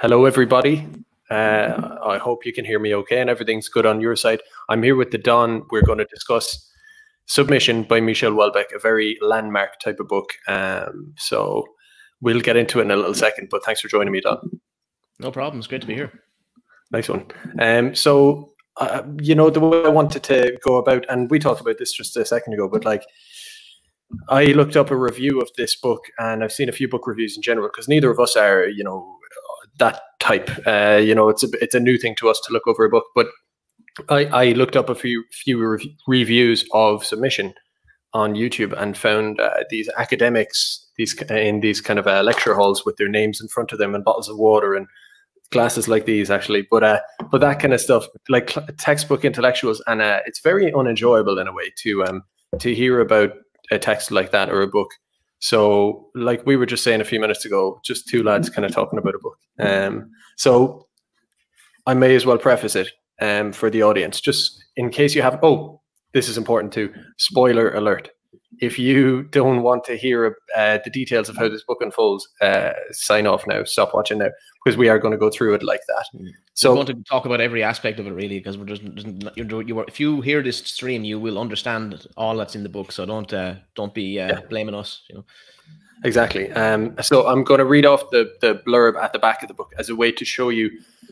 Hello, everybody. Uh, I hope you can hear me okay and everything's good on your side. I'm here with the Don. We're going to discuss Submission by Michel Houellebecq, a very landmark type of book. Um, so we'll get into it in a little second, but thanks for joining me, Don. No problem. It's great to be here. Nice one. Um, so, uh, you know, the way I wanted to go about, and we talked about this just a second ago, but like, I looked up a review of this book and I've seen a few book reviews in general because neither of us are, you know, that type. Uh, you know, it's a it's a new thing to us to look over a book. But I, I looked up a few few rev- reviews of submission on YouTube and found uh, these academics these in these kind of uh, lecture halls with their names in front of them and bottles of water and glasses like these actually but uh but that kind of stuff like textbook intellectuals and uh, it's very unenjoyable in a way to um to hear about a text like that or a book so, like we were just saying a few minutes ago, just two lads kind of talking about a book. Um, so, I may as well preface it um, for the audience, just in case you have. Oh, this is important too. Spoiler alert if you don't want to hear uh, the details of how this book unfolds, uh, sign off now. Stop watching now because we are going to go through it like that. Mm. So, we want to talk about every aspect of it really because we're just you you if you hear this stream, you will understand all that's in the book. So don't uh, don't be uh, yeah. blaming us. You know. Exactly. Um, so I'm going to read off the the blurb at the back of the book as a way to show you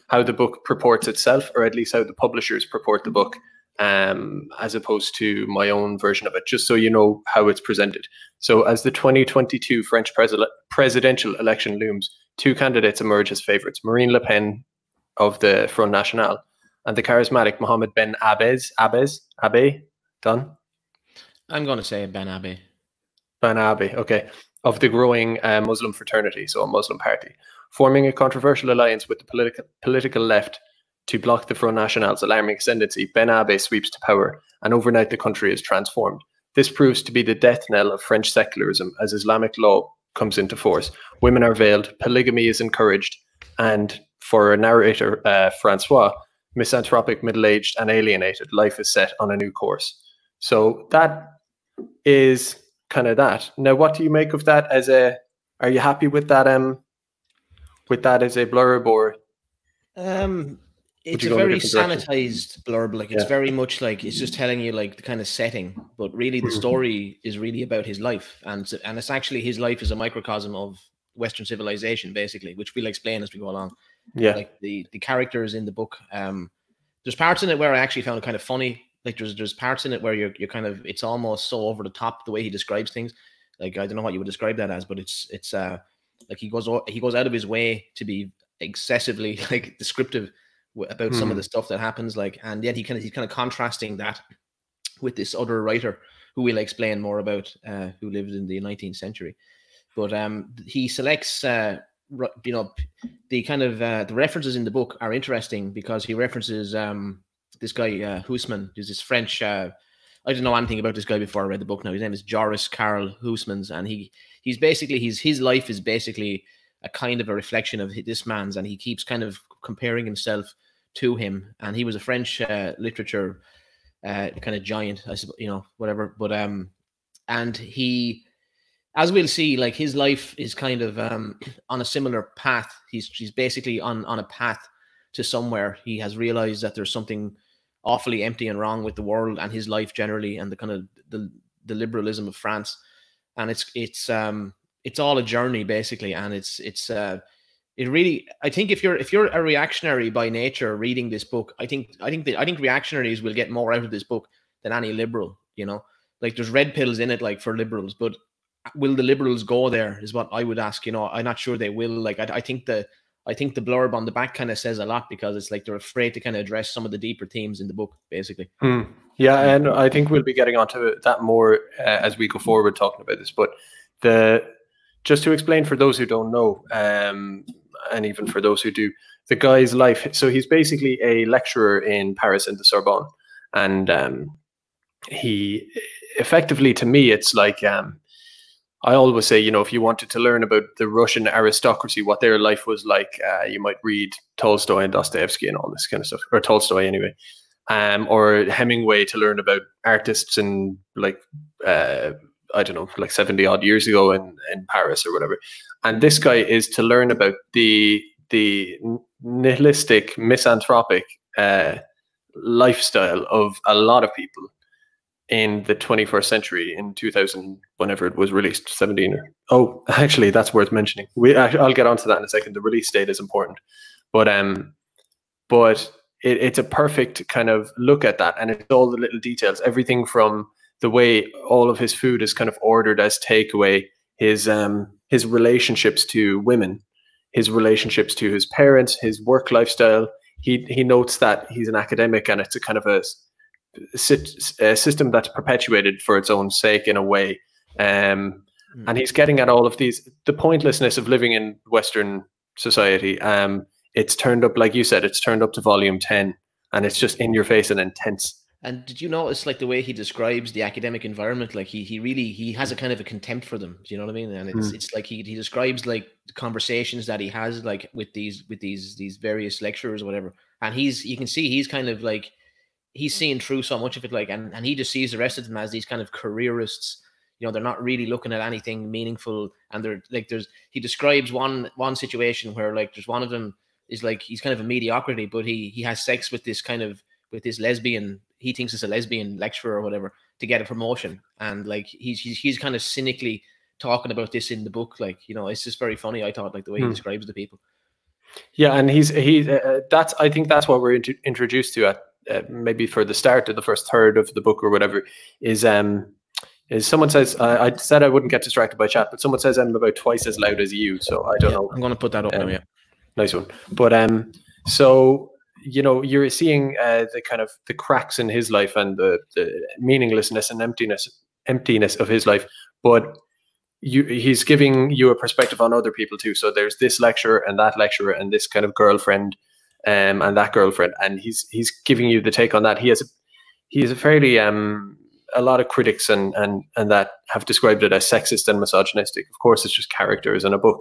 how the book purports itself, or at least how the publishers purport the book um, as opposed to my own version of it, just so you know how it's presented. So, as the 2022 French pres- presidential election looms, two candidates emerge as favorites Marine Le Pen of the Front National and the charismatic Mohamed Ben Abbes. Abbes? Abe? Done? I'm going to say Ben Abe. Ben Abe, okay. Of the growing uh, Muslim fraternity, so a Muslim party, forming a controversial alliance with the political political left to block the Front National's alarming ascendancy, Ben Abe sweeps to power, and overnight the country is transformed. This proves to be the death knell of French secularism as Islamic law comes into force. Women are veiled, polygamy is encouraged, and for a narrator, uh, Francois, misanthropic, middle aged, and alienated, life is set on a new course. So that is kind of that. Now, what do you make of that as a? Are you happy with that? Um, with that as a blurb or? Um, it's a very sanitized blurb. Like it's yeah. very much like it's just telling you like the kind of setting, but really the mm-hmm. story is really about his life, and and it's actually his life is a microcosm of Western civilization, basically, which we'll explain as we go along. Yeah, like the the characters in the book. Um, there's parts in it where I actually found it kind of funny. Like there's there's parts in it where you're you're kind of it's almost so over the top the way he describes things. Like I don't know what you would describe that as, but it's it's uh like he goes he goes out of his way to be excessively like descriptive about some of hmm. the stuff that happens. Like, and yet he kind of he's kind of contrasting that with this other writer who we'll explain more about, uh, who lived in the 19th century. But um, he selects, uh, you know, the kind of uh, the references in the book are interesting because he references um, this guy uh, Huysmans, who's this French. Uh, I didn't know anything about this guy before I read the book. Now his name is Joris Karl Huysmans, and he he's basically his his life is basically a kind of a reflection of this man's, and he keeps kind of comparing himself to him, and he was a French uh, literature uh, kind of giant, I suppose, you know, whatever. But um, and he, as we'll see, like his life is kind of um on a similar path. He's he's basically on on a path to somewhere. He has realized that there's something awfully empty and wrong with the world and his life generally, and the kind of the the liberalism of France. And it's it's um it's all a journey basically, and it's it's uh it really i think if you're if you're a reactionary by nature reading this book i think i think that i think reactionaries will get more out of this book than any liberal you know? Like there's red pills in it like for liberals but will the liberals go there is what i would ask you know? I'm not sure they will. Like i, I think the i think the blurb on the back kind of says a lot because it's like they're afraid to kind of address some of the deeper themes in the book basically. Hmm. yeah and i think we'll be getting onto that more uh, as we go forward talking about this but the just to explain for those who don't know, um, and even for those who do, the guy's life. So he's basically a lecturer in Paris in the Sorbonne, and um, he effectively, to me, it's like um, I always say, you know, if you wanted to learn about the Russian aristocracy, what their life was like, uh, you might read Tolstoy and Dostoevsky and all this kind of stuff, or Tolstoy anyway, um, or Hemingway to learn about artists and like. Uh, I don't know, like 70 odd years ago in, in Paris or whatever. And this guy is to learn about the the nihilistic, misanthropic uh, lifestyle of a lot of people in the 21st century in 2000 whenever it was released 17 or oh actually that's worth mentioning. We i'll get onto that in a second. The release date is important. But um but it, it's a perfect kind of look at that. And it's all the little details everything from the way all of his food is kind of ordered as takeaway his um his relationships to women his relationships to his parents his work lifestyle he he notes that he's an academic and it's a kind of a a system that's perpetuated for its own sake in a way. Um, mm. And he's getting at all of these the pointlessness of living in Western society. Um, it's turned up, like you said, it's turned up to volume ten, and it's just in your face and intense. And did you notice like the way he describes the academic environment? Like he he really he has a kind of a contempt for them. Do you know what I mean? And it's mm. it's like he he describes like conversations that he has like with these with these these various lecturers or whatever. And he's you can see he's kind of like he's seeing through so much of it, like, and, and he just sees the rest of them as these kind of careerists. You know, they're not really looking at anything meaningful, and they're like, there's he describes one one situation where like there's one of them is like he's kind of a mediocrity, but he he has sex with this kind of with this lesbian. He thinks it's a lesbian lecturer or whatever to get a promotion, and like he's he's, he's kind of cynically talking about this in the book. Like you know, it's just very funny. I thought like the way hmm. he describes the people. Yeah, and he's he uh, that's I think that's what we're int- introduced to at uh, maybe for the start of the first third of the book or whatever is um is someone says uh, I said I wouldn't get distracted by chat, but someone says I'm about twice as loud as you, so I don't yeah, know. I'm going to put that up um, now. Yeah, nice one. But um, so you know you're seeing uh, the kind of the cracks in his life and the the meaninglessness and emptiness emptiness of his life, but you he's giving you a perspective on other people too. So there's this lecturer and that lecturer and this kind of girlfriend um, and that girlfriend, and he's he's giving you the take on that. He has a, he has a fairly um, a lot of critics and and and that have described it as sexist and misogynistic. Of course, it's just characters in a book,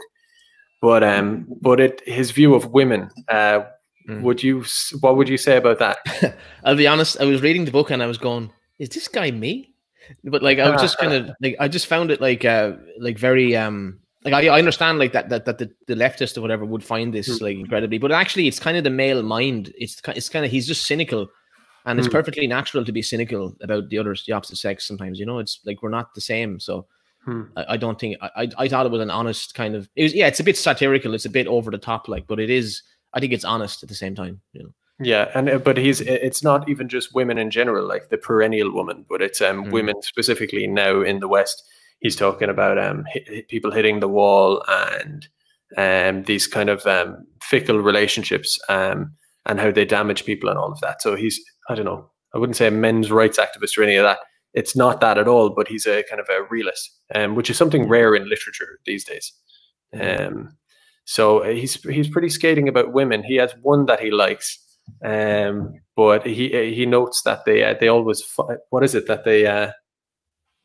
but um, but it his view of women. Uh, mm. Would you what would you say about that? I'll be honest. I was reading the book and I was going, "Is this guy me?" But like, I was just kind of like, I just found it like uh like very um like I, I understand like that that, that the, the leftist or whatever would find this mm. like incredibly but actually it's kind of the male mind it's it's kind of he's just cynical and it's mm. perfectly natural to be cynical about the others the opposite sex sometimes you know it's like we're not the same so mm. I, I, don't think I, I thought it was an honest kind of it was yeah it's a bit satirical it's a bit over the top like but it is i think it's honest at the same time you know yeah and uh, but he's it's not even just women in general like the perennial woman but it's um hmm. women specifically now in the west he's talking about um, hit, people hitting the wall and um, these kind of um, fickle relationships um, and how they damage people and all of that. So he's, I don't know, I wouldn't say a men's rights activist or any of that. It's not that at all, but he's a kind of a realist, um, which is something rare in literature these days. Um, so he's he's pretty skating about women. He has one that he likes, um, but he he notes that they uh, they always what is it that they uh,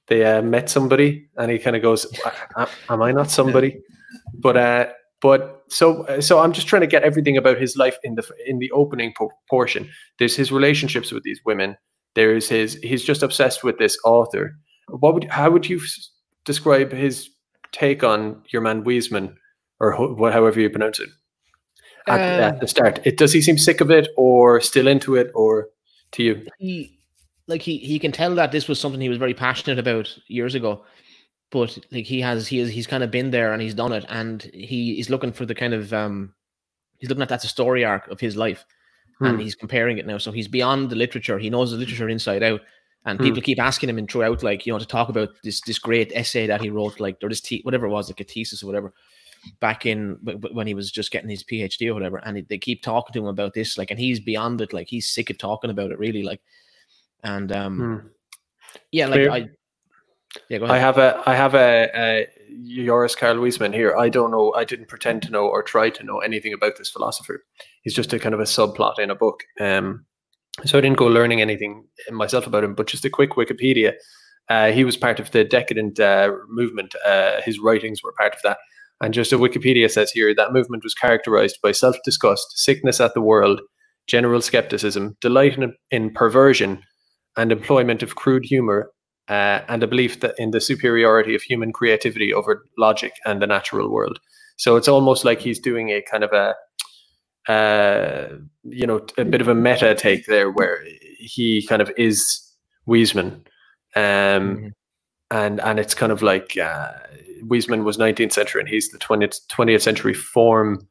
they uh, met somebody, and he kind of goes, "Am I not somebody?" But uh, but so so I'm just trying to get everything about his life in the in the opening po- portion. There's his relationships with these women. There's his he's just obsessed with this author. What would how would you describe his take on your man Wiseman, or what however you pronounce it? At, uh, at the start, it does he seem sick of it, or still into it, or to you? He like he he can tell that this was something he was very passionate about years ago but like he has he has he's kind of been there and he's done it and he is looking for the kind of um he's looking at that's a story arc of his life hmm. and he's comparing it now so he's beyond the literature he knows the literature inside out and hmm. people keep asking him in throughout like you know to talk about this this great essay that he wrote like or this te- whatever it was like a thesis or whatever back in when he was just getting his phd or whatever and they keep talking to him about this like and he's beyond it like he's sick of talking about it really like and um, hmm. yeah, like I, yeah, go ahead. I have a, I have a, a Joris Karl Wiseman here. I don't know. I didn't pretend to know or try to know anything about this philosopher. He's just a kind of a subplot in a book. Um, so I didn't go learning anything myself about him, but just a quick Wikipedia. Uh, he was part of the decadent uh, movement. Uh, his writings were part of that. And just a Wikipedia says here that movement was characterized by self disgust, sickness at the world, general skepticism, delight in, in perversion, and employment of crude humor uh, and a belief that in the superiority of human creativity over logic and the natural world. So it's almost like he's doing a kind of a uh, you know, a bit of a meta take there where he kind of is Weizmann. Um, mm-hmm. and and it's kind of like uh, Weizmann was 19th century and he's the 20th 20th century form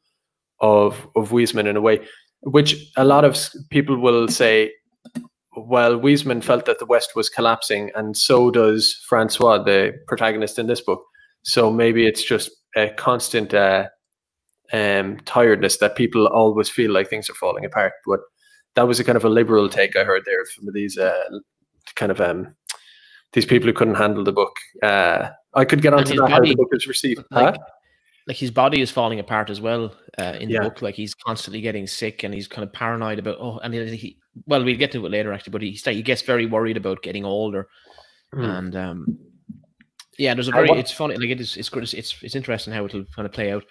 of of Weizmann in a way, which a lot of people will say, well, Weizmann felt that the West was collapsing, and so does Francois, the protagonist in this book. So maybe it's just a constant uh, um, tiredness that people always feel like things are falling apart. But that was a kind of a liberal take I heard there from these uh, kind of um, these people who couldn't handle the book. Uh, I could get onto that body, how the book is received. Like, huh? like his body is falling apart as well uh, in the yeah. book. Like he's constantly getting sick and he's kind of paranoid about oh, and he, well, we'll get to it later actually, but he he gets very worried about getting older, mm. and um, yeah, there's a very it's funny like it is it's it's it's interesting how it'll kind of play out.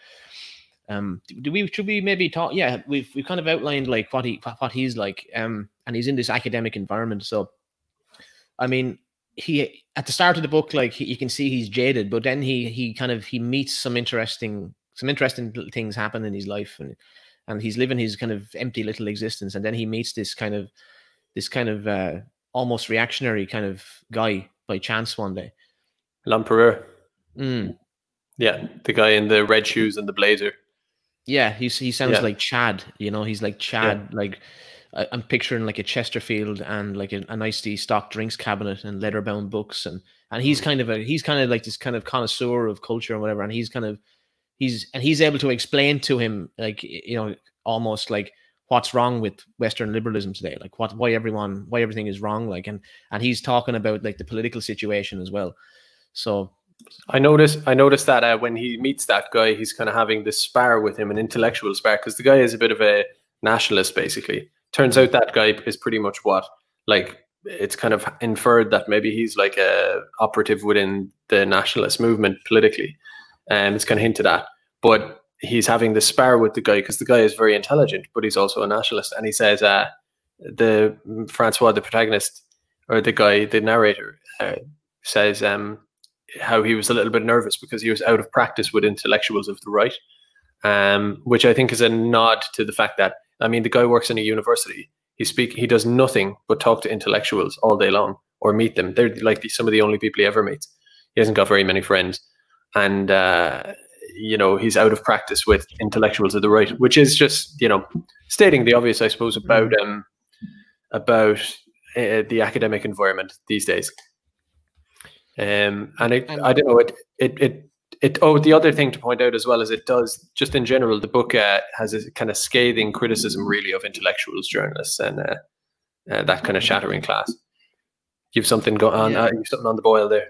Um, do we should we maybe talk? Yeah, we've we've kind of outlined like what he what he's like, um, and he's in this academic environment. So, I mean, he at the start of the book, like he, you can see he's jaded, but then he he kind of he meets some interesting some interesting things happen in his life, and and he's living his kind of empty little existence, and then he meets this kind of this kind of uh, almost reactionary kind of guy by chance one day. Lempereur. Mm. Yeah, the guy in the red shoes and the blazer. Yeah, he's he sounds yeah. like Chad. You know, he's like Chad. Yeah. Like I, am picturing like a Chesterfield and like a, a nicely stocked drinks cabinet and leather bound books and and he's mm. kind of a he's kind of like this kind of connoisseur of culture and whatever. And he's kind of he's and he's able to explain to him like you know almost like what's wrong with Western liberalism today, like what why everyone why everything is wrong, like and and he's talking about like the political situation as well. So I noticed. I noticed that uh, when he meets that guy, he's kind of having this spar with him, an intellectual spar, because the guy is a bit of a nationalist. Basically, turns out that guy is pretty much what like it's kind of inferred that maybe he's like a operative within the nationalist movement politically, and it's kind of hinted at. But he's having the spar with the guy because the guy is very intelligent, but he's also a nationalist, and he says, uh, the Francois, the protagonist, or the guy, the narrator, uh, says, um, how he was a little bit nervous because he was out of practice with intellectuals of the right, um, which I think is a nod to the fact that I mean the guy works in a university. He speak he does nothing but talk to intellectuals all day long or meet them. They're like the, some of the only people he ever meets. He hasn't got very many friends, and uh, you know he's out of practice with intellectuals of the right, which is just you know stating the obvious, I suppose, about um about uh, the academic environment these days. Um, and it, I don't know, it, it, it, it, oh, the other thing to point out as well is it does, just in general, the book uh, has a kind of scathing criticism, really, of intellectuals, journalists, and uh, uh, that kind of shattering class. You've something going on, yeah. Uh, you've something on the boil there.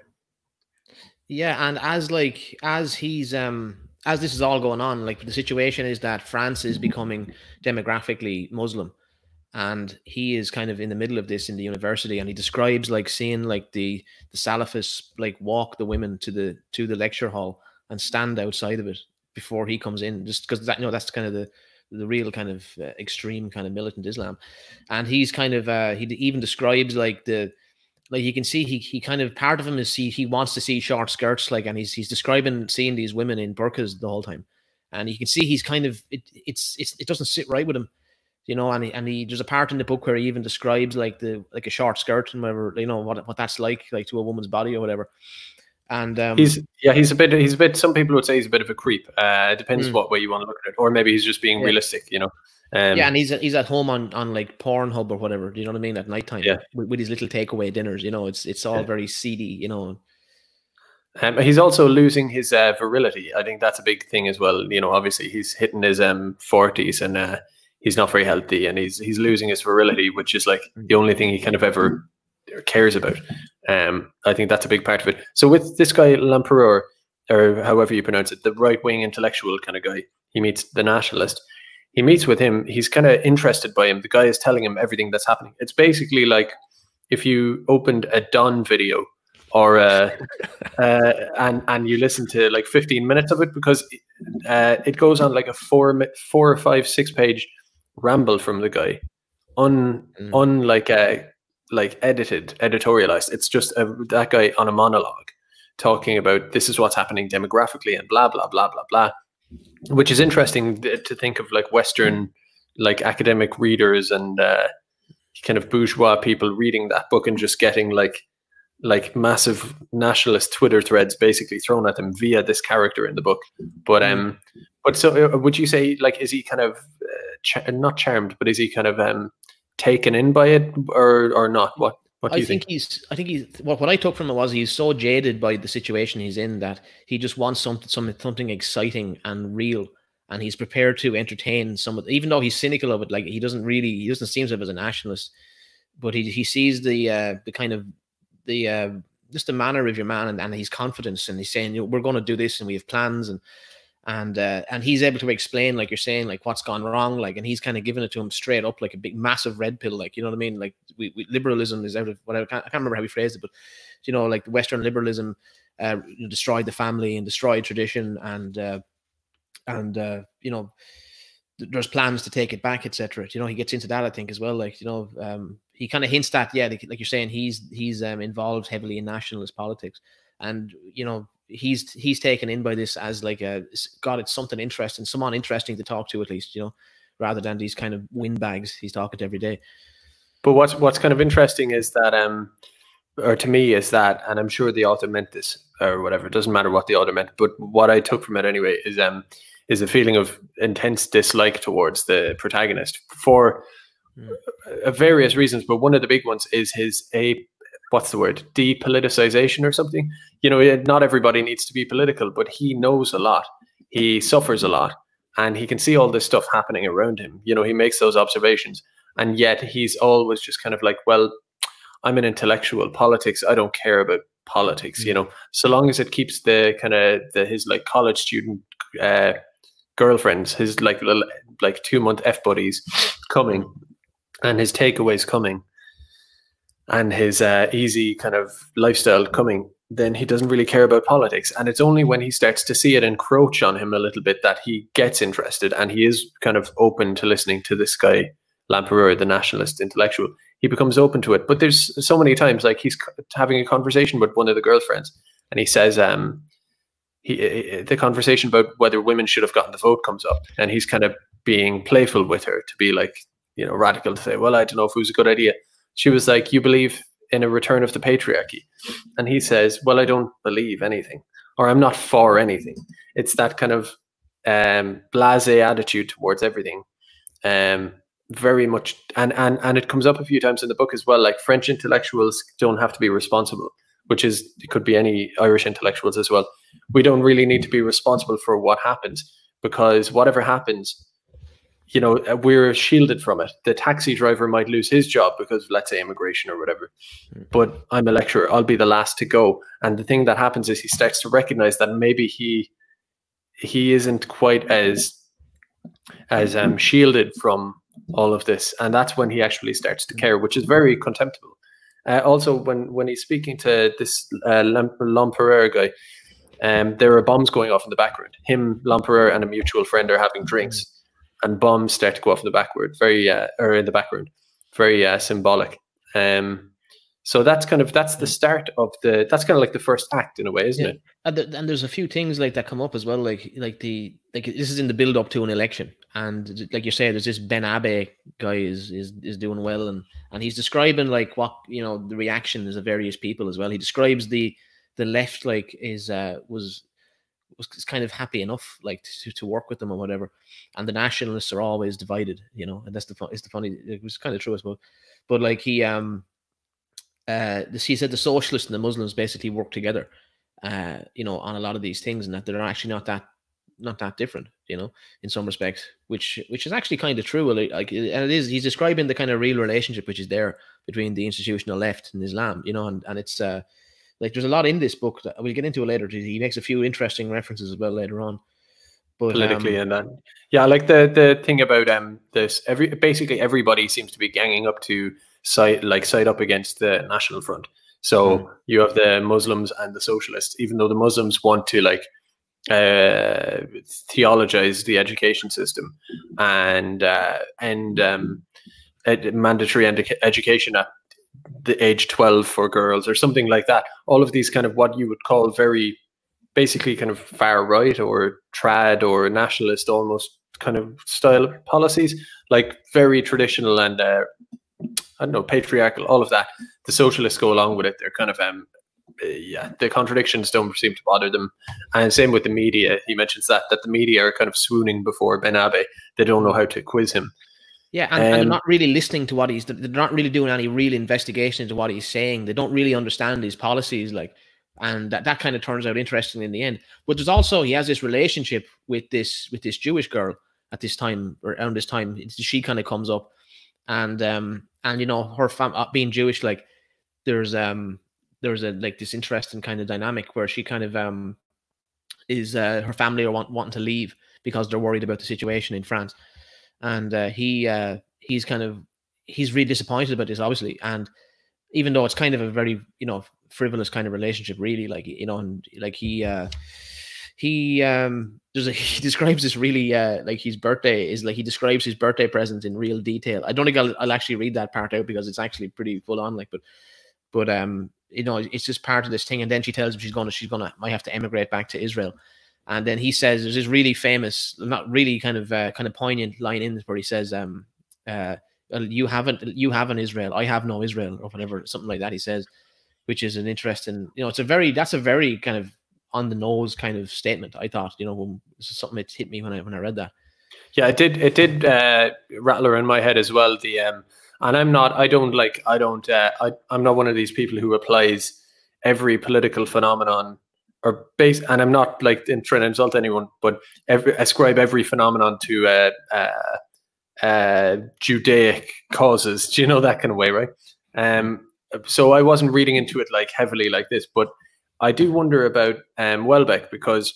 Yeah, and as like as he's um as this is all going on, like the situation is that France is becoming demographically Muslim, and he is kind of in the middle of this in the university and he describes like seeing like the the salafists like walk the women to the to the lecture hall and stand outside of it before he comes in just because that you know that's kind of the the real kind of uh, extreme kind of militant islam. And he's kind of uh he even describes like the like you can see he he kind of part of him is see he wants to see short skirts like and he's he's describing seeing these women in burqas the whole time. And you can see he's kind of it, it's, it's it doesn't sit right with him you know, and he, and he there's a part in the book where he even describes like the like a short skirt and whatever, you know, what what that's like, like to a woman's body or whatever. And um, he's yeah, he's a bit he's a bit. Some people would say he's a bit of a creep. Uh, it depends mm. what way you want to look at it, or maybe he's just being yeah. realistic, you know. Um, yeah, and he's he's at home on on like Pornhub or whatever. Do you know what I mean? At nighttime, yeah, with, with his little takeaway dinners. You know, it's it's all yeah. very seedy. You know. Um, he's also losing his uh, virility. I think that's a big thing as well. You know, obviously he's hitting his um forties and uh, he's not very healthy and he's he's losing his virility, which is like the only thing he kind of ever cares about. Um, I think that's a big part of it. So with this guy Lempereur, or however you pronounce it, the right wing intellectual kind of guy, he meets the nationalist. He meets with him. He's kind of interested by him. The guy is telling him everything that's happening. It's basically like if you opened a Don video or uh, uh, and and you listen to like 15 minutes of it because uh, it goes on like a four four or five six page ramble from the guy, un mm. unlike a like edited, editorialized. It's just a, that guy on a monologue talking about this is what's happening demographically and blah blah blah blah blah. which is interesting to think of like Western like academic readers and uh, kind of bourgeois people reading that book and just getting like like massive nationalist Twitter threads basically thrown at them via this character in the book. But mm. um, but so uh, would you say like is he kind of uh, ch- not charmed, but is he kind of um taken in by it or or not? What what do I you think, think? he's. I think he's. What what I took from it was he's so jaded by the situation he's in that he just wants something, something, something exciting and real, and he's prepared to entertain some of. Even though he's cynical of it, like he doesn't really, he doesn't seem to have as a nationalist, but he he sees the uh, the kind of the uh, just the manner of your man and, and his confidence, and he's saying, you know, we're going to do this, and we have plans, and and uh, and he's able to explain like you're saying like what's gone wrong like and he's kind of giving it to him straight up like a big massive red pill like you know what i mean? Like we, we liberalism is out of whatever I can't, I can't remember how he phrased it but you know like western liberalism uh, destroyed the family and destroyed tradition and uh, and uh, you know there's plans to take it back etc you know he gets into that i think as well like you know um, he kind of hints that yeah like, like, you're saying he's he's um, involved heavily in nationalist politics. And you know he's he's taken in by this as like a god it's something interesting someone interesting to talk to at least you know rather than these kind of windbags he's talking to every day. But what's what's kind of interesting is that um or to me is that and i'm sure the author meant this or whatever it doesn't matter what the author meant but what i took from it anyway is um is a feeling of intense dislike towards the protagonist for mm. various reasons but one of the big ones is his a what's the word depoliticization or something. You know not everybody needs to be political but he knows a lot. He suffers a lot and he can see all this stuff happening around him. You know he makes those observations and yet he's always just kind of like well i'm an intellectual. Politics i don't care about politics you mm. know? So long as it keeps the kind of the his like college student uh girlfriends his like little like two month f buddies coming and his takeaways coming and his uh, easy kind of lifestyle coming, then he doesn't really care about politics. And it's only when he starts to see it encroach on him a little bit that he gets interested and he is kind of open to listening to this guy, Lempereur, the nationalist intellectual. He becomes open to it. But there's so many times like he's having a conversation with one of the girlfriends and he says, um, he, the conversation about whether women should have gotten the vote comes up and he's kind of being playful with her to be like, you know, radical to say, well, I don't know if it was a good idea she was like, You believe in a return of the patriarchy? And he says, Well, I don't believe anything, or I'm not for anything. It's that kind of um, blase attitude towards everything. Um, very much, and, and, and it comes up a few times in the book as well. Like French intellectuals don't have to be responsible, which is, it could be any Irish intellectuals as well. We don't really need to be responsible for what happens because whatever happens, you know, uh, we're shielded from it. The taxi driver might lose his job because, let's say, immigration or whatever. Mm. But I'm a lecturer. I'll be the last to go. And the thing that happens is he starts to recognize that maybe he he isn't quite as as um, shielded from all of this, and that's when he actually starts to care, which is very contemptible. Uh, also, when when he's speaking to this uh, guy, um, there are bombs going off in the background. Him, Lempereur, and a mutual friend are having drinks and bombs start to go off in the backward, very uh, or in the background, very uh, symbolic. Um, so that's kind of that's the start of the that's kind of like the first act in a way, isn't yeah. it? And, the, and, there's a few things like that come up as well, like like the like this is in the build up to an election, and like you say, there's this Ben Abe guy is is is doing well, and and he's describing like what you know the reactions of various people as well. He describes the the left like is uh was was kind of happy enough like to, to work with them or whatever and the nationalists are always divided you know and that's the fun it's the funny it was kind of true I suppose but like he um uh this, he said the socialists and the Muslims basically work together uh you know on a lot of these things and that they're actually not that not that different you know in some respects which which is actually kind of true like and it is he's describing the kind of real relationship which is there between the institutional left and Islam you know and and it's uh like there's a lot in this book that we'll get into it later. He makes a few interesting references as well later on. But, politically um, and then yeah, like the the thing about um this every basically everybody seems to be ganging up to side like side up against the National Front. So mm. you have the Muslims and the socialists, even though the Muslims want to like uh, theologize the education system and uh, and um, ed- mandatory ed- education at the age 12 for girls or something like that all of these kind of what you would call very basically kind of far right or trad or nationalist almost kind of style policies, like very traditional and uh, I don't know patriarchal, all of that. The socialists go along with it. They're kind of um, uh, yeah, the contradictions don't seem to bother them. And same with the media. He mentions that that the media are kind of swooning before Ben Abbey. They don't know how to quiz him. Yeah, and, um, and, they're not really listening to what he's. They're not really doing any real investigation into what he's saying. They don't really understand his policies, like, and that, that kind of turns out interesting in the end. But there's also he has this relationship with this with this Jewish girl at this time or around this time. She kind of comes up, and um and you know her fam uh, being Jewish, like there's um there's a like this interesting kind of dynamic where she kind of um is uh, her family are want, wanting to leave because they're worried about the situation in France, and uh, he uh, he's kind of he's really disappointed about this obviously, and even though it's kind of a very you know frivolous kind of relationship really like you know and like he uh he um there's a, he describes this really uh like his birthday is like he describes his birthday present in real detail i don't think I'll, I'll actually read that part out because it's actually pretty full on like but but um you know, it's just part of this thing. And then she tells him she's gonna, she's gonna, might have to emigrate back to Israel. And then he says there's this really famous, not really kind of uh, kind of poignant line in where he says, um, uh, you haven't, you have an Israel, I have no Israel, or whatever, something like that. He says, which is an interesting, you know, it's a very, that's a very kind of on the nose kind of statement. I thought, you know, when, this is something that hit me when I when I read that. Yeah, it did. It did uh, rattle around my head as well. The um, and I'm not. I don't like. I don't. Uh, I I'm not one of these people who applies every political phenomenon or base. And I'm not like in trying to insult anyone, but every, ascribe every phenomenon to uh, uh, uh, Judaic causes. Do you know that kind of way, right? Um, so I wasn't reading into it like heavily like this, but I do wonder about um, Houellebecq because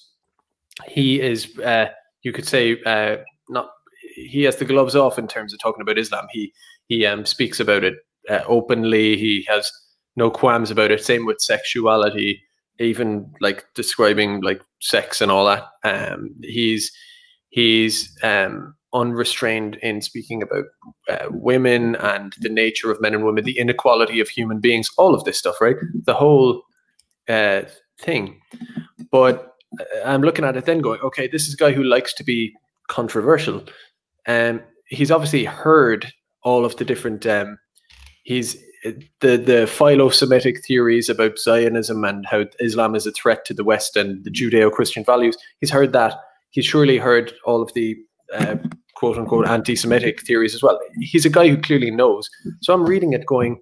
he is, uh, you could say, uh, not he has the gloves off in terms of talking about Islam. He he um, speaks about it uh, openly. He has no qualms about it. Same with sexuality, even like describing like sex and all that. Um, he's he's um, unrestrained in speaking about uh, women and the nature of men and women, the inequality of human beings, all of this stuff, right? The whole uh, thing. But uh, I'm looking at it then going, okay, this is a guy who likes to be controversial. And um, he's obviously heard all of the different um, he's the the philo-Semitic theories about Zionism and how Islam is a threat to the West and the Judeo-Christian values. He's heard that. He's surely heard all of the uh, quote unquote anti-Semitic theories as well. He's a guy who clearly knows. So I'm reading it, going,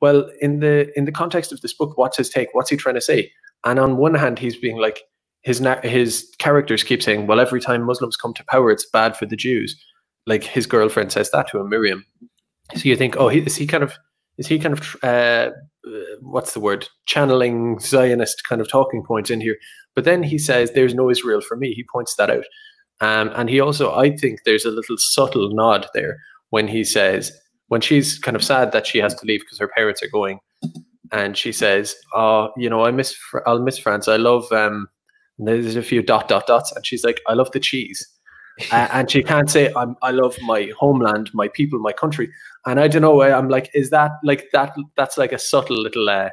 well, in the in the context of this book, what's his take? What's he trying to say? And on one hand, he's being like his his characters keep saying, well, every time Muslims come to power, it's bad for the Jews like his girlfriend says that to him, Miriam. So you think, oh, he, is he kind of is he kind of uh, what's the word channeling Zionist kind of talking points in here? But then he says, "There's no Israel for me." He points that out, um, and he also, I think, there's a little subtle nod there when he says, when she's kind of sad that she has to leave because her parents are going, and she says, "Oh, you know, I miss, I'll miss France. I love." Um, there's a few dot dot dots, and she's like, "I love the cheese." uh, and she can't say I'm, i love my homeland my people my country and i don't know why i'm like is that like that that's like a subtle little uh,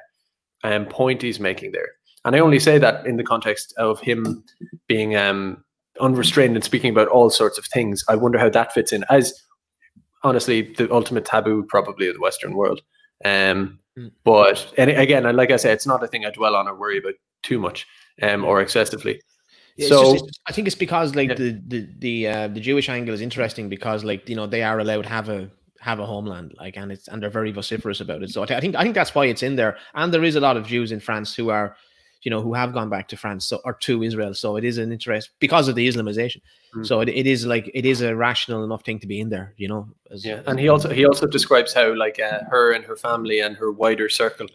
um, point he's making there and i only say that in the context of him being um, unrestrained and speaking about all sorts of things i wonder how that fits in as honestly the ultimate taboo probably of the western world um, mm. but and again like i say it's not a thing i dwell on or worry about too much um, or excessively so just, I think it's because like yeah. the the the uh, the Jewish angle is interesting because like you know they are allowed to have a have a homeland like and it's and they're very vociferous about it. So I think I think that's why it's in there. And there is a lot of Jews in France who are you know who have gone back to France so, or to Israel. So it is an interest because of the Islamization. Mm. So it, it is like it is a rational enough thing to be in there. You know. As, yeah, and he also he also describes how like uh, her and her family and her wider circle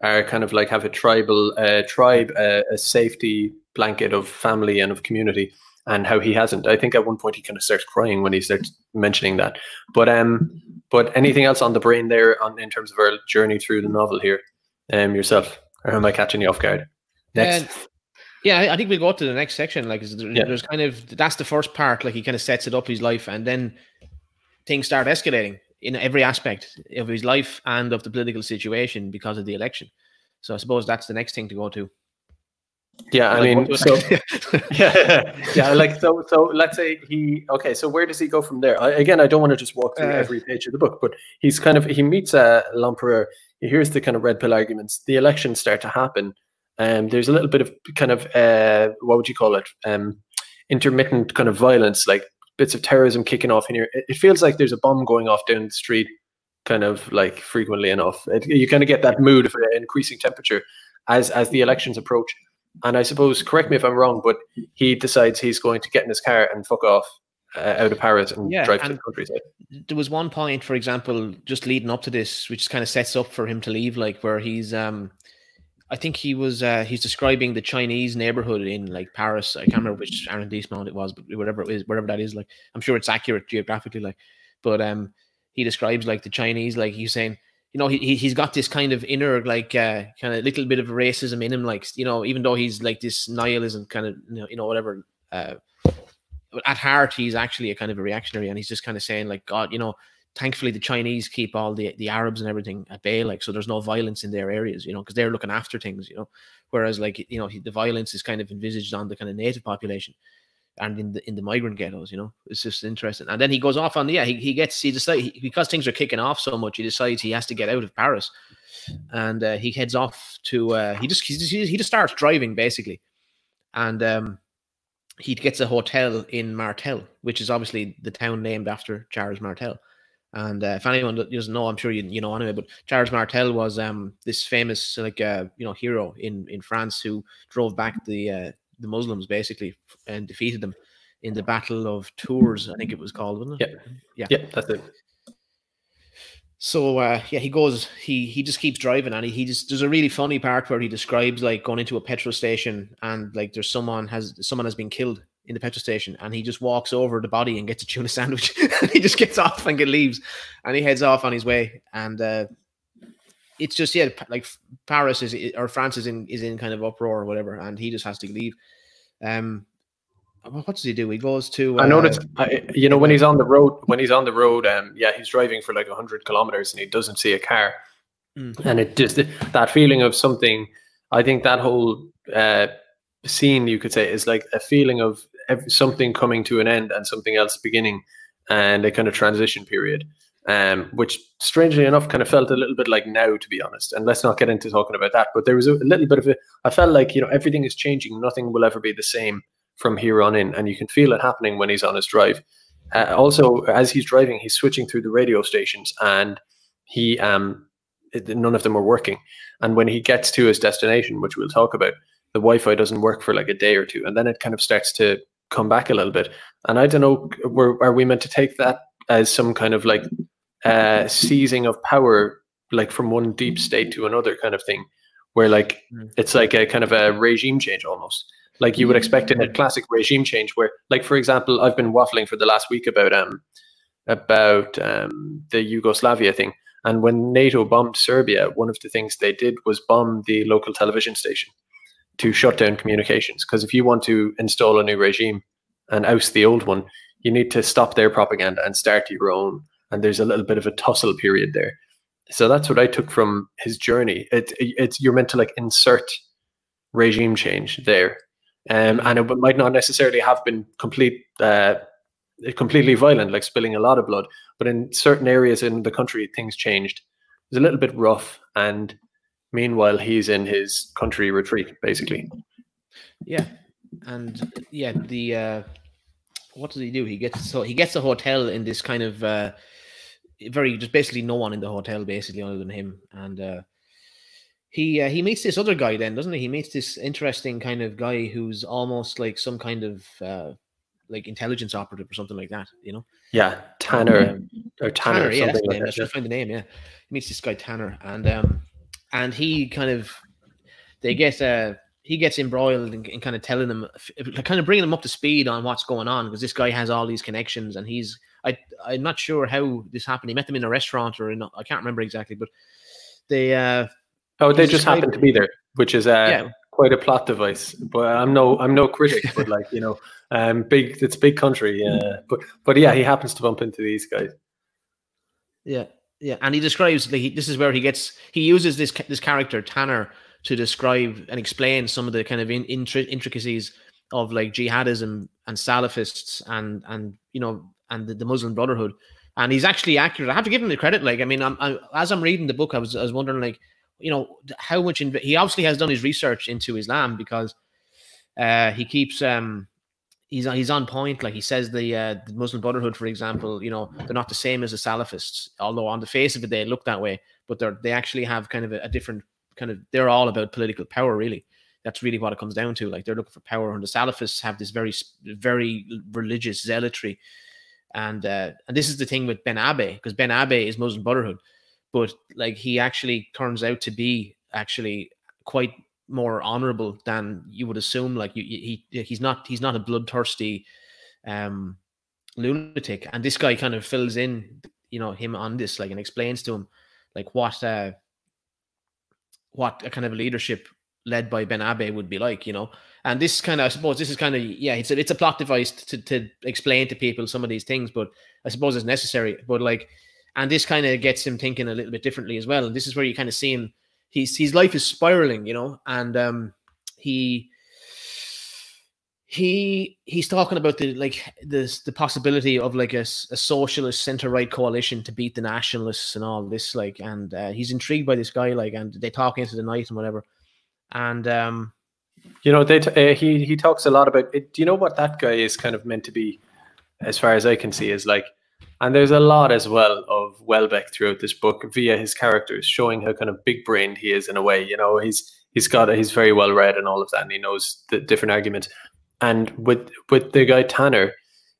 are kind of like have a tribal uh, tribe, uh, a safety blanket of family and of community, and how he hasn't. I think at one point he kind of starts crying when he starts mentioning that. But um, but anything else on the brain there on in terms of our journey through the novel here, um, yourself, or am I catching you off guard? Next. Uh, yeah, I think we go to the next section. Like, there's yeah. kind of that's the first part. Like, he kind of sets it up his life, and then things start escalating in every aspect of his life and of the political situation because of the election. So I suppose that's the next thing to go to. Yeah, I Like, mean, so yeah, yeah, like so. So let's say he okay. So where does he go from there? I, again, I don't want to just walk through Uh, every page of the book, but he's kind of he meets uh, Lempereur. He hears the kind of red pill arguments. The elections start to happen. Um, there's a little bit of kind of uh, what would you call it? Um, intermittent kind of violence, like bits of terrorism kicking off in here. It, it feels like there's a bomb going off down the street, kind of like frequently enough. It, you kind of get that mood of increasing temperature as as the elections approach. And I suppose, correct me if I'm wrong, but he decides he's going to get in his car and fuck off uh, out of Paris and Yeah, drive to the countryside. there was one point, for example, just leading up to this, which kind of sets up for him to leave, like where he's um I think he was uh he's describing the Chinese neighborhood in like Paris. I can't remember which arrondissement it was, but whatever it is, wherever that is, like I'm sure it's accurate geographically, like but um he describes like the Chinese, like he's saying, you know, he he- he's got this kind of inner like uh kind of little bit of racism in him, like you know, even though he's like this nihilism kind of you know, you know whatever uh at heart he's actually a kind of a reactionary and he's just kind of saying like god you know thankfully the chinese keep all the the arabs and everything at bay like so there's no violence in their areas you know because they're looking after things you know? Whereas like you know the violence is kind of envisaged on the kind of native population and in the in the migrant ghettos you know? It's just interesting. And then he goes off on the yeah he, he gets he decides he, because things are kicking off so much he decides he has to get out of paris. And uh, he heads off to uh, he just he just, he just starts driving basically. And um he gets a hotel in Martel, which is obviously the town named after Charles Martel. And uh, if anyone doesn't know, I'm sure you, you know anyway. But Charles Martel was um, this famous like uh, you know hero in in France who drove back the uh, the Muslims basically and defeated them in the Battle of Tours. I think it was called, wasn't it? Yeah, that's it. So uh, yeah, he goes. He he just keeps driving, and he, he just there's a really funny part where he describes like going into a petrol station and like there's someone has someone has been killed in the petrol station, and he just walks over the body and gets a tuna sandwich. and he just gets off and get leaves, and he heads off on his way. And uh, it's just yeah, like Paris is or France is in is in kind of uproar or whatever, and he just has to leave. Um, what does he do? He goes to. I uh, noticed, I, you know, when he's on the road, when he's on the road, um, yeah, he's driving for like hundred kilometers and he doesn't see a car, Mm. and it just that feeling of something. I think that whole uh, scene, you could say, is like a feeling of something coming to an end and something else beginning, and a kind of transition period. Um, which strangely enough kind of felt a little bit like now, to be honest. And let's not get into talking about that. But there was a, a little bit of a. I felt like you know everything is changing. Nothing will ever be the same from here on in, and you can feel it happening when he's on his drive. Uh, also, as he's driving, he's switching through the radio stations, and he um, none of them are working. And when he gets to his destination, which we'll talk about, the Wi-Fi doesn't work for like a day or two, and then it kind of starts to come back a little bit. And I don't know, were are we meant to take that as some kind of like uh, seizing of power, like from one deep state to another kind of thing, where like Mm. it's like a kind of a regime change almost like you would expect in a classic regime change where like for example i've been waffling for the last week about um about um the yugoslavia thing and when nato bombed serbia one of the things they did was bomb the local television station to shut down communications. Because if you want to install a new regime and oust the old one you need to stop their propaganda and start your own. And there's a little bit of a tussle period there. So that's what i took from his journey. It, it's you're meant to like insert regime change there. Um, and it might not necessarily have been complete, uh, completely violent, like spilling a lot of blood. But in certain areas in the country, things changed. It was a little bit rough, and meanwhile, he's in his country retreat, basically. Yeah, and yeah, the uh, what does he do? He gets so he gets a hotel in this kind of uh, very just basically no one in the hotel basically other than him, and uh, he uh, he meets this other guy then, doesn't he? He meets this interesting kind of guy who's almost like some kind of uh, like intelligence operative or something like that, you know? Yeah, Tanner Um, or Tanner, Tanner, yeah, that's something the name. like that. just find the name. Yeah, he meets this guy Tanner, and um, and he kind of they get uh he gets embroiled in, in kind of telling them, kind of bringing them up to speed on what's going on because this guy has all these connections, and he's I I'm not sure how this happened. He met them in a restaurant or in I can't remember exactly, but they uh Oh, they just happen described- to be there, which is uh, yeah quite a plot device. But I'm no, I'm no critic. but like you know, um, big, it's big country. Yeah, but but yeah, he happens to bump into these guys. Yeah, yeah, and he describes like he, this is where he gets he uses this this character Tanner to describe and explain some of the kind of in, intricacies of like jihadism and Salafists and and you know and the, the, Muslim Brotherhood. And he's actually accurate. I have to give him the credit. Like, I mean, I'm, I, as I'm reading the book, I was I was wondering like, you know, how much inv- he obviously has done his research into Islam because uh, he keeps um he's he's on point. Like he says, the, uh, the Muslim Brotherhood, for example, you know, they're not the same as the Salafists, although on the face of it they look that way. But they're they actually have kind of a, a different kind of. They're all about political power, really. That's really what it comes down to. Like they're looking for power, and the Salafists have this very very religious zealotry. And uh, and this is the thing with Ben Abbes because Ben Abbes is Muslim Brotherhood, but like he actually turns out to be actually quite more honorable than you would assume. Like you, he he's not he's not a bloodthirsty um, lunatic, and this guy kind of fills in, you know, him on this like and explains to him like what uh, what a kind of leadership led by Ben Abbes would be like, you know. And this kind of, I suppose, this is kind of yeah, it's a, it's a plot device to to explain to people some of these things, but I suppose it's necessary. But like, and this kind of gets him thinking a little bit differently as well. And this is where you kind of see him he's his life is spiraling, you know, and um, he he he's talking about the like this the possibility of like a, a socialist center right coalition to beat the nationalists and all this like and uh, he's intrigued by this guy like and they talk into the night and whatever. And um you know they uh, he he talks a lot about it do you know what that guy is kind of meant to be as far as i can see is like and there's a lot as well of Houellebecq throughout this book via his characters, showing how kind of big brained he is in a way. You know, he's he's got he's very well read and all of that, and he knows the different arguments. And with with the guy Tanneur,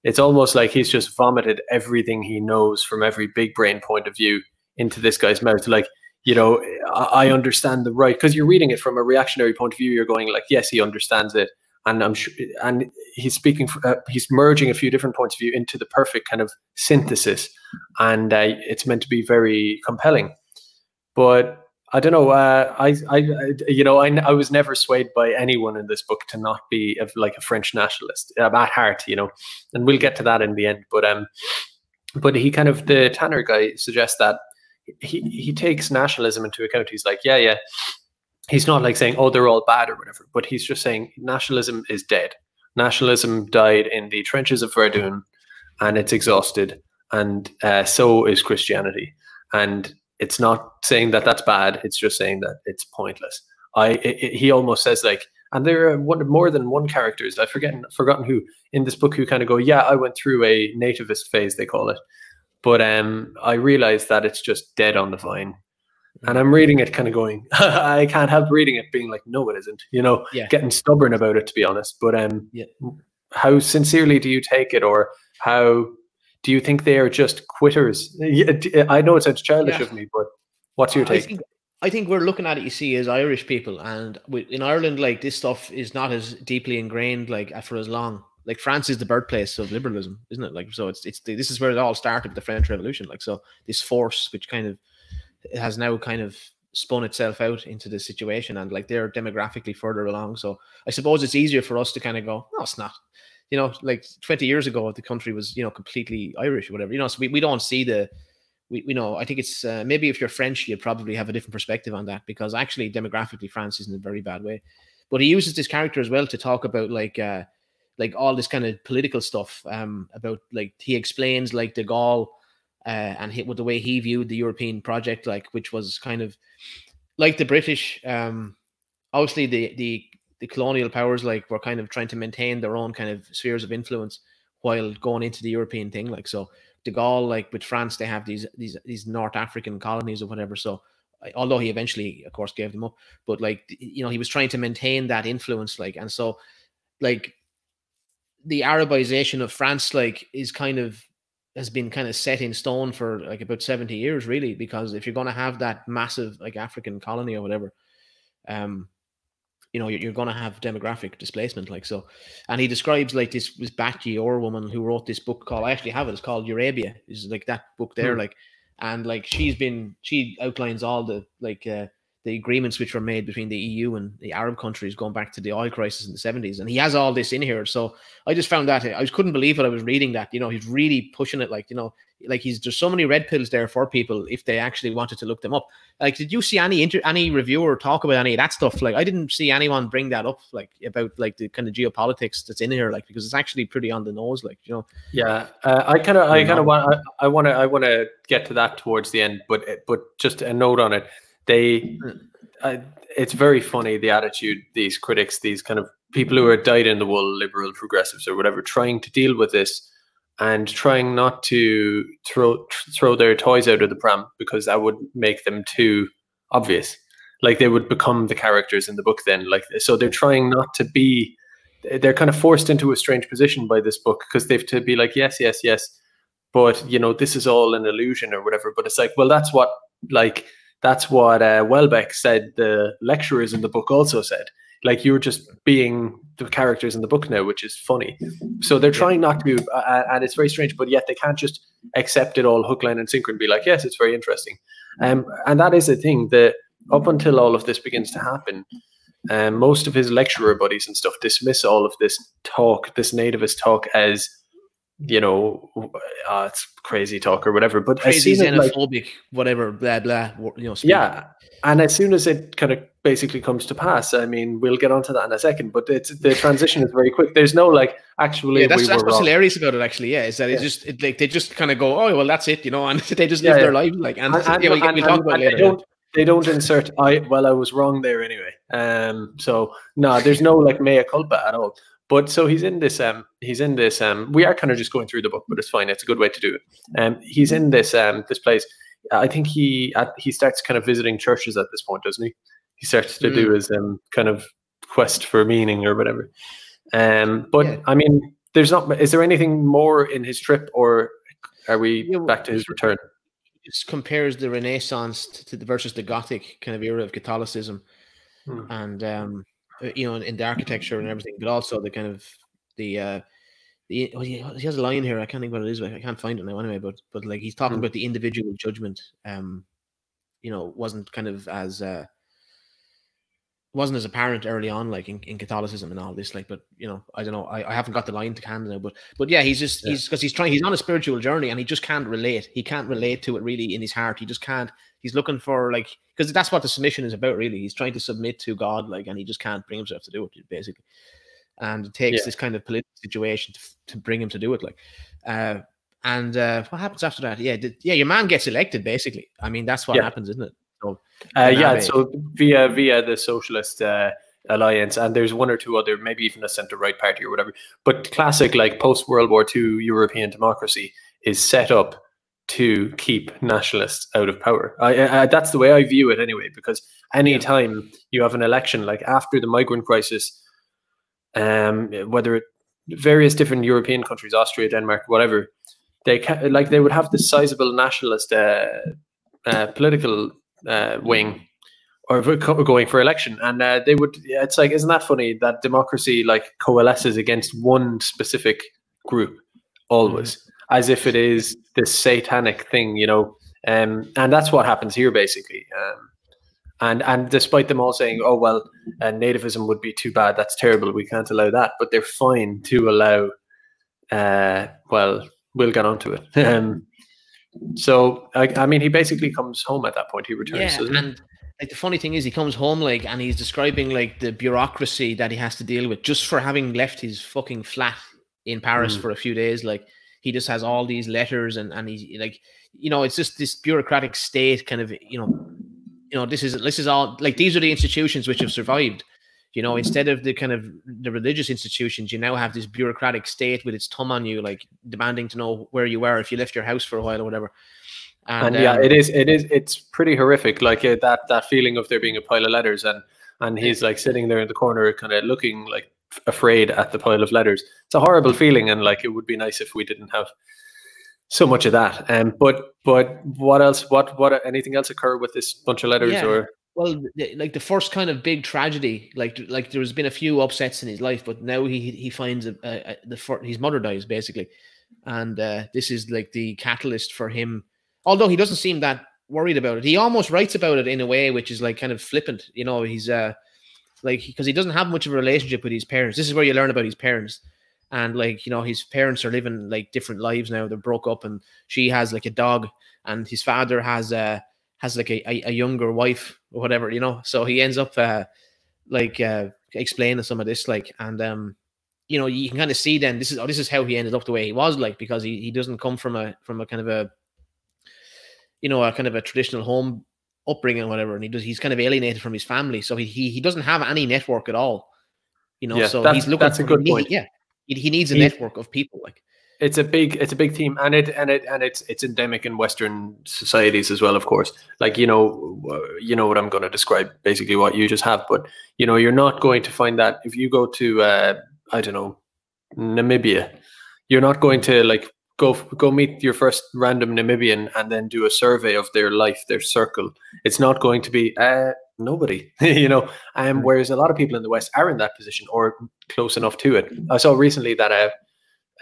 it's almost like he's just vomited everything he knows from every big brain point of view into this guy's mouth. Like, you know, I, I understand the right because you're reading it from a reactionary point of view. You're going like, yes, he understands it, and I'm sure, and he's speaking, uh, he's merging a few different points of view into the perfect kind of synthesis, and uh, it's meant to be very compelling. But I don't know. Uh, I, I, you know, I, I was never swayed by anyone in this book to not be a, like a French nationalist uh, at heart, you know, and we'll get to that in the end. But um, but he kind of the Tanneur guy suggests that he he takes nationalism into account. He's like, yeah, yeah, he's not like saying, oh, they're all bad or whatever, but he's just saying nationalism is dead. Nationalism died in the trenches of Verdun and it's exhausted. And uh, so is Christianity. And it's not saying that that's bad. It's just saying that it's pointless. I it, it, he almost says like, and there are one, more than one characters. I've forgotten forgotten who in this book who kind of go, yeah, I went through a nativist phase. They call it, but um, I realized that it's just dead on the vine and I'm reading it kind of going, I can't help reading it being like, no, it isn't, you know, yeah. getting stubborn about it, to be honest. But um, yeah. how sincerely do you take it or how do you think they are just quitters? I know it sounds childish yeah. of me, but what's your take? I think, I think, we're looking at it, you see, as Irish people. And in Ireland, like this stuff is not as deeply ingrained like for as long. Like France is the birthplace of liberalism, isn't it? Like so, it's it's the, this is where it all started, the French Revolution. Like so, this force which kind of it has now kind of spun itself out into the situation and like they're demographically further along. So I suppose it's easier for us to kind of go, no, it's not. You know, like 20 years ago, the country was, you know, completely Irish or whatever. You know, so we, we don't see the, we, we know, I think it's uh, maybe if you're French, you probably have a different perspective on that because actually demographically France is in a very bad way. But he uses this character as well to talk about like, uh, like all this kind of political stuff um, about like he explains like de Gaulle uh, and hit with the way he viewed the European project, like which was kind of like the British. Um, obviously, the the the colonial powers like were kind of trying to maintain their own kind of spheres of influence while going into the European thing. Like so, De Gaulle, like with France, they have these these these North African colonies or whatever. So although he eventually, of course, gave them up, but like you know, he was trying to maintain that influence. Like and so, like the Arabization of France, like is kind of has been kind of set in stone for like about 70 years really because if you're going to have that massive like african colony or whatever um you know you're, you're going to have demographic displacement like so and he describes like this this Bat Ye'or woman who wrote this book called i actually have it it's called eurabia is like that book there hmm. like and like she's been she outlines all the like uh the agreements which were made between the EU and the Arab countries going back to the oil crisis in the 70s. And he has all this in here. So I just found that I just couldn't believe it. I was reading that. You know, he's really pushing it like, you know, like he's there's so many red pills there for people if they actually wanted to look them up. Like, did you see any inter- any reviewer talk about any of that stuff? Like, I didn't see anyone bring that up, like about like the kind of geopolitics that's in here, like because it's actually pretty on the nose, like you know. Yeah, uh, I kind of, I kind of want, I want to, I want to get to that towards the end, but but just a note on it they uh, it's very funny the attitude these critics these kind of people who are dyed in the wool liberal progressives or whatever trying to deal with this and trying not to throw throw their toys out of the pram because that would make them too obvious. Like they would become the characters in the book then like so they're trying not to be they're kind of forced into a strange position by this book because they've to be like yes yes yes but you know this is all an illusion or whatever. But it's like well that's what like that's what uh, Houellebecq said. The lecturers in the book also said, like you're just being the characters in the book now, which is funny. So they're trying not to, uh, and it's very strange, but yet they can't just accept it all hook, line, and sinker and be like, yes, it's very interesting. Um, and that is the thing that up until all of this begins to happen, um, most of his lecturer buddies and stuff dismiss all of this talk, this nativist talk, as you know, uh, it's crazy talk or whatever. But crazy xenophobic, like, whatever, blah blah. You know, speak. yeah. And as soon as it kind of basically comes to pass, I mean, we'll get onto that in a second. But it's the transition is very quick. There's no like actually. Yeah, that's, we that's what's wrong. hilarious about it. Actually, yeah, is that yeah. it just it, like they just kind of go, oh well, that's it, you know, and they just live yeah, their life like, and, and, and, yeah, we'll, we'll talk about later. They don't, they don't insert I well, I was wrong there anyway. Um, so no, there's no like mea culpa at all. But so he's in this. Um, he's in this. Um, we are kind of just going through the book, but it's fine. It's a good way to do it. Um, he's in this. Um, this place. I think he uh, he starts kind of visiting churches at this point, doesn't he? He starts to mm. do his um kind of quest for meaning or whatever. Um, but yeah. I mean, there's not. Is there anything more in his trip, or are we yeah, back to his return? Just compares the Renaissance to the versus the Gothic kind of era of Catholicism, hmm. and um, you know, in, in, the architecture and everything, but also the kind of the uh the oh, he, he has a line here. I can't think what it is. but I can't find it now anyway. But but like he's talking mm. about the individual judgment. Um, you know, wasn't kind of as uh wasn't as apparent early on, like in, in Catholicism and all this. Like, but you know, I don't know. I, I haven't got the line to now, but but yeah, he's just yeah. he's because he's trying. He's on a spiritual journey and he just can't relate. He can't relate to it really in his heart. He just can't. He's looking for like because that's what the submission is about, really. He's trying to submit to God, like, and he just can't bring himself to do it, basically. And it takes yeah. this kind of political situation to, to bring him to do it, like. Uh, and uh, what happens after that? Yeah, the, yeah, your man gets elected, basically. I mean, that's what yeah. happens, isn't it? So, uh, yeah, so via via the socialist uh, alliance, and there's one or two other, maybe even a centre right party or whatever. But classic, like post World War II European democracy, is set up to keep nationalists out of power. I, I, that's the way I view it anyway, because anytime yeah. you have an election, like after the migrant crisis, um, whether it, various different European countries, Austria, Denmark, whatever, they ca- like they would have this sizable nationalist uh, uh, political uh, wing or going for election, and uh, they would. It's like, isn't that funny that democracy like coalesces against one specific group always? Mm-hmm as if it is this satanic thing, you know. Um, and that's what happens here, basically. Um, and and despite them all saying, "Oh well, uh, nativism would be too bad. That's terrible. We can't allow that," but they're fine to allow. Uh, well, we'll get onto it. um, so I, I, mean, he basically comes home at that point. He returns. Yeah, and like the funny thing is, he comes home like, and he's describing like the bureaucracy that he has to deal with just for having left his fucking flat in Paris mm. for a few days. Like he just has all these letters and and he's like you know it's just this bureaucratic state kind of you know you know this is this is all like these are the institutions which have survived you know instead of the kind of the religious institutions you now have this bureaucratic state with its thumb on you like demanding to know where you were if you left your house for a while or whatever and, and yeah um, it is it is it's pretty horrific like uh, that that feeling of there being a pile of letters and and he's like sitting there in the corner kind of looking like afraid at the pile of letters. It's a horrible feeling, and like it would be nice if we didn't have so much of that. Um, but but what else? What what anything else occur with this bunch of letters yeah. or? Well, like the first kind of big tragedy, like like there's been a few upsets in his life, but now he he finds a, a, a the his mother dies basically, and uh, this is like the catalyst for him. Although he doesn't seem that worried about it. He almost writes about it in a way which is like kind of flippant. You know, he's uh like because he doesn't have much of a relationship with his parents. This is where you learn about his parents. And like, you know, his parents are living like different lives now. They're broke up and she has like a dog and his father has uh has like a, a, a younger wife or whatever, you know. So he ends up uh like uh explaining some of this, like and um you know, you can kind of see then this is oh, this is how he ended up the way he was, like because he, he doesn't come from a from a kind of a you know, a kind of a traditional home upbringing or whatever, and he does he's kind of alienated from his family, so he he, he doesn't have any network at all. You know, Yeah, so that's- he's looking. that's a good need- point. Yeah, he, he needs a He- network of people. Like, it's a big it's a big theme and it and it and it's it's endemic in western societies as well of course. Like you know uh, you know what i'm going to describe basically what you just have but you know you're not going to find that if you go to uh i don't know namibia you're not going to like go go meet your first random namibian and then do a survey of their life their circle. It's not going to be uh nobody you know um, Mm. whereas a lot of people in the west are in that position or close enough to it. I saw recently that uh,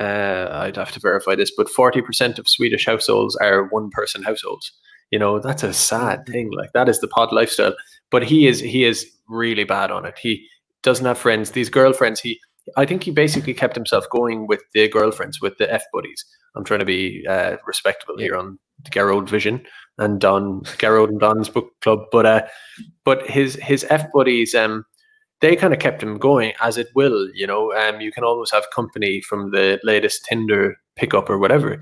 uh, I'd have to verify this, but 40% of Swedish households are one person households. You know, that's a sad thing. Like that is the pod lifestyle. But he is he is really bad on it. He doesn't have friends. These girlfriends, he I think he basically kept himself going with the girlfriends, with the F buddies. I'm trying to be uh, respectable here on the Gearóid Vision and Don Gearóid and Don's book club. But uh but his his F buddies um they kind of kept him going as it will, you know. Um, you can always have company from the latest Tinder pickup or whatever,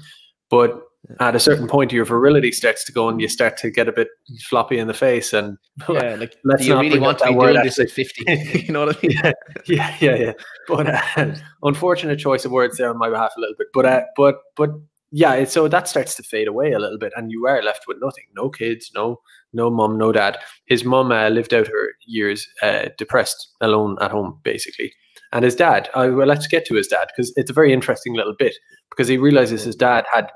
but at a certain point, your virility starts to go, and you start to get a bit floppy in the face. And yeah, like, Let's do you not really want to be doing this at 50? you know what I mean? yeah, yeah, yeah, yeah. But uh, unfortunate choice of words there on my behalf a little bit. But uh, but but yeah, so that starts to fade away a little bit, and you are left with nothing. No kids, no no mum, no dad. His mum uh, lived out her years uh, depressed, alone at home, basically. And his dad, uh, well, let's get to his dad because it's a very interesting little bit because he realizes his dad had,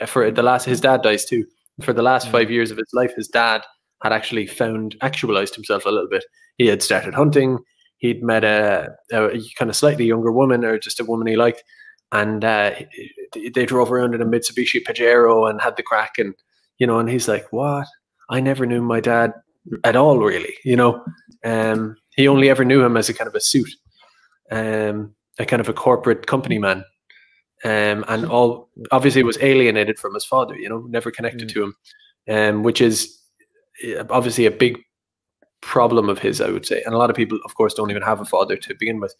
uh, for the last, his dad dies too. For the last Mm. five years of his life, his dad had actually found, actualized himself a little bit. He had started hunting. He'd met a, a kind of slightly younger woman or just a woman he liked. And uh, they- they drove around in a Mitsubishi Pajero and had the crack. And, you know, and he's like, what? I never knew my dad at all, really. You know, um, he only ever knew him as a kind of a suit, um, a kind of a corporate company man, um, and all obviously was alienated from his father. You know, never connected Mm. to him, um, which is uh, obviously a big problem of his, I would say. And a lot of people, of course, don't even have a father to begin with.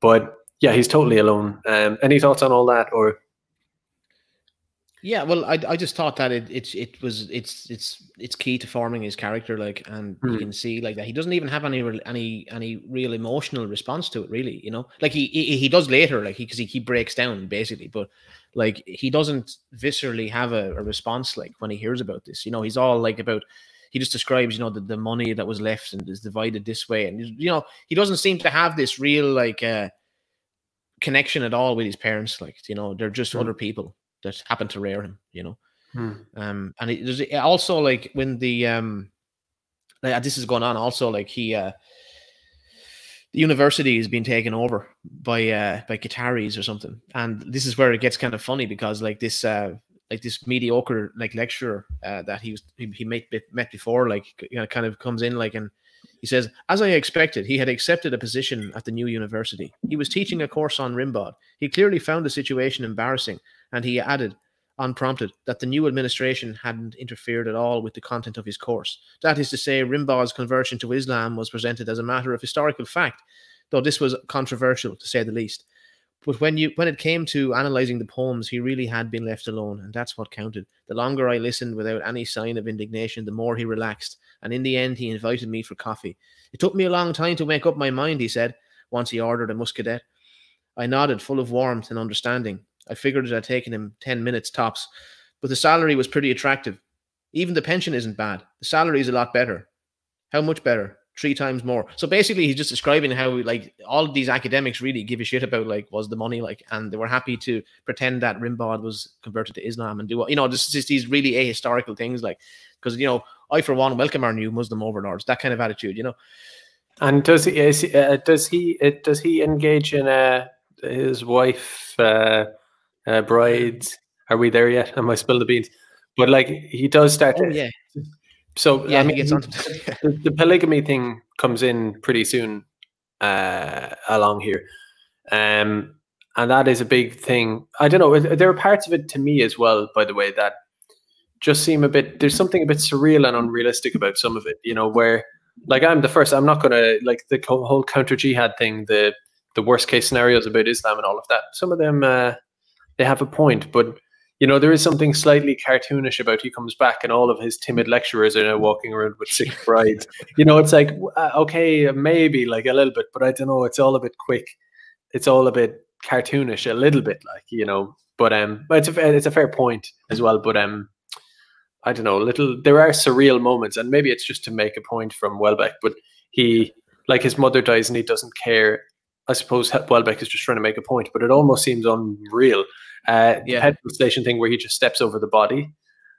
But yeah, he's totally alone. Um, any thoughts on all that, or Yeah, well, I, I just thought that it it's it was it's it's it's key to forming his character, like, and you Hmm. can see like that he doesn't even have any real- any any real emotional response to it, really. You know, like he he, he does later, like he because he, he breaks down basically, but like he doesn't viscerally have a, a response like when he hears about this. You know, he's all like about he just describes you know the, the money that was left and is divided this way, and you know he doesn't seem to have this real like uh connection at all with his parents. Like you know, they're just Hmm. other people that happened to rear him. You know. Hmm. Um, and it, it also like when the um, like, this is going on. Also, like he, uh, the university is being taken over by uh by Qataris or something, and this is where it gets kind of funny because like this uh like this mediocre like lecturer uh, that he was he, he met met before like you know kind of comes in like and he says as I expected he had accepted a position at the new university. He was teaching a course on Rimbaud. He clearly found the situation embarrassing, and he added unprompted that the new administration hadn't interfered at all with the content of his course. That is to say, Rimbaud's conversion to Islam was presented as a matter of historical fact, though this was controversial to say the least. But when you when it came to analyzing the poems, he really had been left alone, and that's what counted. The longer I listened without any sign of indignation, the more he relaxed, and in the end he invited me for coffee. It took me a long time to make up my mind, he said, once he ordered a muscadet. I nodded, full of warmth and understanding. I figured it had taken him 10 minutes tops, but the salary was pretty attractive. Even the pension isn't bad. The salary is a lot better. How much better? Three times more. So basically, he's just describing how like all these academics really give a shit about like was the money like, and they were happy to pretend that Rimbaud was converted to Islam and do what you know, just, just these really ahistorical things like because you know I for one welcome our new Muslim overlords. That kind of attitude, you know. And does he is uh, does he uh, does he engage in uh, his wife uh, uh, brides? Are we there yet? Am I spill the beans? But like he does start Oh yeah, so Yeah, I he mean, the, the polygamy thing comes in pretty soon uh, along here, um, and that is a big thing. I don't know. There are parts of it to me as well, by the way, that just seem a bit. There's something a bit surreal and unrealistic about some of it. You know, where like I'm the first. I'm not gonna like the whole counter jihad thing. The the worst case scenarios about Islam and all of that. Some of them uh, they have a point, but you know there is something slightly cartoonish about. He comes back and all of his timid lecturers are now walking around with sick brides. you know, it's like uh, okay, maybe like a little bit, but I don't know. It's all a bit quick. It's all a bit cartoonish, a little bit like you know. But um, but it's a it's a fair point as well. But um, I don't know. Little there are surreal moments, and maybe it's just to make a point from Houellebecq. But he like his mother dies and he doesn't care. I suppose Houellebecq is just trying to make a point, but it almost seems unreal. Uh, the Yeah. petrol station thing where he just steps over the body,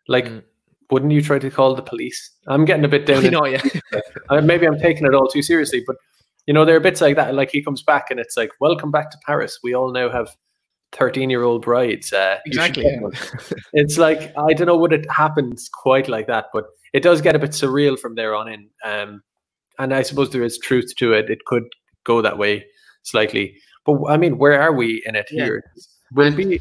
like. Mm. Wouldn't you try to call the police? I'm getting a bit down. you know, yeah. uh, maybe I'm taking it all too seriously, but you know, there are bits like that. Like he comes back and it's like, "Welcome back to Paris. We all now have 13 year old brides." Uh, Exactly. it's like I don't know what it happens quite like that, but it does get a bit surreal from there on in. Um, and I suppose there is truth to it. It could go that way slightly, but I mean, where are we in it Yeah. here? Will be?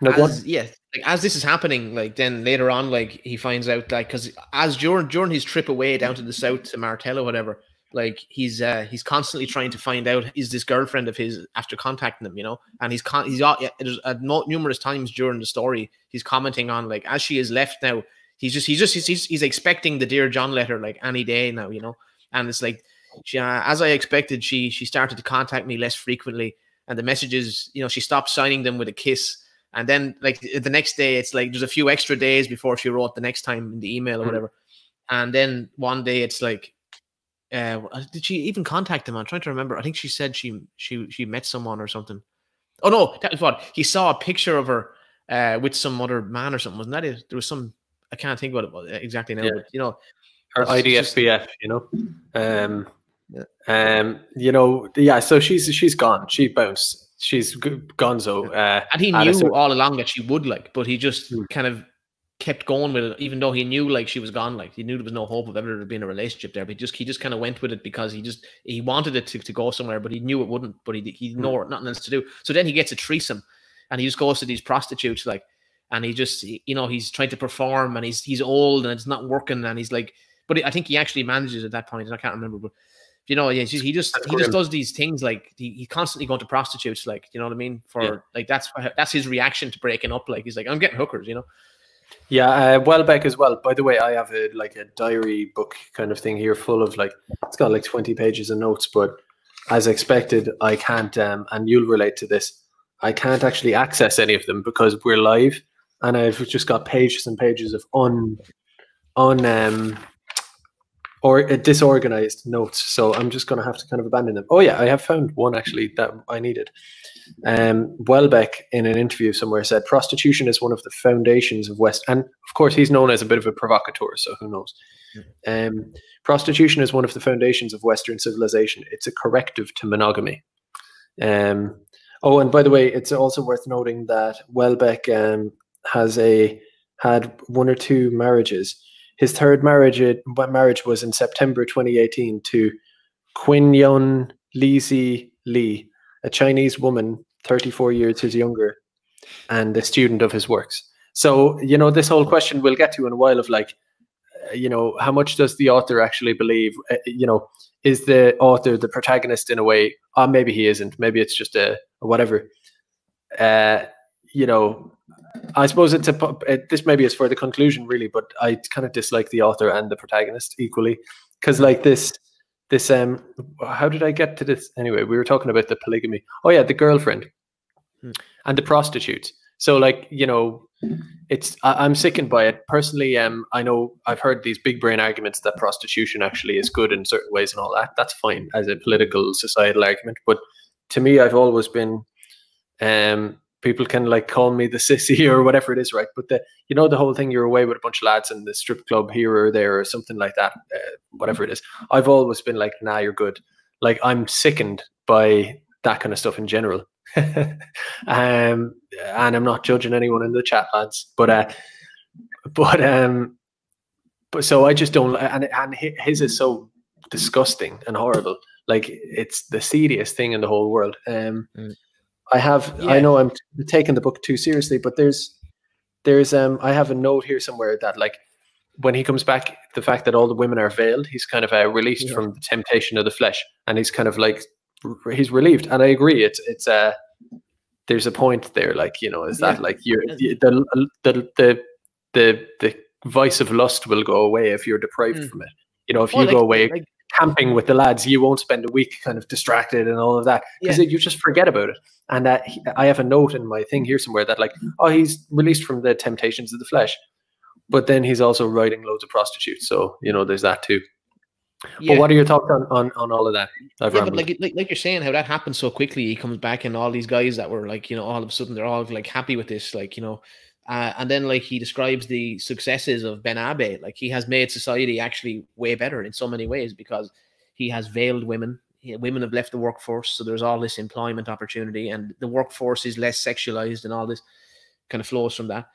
No, as, yeah, like as this is happening, like then later on, like he finds out, like because as during during his trip away down to the south to Martello, whatever, like he's uh he's constantly trying to find out is this girlfriend of his after contacting them, you know, and he's con he's uh, at no, numerous times during the story he's commenting on like as she is left now, he's just he's just he's, he's, he's expecting the dear John letter like any day now, you know, and it's like she, uh, as I expected, she she started to contact me less frequently, and the messages, you know, she stopped signing them with a kiss. And then, like the next day, it's like there's a few extra days before she wrote the next time in the email or Mhm. whatever. And then one day, it's like, uh, did she even contact him? I'm trying to remember. I think she said she she she met someone or something. Oh no, that was what he saw a picture of her uh, with some other man or something. Wasn't that it? There was some. I can't think what it was exactly now, Yeah. but you know, her It's just- you know. Um. Um, you know, yeah. So she's she's gone. She bounced. She's gonzo. Uh, And he knew all along that she would like, but he just Hmm. kind of kept going with it, even though he knew like she was gone. Like he knew there was no hope of ever being a relationship there. But he just he just kind of went with it because he just he wanted it to, to go somewhere, but he knew it wouldn't. But he he Hmm. knew nothing else to do. So then he gets a threesome, and he just goes to these prostitutes like, and he just you know he's trying to perform, and he's he's old and it's not working, and he's like, but I think he actually manages at that point, point. I can't remember, but. You know, yeah, he just he just does these things like he, he constantly going to prostitutes, like you know what I mean. For Yeah. like that's that's his reaction to breaking up. Like he's like, I'm getting hookers, you know. Yeah, uh, Houellebecq as well. By the way, I have a like a diary book kind of thing here, full of like it's got like twenty pages of notes. But as expected, I can't, um, and you'll relate to this. I can't actually access any of them because we're live, and I've just got pages and pages of un, un, um, or uh, disorganized notes. So I'm just going to have to kind of abandon them. Oh yeah, I have found one actually that I needed. Um, Houellebecq, in an interview somewhere, said prostitution is one of the foundations of West, and of course he's known as a bit of a provocateur. So who knows? Um, prostitution is one of the foundations of Western civilization. It's a corrective to monogamy. Um, oh, and by the way, it's also worth noting that Houellebecq um, has a had one or two marriages. His third marriage marriage was in September 2018 to Quin Yun Lizzie Lee, a Chinese woman, 34 years his younger, and a student of his works. So, you know, this whole question we'll get to in a while of like, uh, you know, how much does the author actually believe? Uh, you know, is the author the protagonist in a way? Or maybe he isn't. Maybe it's just a, a whatever. Uh, you know, I suppose it's a it, this maybe is for the conclusion really, but I kind of dislike the author and the protagonist equally because like this this um how did I get to this anyway? We were talking about the polygamy. Oh yeah, the girlfriend Hmm. and the prostitutes. So like you know, it's I, I'm sickened by it personally. Um, I know I've heard these big brain arguments that prostitution actually is good in certain ways and all that. That's fine as a political societal argument, but to me, I've always been um people can like call me the sissy or whatever it is, right? But the you know the whole thing you're away with a bunch of lads in the strip club here or there or something like that, uh, whatever it is. I've always been like, nah, you're good. Like I'm sickened by that kind of stuff in general. um, and I'm not judging anyone in the chat, lads, but uh, but um, but so I just don't, and and his is so disgusting and horrible. Like it's the seediest thing in the whole world. Um, mm. I have, yeah. I know I'm taking the book too seriously, but there's, there's, um, I have a note here somewhere that like when he comes back, the fact that all the women are veiled, he's kind of uh, released yeah. from the temptation of the flesh, and he's kind of like he's relieved. And I agree, it's it's uh there's a point there, like you know, is that like you're the the the the the vice of lust will go away if you're deprived mm. from it. You know, if you like, go away like, camping with the lads, you won't spend a week kind of distracted and all of that because yeah. you just forget about it. And uh, I have a note in my thing here somewhere that like, oh, he's released from the temptations of the flesh, but then he's also riding loads of prostitutes. So you know, there's that too. Yeah. But what are your thoughts on, on, on all of that? I've yeah, but like, like like you're saying, how that happened so quickly. He comes back, and all these guys that were like, you know, all of a sudden they're all like happy with this, like you know, uh, and then like he describes the successes of Ben Abbes. like he has made society actually way better in so many ways because he has veiled women. He, women have left the workforce, so there's all this employment opportunity, and the workforce is less sexualized, and all this kind of flows from that.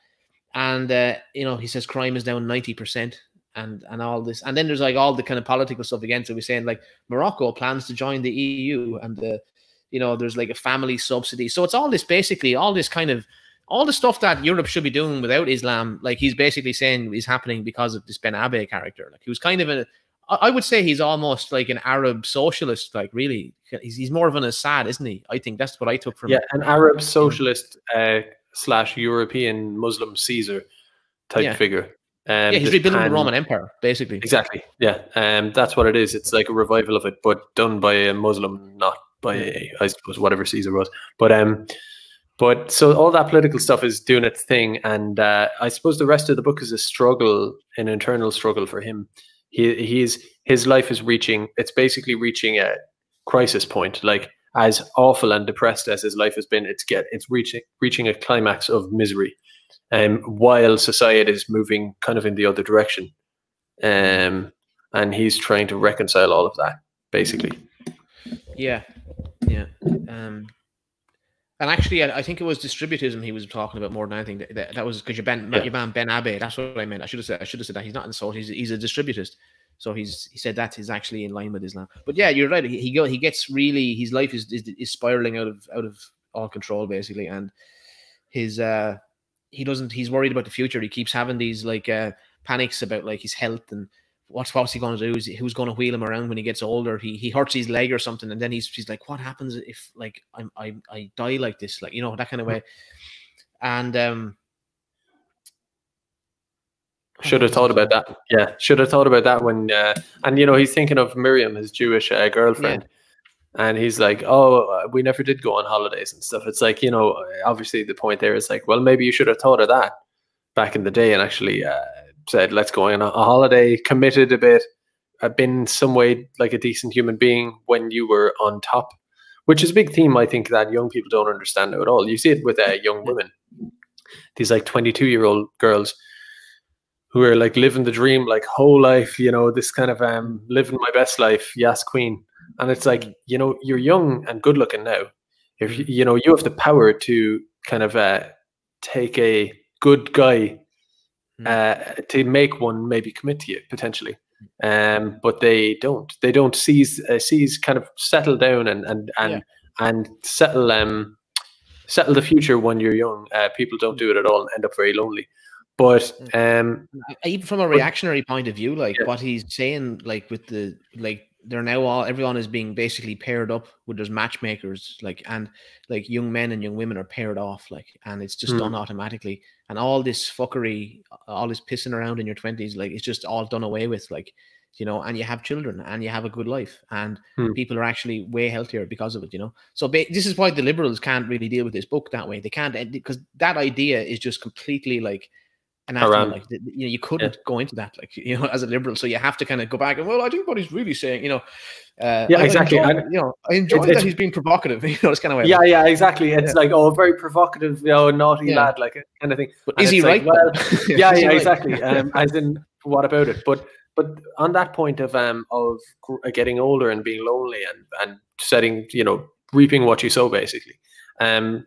And uh, you know, he says crime is down ninety percent, and and all this, and then there's like all the kind of political stuff again. So we're saying like Morocco plans to join the EU, and the you know there's like a family subsidy. So it's all this basically all this kind of all the stuff that Europe should be doing without Islam, like he's basically saying is happening because of this Ben Abbes character. Like he was kind of a, I would say he's almost like an Arab socialist. Like really, he's, he's more of an Assad, isn't he? I think that's what I took from yeah, an Arab socialist uh, slash European Muslim Caesar type yeah. figger. Um, yeah, he's rebuilding pan- the Roman Empire, basically. Exactly. Yeah, um, that's what it is. It's like a revival of it, but done by a Muslim, not by a, I suppose whatever Caesar was. But um, but so all that political stuff is doing its thing, and uh, I suppose the rest of the book is a struggle, an internal struggle for him. He he's his life is reaching. It's basically reaching a crisis point. Like as awful and depressed as his life has been, it's get it's reaching reaching a climax of misery, um, while society is moving kind of in the other direction, um, and he's trying to reconcile all of that basically. Yeah, yeah. Um, and actually, I, think it was distributism he was talking about more than anything. That, that, that was because you Ben, yeah. you ban Ben Abbes. That's what I meant. I should have said. I should have said that he's not in salt. He's he's a distributist. So he's he said that is actually in line with Islam. But yeah, you're right. He, he go he gets really his life is, is is spiraling out of out of all control basically, and his uh he doesn't he's worried about the future. He keeps having these like uh panics about like his health and what's what's he going to do? Is who's going to wheel him around when he gets older? He he hurts his leg or something, and then he's he's like, what happens if like I'm I I die like this, like you know that kind of way. And um, should have thought about that. Yeah, should have thought about that when uh, and you know he's thinking of Miriam, his Jewish uh, girlfriend. Yeah. And he's like, "Oh, we never did go on holidays and stuff." It's like, you know, obviously the point there is like, well, maybe you should have thought of that back in the day and actually uh, said, let's go on a, holiday, committed a bit, uh, been some way like a decent human being when you were on top, which is a big theme I think that young people don't understand at all. You see it with uh, young women, these like 22 year old girls who are like living the dream, like whole life, you know, this kind of um living my best life, yes, queen. And it's like, you know, you're young and good looking now. If you, you know, you have the power to kind of uh, take a good guy Hmm. uh, to make one maybe commit to you potentially. Um, but they don't. They don't seize uh, seize kind of settle down and and and yeah. and settle um settle the future when you're young. Uh, people don't do it at all and end up very lonely. But hmm. um, even from a reactionary but, point of view, like yeah. what he's saying, like with the like they're now all everyone is being basically paired up with those matchmakers like and like young men and young women are paired off like and it's just mm. done automatically and all this fuckery all this pissing around in your 20s like it's just all done away with like you know and you have children and you have a good life and mm. people are actually way healthier because of it you know so ba- this is why the liberals can't really deal with this book that way they can't because that idea is just completely like and after, like you know, you couldn't yeah. go into that, like you know, as a liberal. So you have to kind of go back and well, I think what he's really saying, you know, uh, yeah, exactly. I enjoy, you know, I enjoy that he's being provocative. You know, this kind of way. Yeah, yeah, exactly. It's yeah. like oh, very provocative, you know, naughty yeah. lad, like kind of thing. But is he right? Like, well, yeah, yeah, exactly. Um, as in, what about it? But but on that point of um of getting older and being lonely and and setting, you know, reaping what you sow, basically. Um,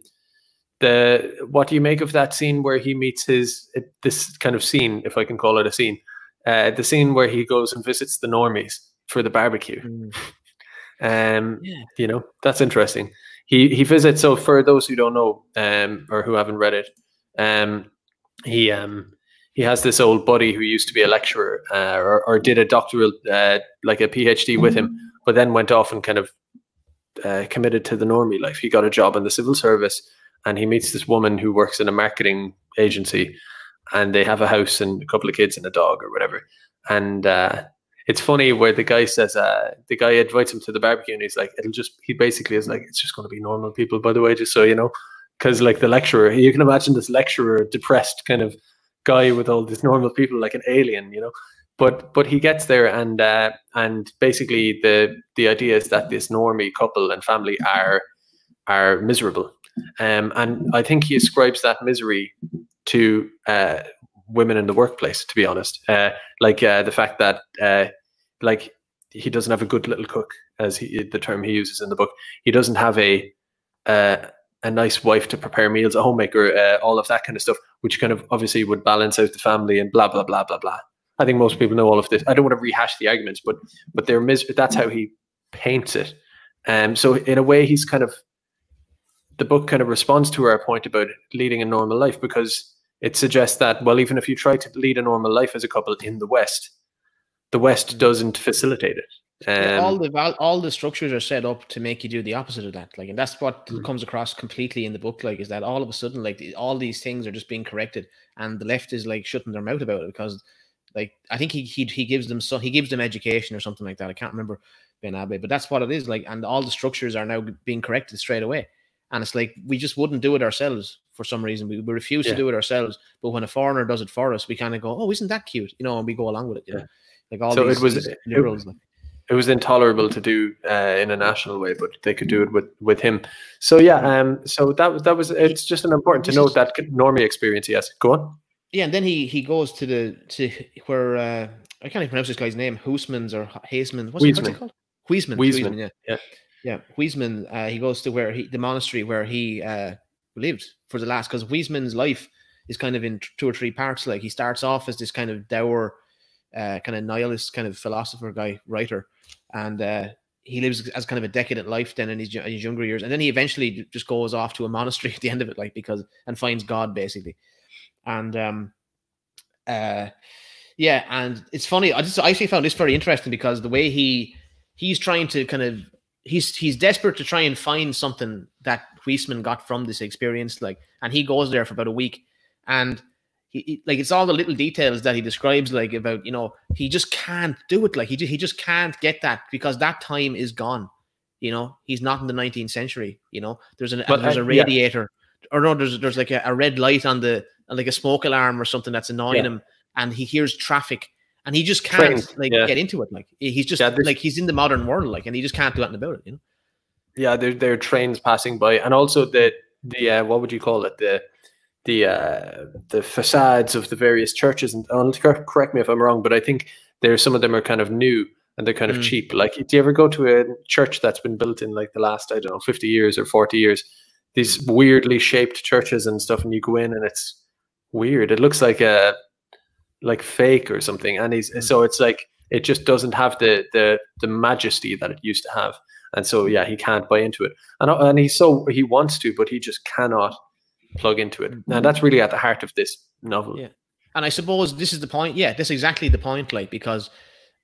the what do you make of that scene where he meets his this kind of scene, if I can call it a scene, uh, the scene where he goes and visits the normies for the barbecue. Mm. Um, Yeah. you know, that's interesting. He he visits. So for those who don't know, um, or who haven't read it, um, he um he has this old buddy who used to be a lecturer, uh, or or did a doctoral, uh, like a PhD with him, but then went off and kind of uh, committed to the normie life. He got a job in the civil service, and he meets this woman who works in a marketing agency, and they have a house and a couple of kids and a dog or whatever. And uh, it's funny where the guy says, uh, the guy invites him to the barbecue, and he's like, it'll just, he basically is like, it's just going to be normal people, by the way, just so you know. Because like the lecturer, you can imagine this lecturer, depressed kind of guy with all these normal people, like an alien, you know but but he gets there and uh, and basically the the idea is that this normie couple and family are are miserable um, and I think he ascribes that misery to uh, women in the workplace to be honest uh, like uh, the fact that uh, like he doesn't have a good little cook as he, the term he uses in the book he doesn't have a uh, a nice wife to prepare meals a homemaker uh, all of that kind of stuff which kind of obviously would balance out the family and blah blah blah blah blah I think most people know all of this. I don't want to rehash the arguments, but but they're mis- that's how he paints it. Um, so in a way, he's kind of the book kind of responds to our point about leading a normal life because it suggests that well, even if you try to lead a normal life as a couple in the West, the West doesn't facilitate it. Um, all the all the structures are set up to make you do the opposite of that. Like, and that's what Mm. comes across completely in the book. Like, is that all of a sudden, like, all these things are just being corrected, and the left is like shutting their mouth about it because, like, I think he he he gives them so he gives them education or something like that. I can't remember Ben Abbes, but that's what it is. Like, and all the structures are now being corrected straight away, and it's like we just wouldn't do it ourselves for some reason. We, we refuse Yeah. to do it ourselves, but when a foreigner does it for us, we kind of go, "Oh, isn't that cute?" You know, and we go along with it. You Yeah. know, like all So it was- these it- like, it was intolerable to do uh, in a national way, but they could do it with with him. So yeah, um, so that was that was. It's just an important to note that normie experience. Yes, go on. Yeah, and then he he goes to the to where uh, I can't even pronounce this guy's name, Hoosmans or Haseman. What's, it- what's it called? Huisman. Wiesman, yeah, yeah. Yeah. Huisman. Uh, he goes to where he the monastery where he uh, lived for the last because Huisman's life is kind of in two or three parts. Like he starts off as this kind of dour, uh, kind of nihilist, kind of philosopher guy, writer, and uh, he lives as kind of a decadent life then in his, in his younger years, and then he eventually just goes off to a monastery at the end of it, like because and finds God basically, and um, uh, yeah, and it's funny. I just I actually found this very interesting because the way he he's trying to kind of he's he's desperate to try and find something that Huisman got from this experience, like, and he goes there for about a week, and he, he- like it's all the little details that he describes, like about you know he just can't do it, like he just, he just can't get that because that time is gone. You know, he's not in the 19th century. You know, there's an But, there's a yeah. radiator, or no, there's there's like a, a red light on the like a smoke alarm or something that's annoying Yeah. him, and he hears traffic, and he just can't Trains, like yeah. get into it. Like he's just Yeah, like he's in the modern world, like, and he just can't do anything about it. You know. Yeah, there there are trains passing by, and also the the uh, what would you call it the the uh, the facades of the various churches. And uh, correct me if I'm wrong, but I think there's some of them are kind of new and they're kind of Mm. cheap. Like, do you ever go to a church that's been built in like the last I don't know 50 years or 40 years? These weirdly shaped churches and stuff, and you go in and it's weird. It looks like a like fake or something, and he's Mm. so it's like it just doesn't have the the the majesty that it used to have. And so, yeah, he can't buy into it, and and he's so he wants to, but he just cannot plug into it. And that's really at the heart of this novel. Yeah. And I suppose this is the point. Yeah, this is exactly the point. Like because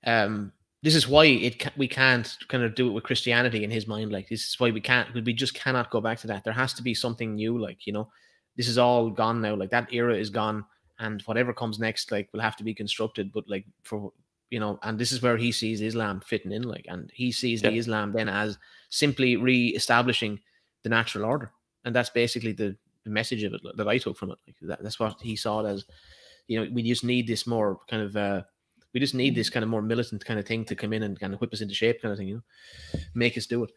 um, this is why it ca- we can't kind of do it with Christianity in his mind. Like this is why we can't. We just cannot go back to that. There has to be something new. Like you know, this is all gone now. Like that era is gone, and whatever comes next, like will have to be constructed. But like for you know, and this is where he sees Islam fitting in. Like, and he sees the Islam then as simply re-establishing the natural order, and that's basically the, the message of it that I took from it. Like that, that's what he saw it as. You know, we just need this more kind of. uh we just need this kind of more militant kind of thing to come in and kind of whip us into shape, kind of thing. You know, make us do it.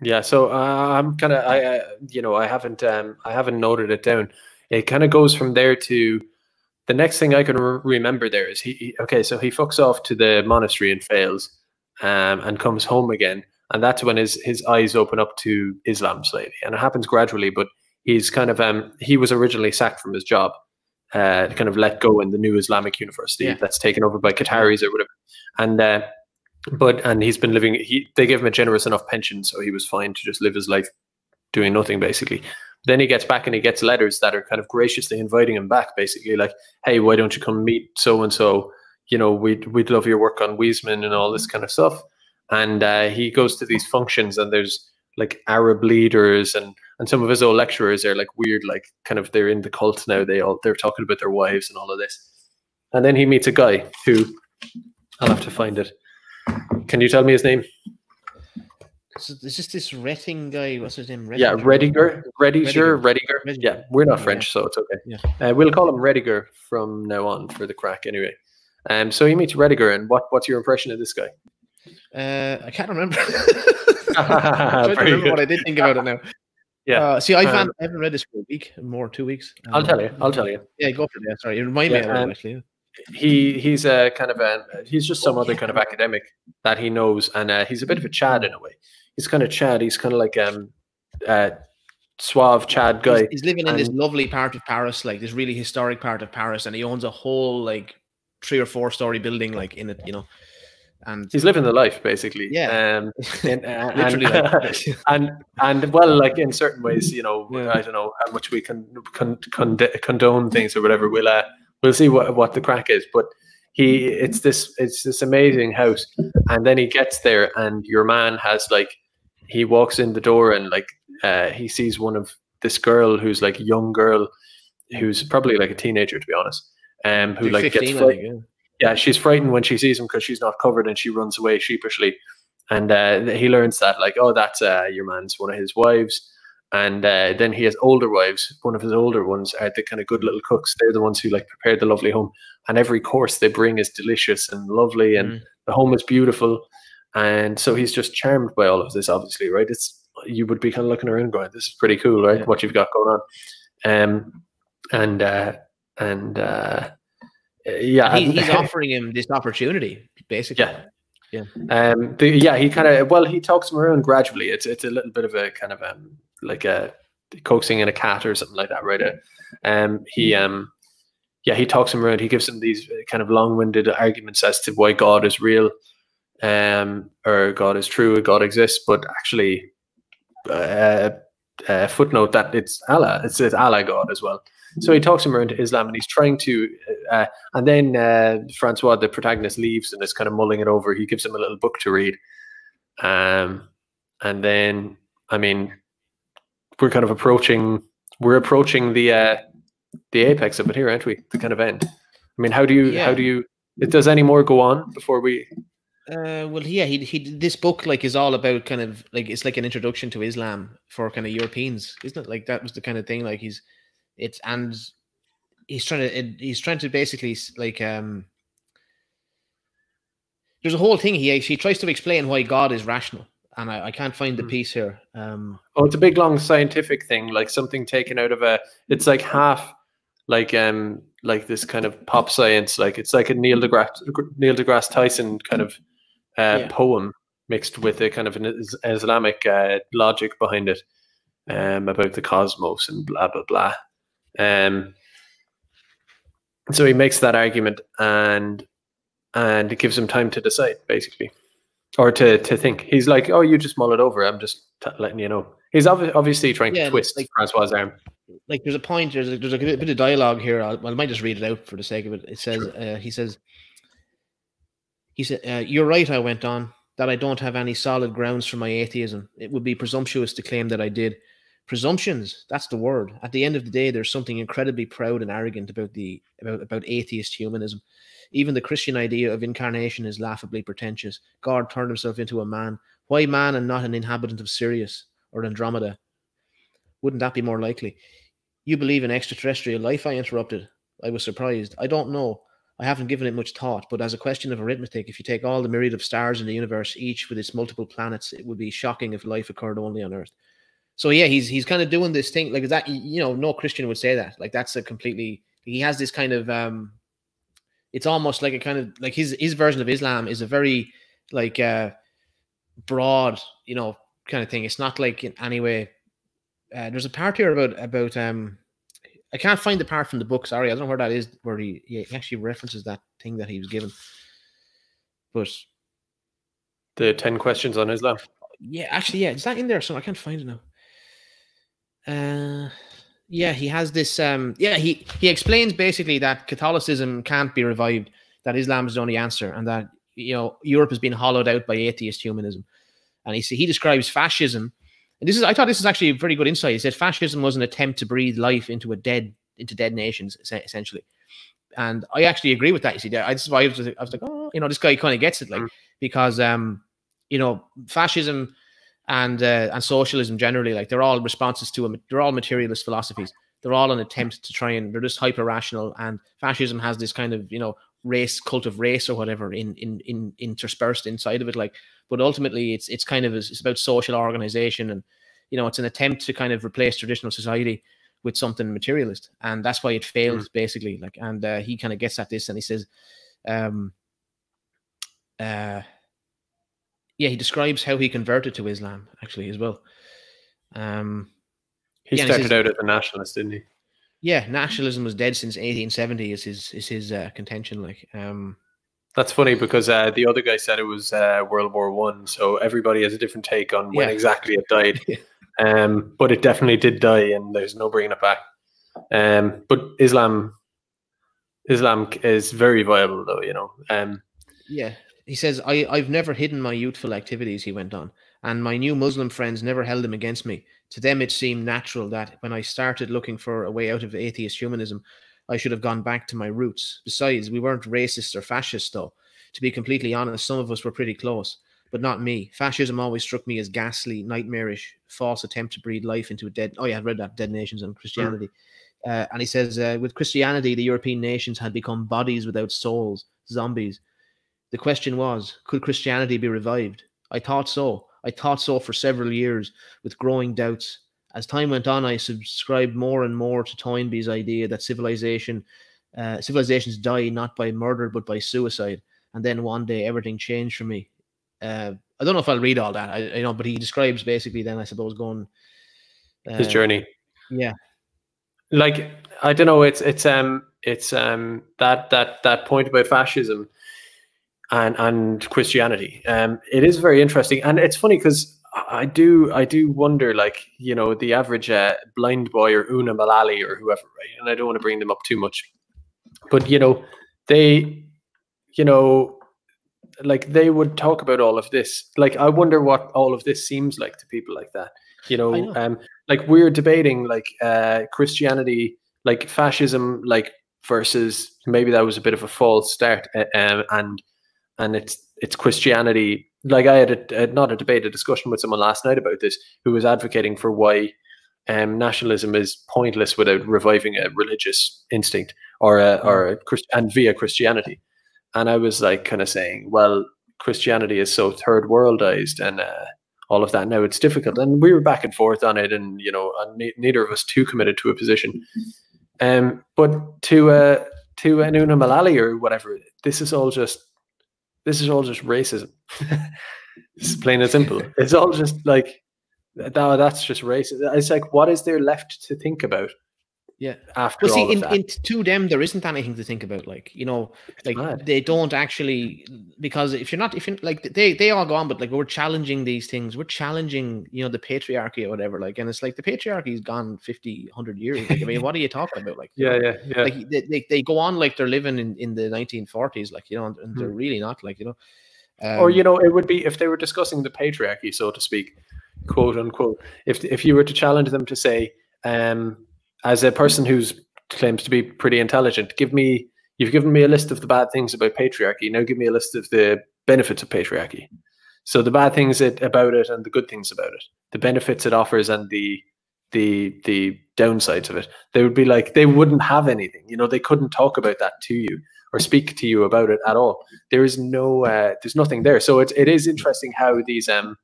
Yeah, so uh, I'm kind of I, I you know I haven't um I haven't noted it down. It kind of goes from there to the next thing I can re- remember. There is he, he okay, so he fucks off to the monastery and fails, um, and comes home again, and that's when his his eyes open up to Islam slightly, and it happens gradually. But he's kind of um he was originally sacked from his job, uh, kind of let go in the new Islamic university Yeah. that's taken over by Qataris or whatever. And uh, but and he's been living. He they gave him a generous enough pension, so he was fine to just live his life doing nothing basically. Then he gets back and he gets letters that are kind of graciously inviting him back, basically like, "Hey, why don't you come meet so and so? You know, we'd we'd love your work on Wiesman and all this kind of stuff." And uh, he goes to these functions, and there's like Arab leaders and and some of his old lecturers are like weird, like kind of they're in the cult now. They all they're talking about their wives and all of this. And then he meets a guy who I'll have to find it. Can you tell me his name? So it's just this Retting guy. What's his name? Yeah? Rediger, Rediger, Rediger. Rediger. Yeah, we're not. French, so it's okay. Yeah. Uh, we'll call him Rediger from now on for the crack, anyway. Um, so he meets Rediger, and what, what's your impression of this guy? Uh, I can't remember. I'm trying to Very remember what. I did think about it now. Yeah. Uh, see, I've Um, I haven't read this for a week, more two weeks. I'll Um, tell you. I'll tell you. Yeah, go for that. Sorry, remind me Yeah, of it um, actually. He he's a kind of a he's just some other kind of academic that he knows, and uh, he's a bit of a Chad in a way. He's kind of Chad. He's kind of like um, uh, suave Chad guy. He's, he's living in this lovely part of Paris, like this really historic part of Paris, and he owns a whole like three or four story building, like in it, you know. And He's living the life, basically. Yeah. Um, and, and, literally, like, and and well, like in certain ways, you know, Yeah. I don't know how much we can con, con, condone things or whatever. We'll uh, we'll see what what the crack is. But he, it's this it's this amazing house, and then he gets there, and your man has like he walks in the door, and like uh, he sees one of this girl who's like a young girl, who's probably like a teenager to be honest, um, who like gets 15, I fright- think, yeah. yeah, she's frightened when she sees him because she's not covered and she runs away sheepishly. And uh, he learns that, like, oh, that's uh, your man's one of his wives. And uh, then he has older wives. One of his older ones are the kind of good little cooks. They're the ones who like prepare the lovely home. And every course they bring is delicious and lovely, and Mm. the home is beautiful. And so he's just charmed by all of this. Obviously, right? It's you would be kind of looking around, going, "This is pretty cool, right? Yeah. What you've got going on." Um, and uh, and uh, yeah, He, he's offering him this opportunity, basically. Yeah. Um, the, yeah, he kind of well, he talks him around gradually. It's it's a little bit of a kind of um like a coaxing in a cat or something like that, right? Uh, Um, he um, yeah, he talks him around. He gives him these kind of long-winded arguments as to why God is real, um, or God is true, God exists, but actually, uh, uh, footnote that it's Allah. It's, it's Allah God as well. So he talks him around to Islam, and he's trying to uh, and then uh, Francois, the protagonist, leaves and is kind of mulling it over. He gives him a little book to read. Um, and then, I mean, we're kind of approaching, we're approaching the uh, the apex of it here, aren't we? The kind of end. I mean, how do you, how do you, it does any more go on before we? Uh, well, yeah, he he. This book like is all about kind of like it's like an introduction to Islam for kind of Europeans, isn't it? Like that was the kind of thing. Like he's, it's and he's trying to he's trying to basically like um. There's a whole thing he he tries to explain why God is rational, and I, I can't find the Hmm. piece here. Um, Oh, it's a big long scientific thing, like something taken out of a. It's like half, like um, like this kind of pop science. Like it's like a Neil deGrasse Neil deGrasse Tyson kind of uh, Yeah. poem mixed with a kind of an Islamic uh, logic behind it, um, about the cosmos and blah blah blah. Um, so he makes that argument, and and it gives him time to decide, basically, or to to think. He's like, "Oh, you just mull it over. I'm just t- letting you know." He's obvi- obviously trying Yeah, to twist like- Francois' arm. like there's a point there's a, there's a bit of dialogue here I'll, well, I might just read it out for the sake of it it says uh, he says he said uh, you're right I went on that I don't have any solid grounds for my atheism it would be presumptuous to claim that I did presumptions that's the word at the end of the day there's something incredibly proud and arrogant about the about about atheist humanism even the Christian idea of incarnation is laughably pretentious God turned himself into a man why man and not an inhabitant of Sirius or Andromeda wouldn't that be more likely? You believe in extraterrestrial life? I interrupted. I was surprised. I don't know. I haven't given it much thought, but as a question of arithmetic, if you take all the myriad of stars in the universe, each with its multiple planets, it would be shocking if life occurred only on Earth. So yeah, he's he's kind of doing this thing like is that. You know, no Christian would say that. Like that's a completely. He has this kind of. um It's almost like a kind of like his his version of Islam is a very like uh broad, you know, kind of thing. It's not like in any way uh, there's a part here about about um I can't find the part from the book. Sorry, I don't know where that is. Where he, he actually references that thing that he was given. But the ten questions on Islam. Yeah, actually, yeah, is that in there? So I can't find it now. Uh, yeah, he has this. Um, yeah, he he explains basically that Catholicism can't be revived, that Islam is the only answer, and that you know Europe has been hollowed out by atheist humanism. And he he describes fascism, and this is I thought this is actually a very good insight. He said fascism was an attempt to breathe life into a dead into dead nations essentially, and I actually agree with that. You see, I just I was, I was like, oh, you know, this guy kind of gets it, like mm. because um, you know, fascism and uh, and socialism generally, like they're all responses to a, they're all materialist philosophies. They're all an attempt to try and they're just hyper rational. And fascism has this kind of you know race cult of race or whatever in in in interspersed inside of it. Like, but ultimately, it's it's kind of it's about social organization and you know it's an attempt to kind of replace traditional society with something materialist, and that's why it failed mm. basically. Like, and uh, he kind of gets at this and he says, um, uh yeah, he describes how he converted to Islam actually as well. Um, he yeah, started out as a nationalist, didn't he? Yeah, nationalism was dead since 1870. Is his is his uh, contention like? Um, That's funny because uh, the other guy said it was uh, World War One, so everybody has a different take on when yeah. exactly it died. um, but it definitely did die, and there's no bringing it back. Um, but Islam, Islam is very viable, though. You know. Um, yeah, he says, I, I've never hidden my youthful activities, he went on, and my new Muslim friends never held them against me. To them, it seemed natural that when I started looking for a way out of atheist humanism, I should have gone back to my roots. Besides, we weren't racist or fascist, though. To be completely honest, some of us were pretty close, but not me. Fascism always struck me as ghastly, nightmarish, false attempt to breathe life into a dead. Oh, yeah, I read that Dead Nations and Christianity. Mm. Uh, and he says, uh, with Christianity, the European nations had become bodies without souls, zombies the question was, could Christianity be revived? I thought so. I thought so for several years, with growing doubts. As time went on, I subscribed more and more to Toynbee's idea that civilization, uh, civilizations die not by murder but by suicide. And then one day, everything changed for me. Uh, I don't know if I'll read all that. I, I know, but he describes basically then, I suppose, going uh, his journey. Yeah, like I don't know. It's it's um it's um that that that point about fascism and and Christianity. Um, it is very interesting, and it's funny because I do I do wonder, like you know, the average uh, blind boy or Una Mullally or whoever, right? And I don't want to bring them up too much, but you know, they, you know, like they would talk about all of this. Like I wonder what all of this seems like to people like that. You know, know. um, like we're debating like uh, Christianity, like fascism, like versus maybe that was a bit of a false start, uh, um, and and it's it's Christianity. Like I had a, a, not a debate, a discussion with someone last night about this, who was advocating for why um, nationalism is pointless without reviving a religious instinct or a, or a Christ- and via Christianity. And I was like, kind of saying, well, Christianity is so third worldized and uh, all of that. Now it's difficult, and we were back and forth on it, and you know, ne- neither of us too committed to a position. Um, but to uh, to Una Mullally or whatever, this is all just this is all just racism. it's plain and simple. It's all just like that. That's just racism. It's like, what is there left to think about? Yeah. After well, see, in, in, to them, there isn't anything to think about. Like you know, it's like mad. they don't actually because if you're not, if you're like they they all go on, but like we're challenging these things. We're challenging you know the patriarchy or whatever. Like, and it's like the patriarchy's gone 50, 100 years. Like, I mean, what are you talking about? Like, yeah, yeah, yeah. Like they, they, they, go on like they're living in in the nineteen forties. Like you know, and they're hmm. really not. Like you know. Um, or you know, it would be if they were discussing the patriarchy, so to speak, quote unquote. If if you were to challenge them to say, um, as a person who's claims to be pretty intelligent, give me you've given me a list of the bad things about patriarchy. Now give me a list of the benefits of patriarchy. So the bad things it, about it and the good things about it, the benefits it offers and the the the downsides of it. They would be like they wouldn't have anything. You know, they couldn't talk about that to you or speak to you about it at all. There is no uh, there's nothing there. So it it is interesting how these um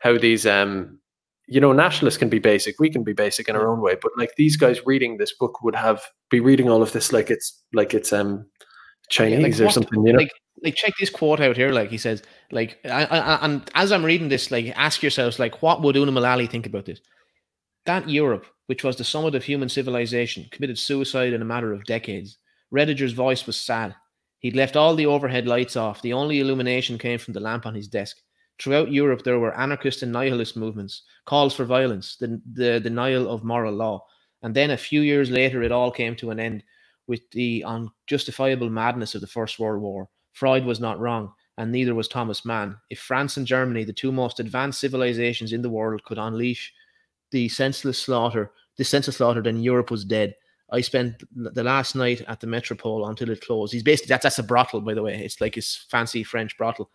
how these um you know, nationalists can be basic. We can be basic in our own way, but like these guys reading this book would have be reading all of this like it's like it's um Chinese yeah, like or something. You know, like, like check this quote out here. Like he says, like, I, I, and as I'm reading this, like, ask yourselves, like, what would Una Mullally think about this? That Europe which was the summit of human civilization, committed suicide in a matter of decades. Rediger's voice was sad. He'd left all the overhead lights off. The only illumination came from the lamp on his desk. Throughout Europe, there were anarchist and nihilist movements, calls for violence, the, the denial of moral law. And then a few years later, it all came to an end with the unjustifiable madness of the First World War. Freud was not wrong, and neither was Thomas Mann. If France and Germany, the two most advanced civilizations in the world, could unleash the senseless slaughter the senseless slaughter, then Europe was dead. I spent the last night at the Metropole until it closed. He's basically that's that's a brothel, by the way. It's like his fancy French brothel.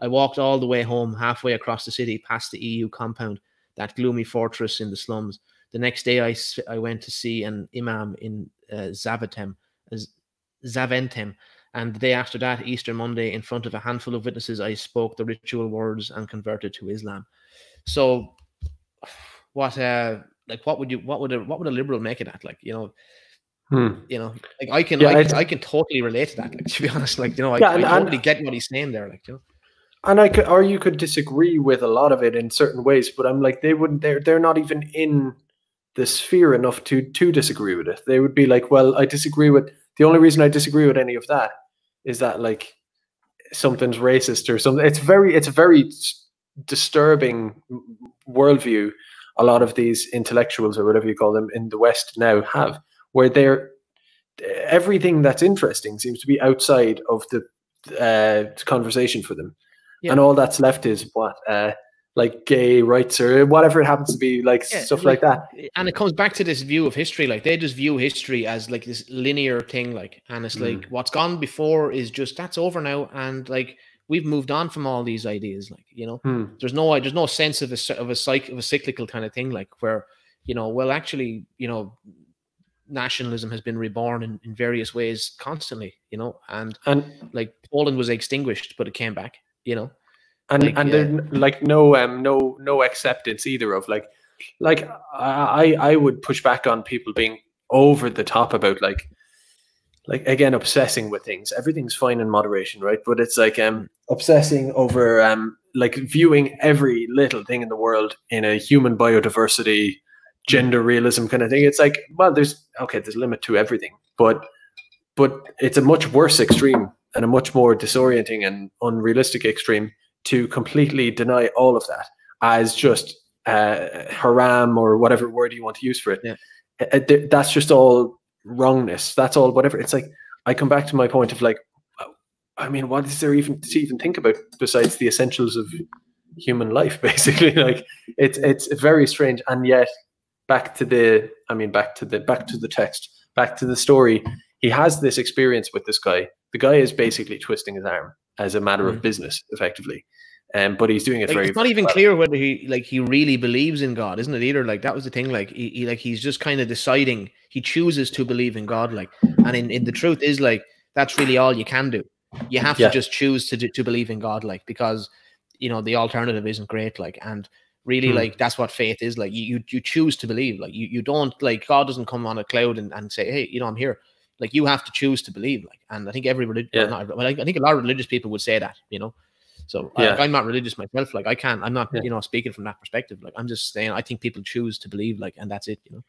I walked all the way home, halfway across the city, past the EU compound, that gloomy fortress in the slums. The next day, I, I went to see an imam in uh, Zaventem, Zaventem, and the day after that, Easter Monday, in front of a handful of witnesses, I spoke the ritual words and converted to Islam. So, what uh, like what would you what would a what would a liberal make of that like you know hmm. you know like i can yeah, I, I, can totally relate to that like to be honest like you know i, yeah, I totally and, get what he's saying there like you know and I could, or you could disagree with a lot of it in certain ways, but I'm like, they wouldn't, they're, they're not even in the sphere enough to, to disagree with it. They would be like, well, I disagree with, the only reason I disagree with any of that is that like something's racist or something. It's very, it's a very disturbing worldview a lot of these intellectuals or whatever you call them in the West now have, where they're everything that's interesting seems to be outside of the uh, conversation for them, yeah. and all that's left is what. Uh, like gay rights or whatever it happens to be, like yeah, stuff like, like, that. And it comes back to this view of history. Like they just view history as like this linear thing. Like, and it's mm. like what's gone before is just that's over now. And like we've moved on from all these ideas. Like, you know, hmm. there's no there's no sense of a of a psych of a cyclical kind of thing, like where, you know, well actually, you know, nationalism has been reborn in, in various ways constantly, you know, and and like Poland was extinguished, but it came back, you know. And like, and then like no um no no acceptance either of like like I I would push back on people being over the top about like like again obsessing with things. Everything's fine in moderation right? But it's like um obsessing over um like viewing every little thing in the world in a human biodiversity gender realism kind of thing. It's like well there's okay there's a limit to everything but but it's a much worse extreme and a much more disorienting and unrealistic extreme to completely deny all of that as just uh, haram or whatever word you want to use for it. Yeah. Uh, uh, that's just all wrongness. That's all. Whatever. It's like I come back to my point of like, I mean, what is there even to even think about besides the essentials of human life? Basically, like it's it's very strange, and yet back to the, I mean, back to the back to the text, back to the story. He has this experience with this guy. The guy is basically twisting his arm as a matter mm. of business, effectively. Um, but he's doing it like, very. It's not even well. clear whether he like he really believes in God, isn't it? Either like that was the thing. Like he, he like he's just kind of deciding. He chooses to believe in God, like, and in, in the truth is like that's really all you can do. You have yeah. to just choose to to believe in God, like because you know the alternative isn't great, like, and really hmm. like that's what faith is. Like you you choose to believe. Like you you don't like God doesn't come on a cloud and, and say, hey, you know, I'm here. Like you have to choose to believe. Like, and I think every religion, yeah. not, well, I think a lot of religious people would say that, you know. So uh, yeah. I, am not religious myself. Like I can't, I'm not, yeah. you know, speaking from that perspective. Like I'm just saying, I think people choose to believe, like, and that's it, you know.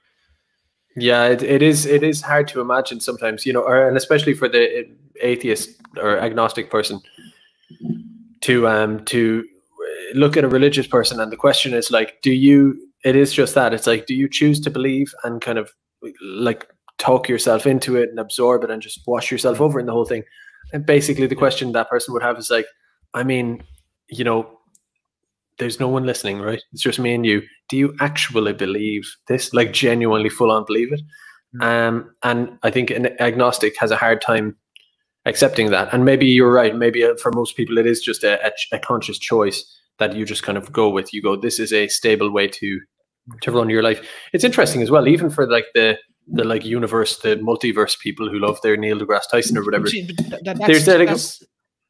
Yeah, it, it is. It is hard to imagine sometimes, you know, or and especially for the eh, atheist or agnostic person to um to eh, look at a religious person, and the question is like, do you? It is just that. It's like, do you choose to believe and kind of like talk yourself into it and absorb it and just wash yourself over in the whole thing? And basically, the question that person would have is like, I mean, you know, there's no one listening, right? It's just me and you. Do you actually believe this? Like genuinely full on believe it? Mm-hmm. Um, and I think an agnostic has a hard time accepting that. And maybe you're right. Maybe uh, for most people, it is just a, a, a conscious choice that you just kind of go with. You go, this is a stable way to to run your life. It's interesting as well, even for like the the like universe, the multiverse people who love their Neil deGrasse Tyson or whatever. That, that, There's that's,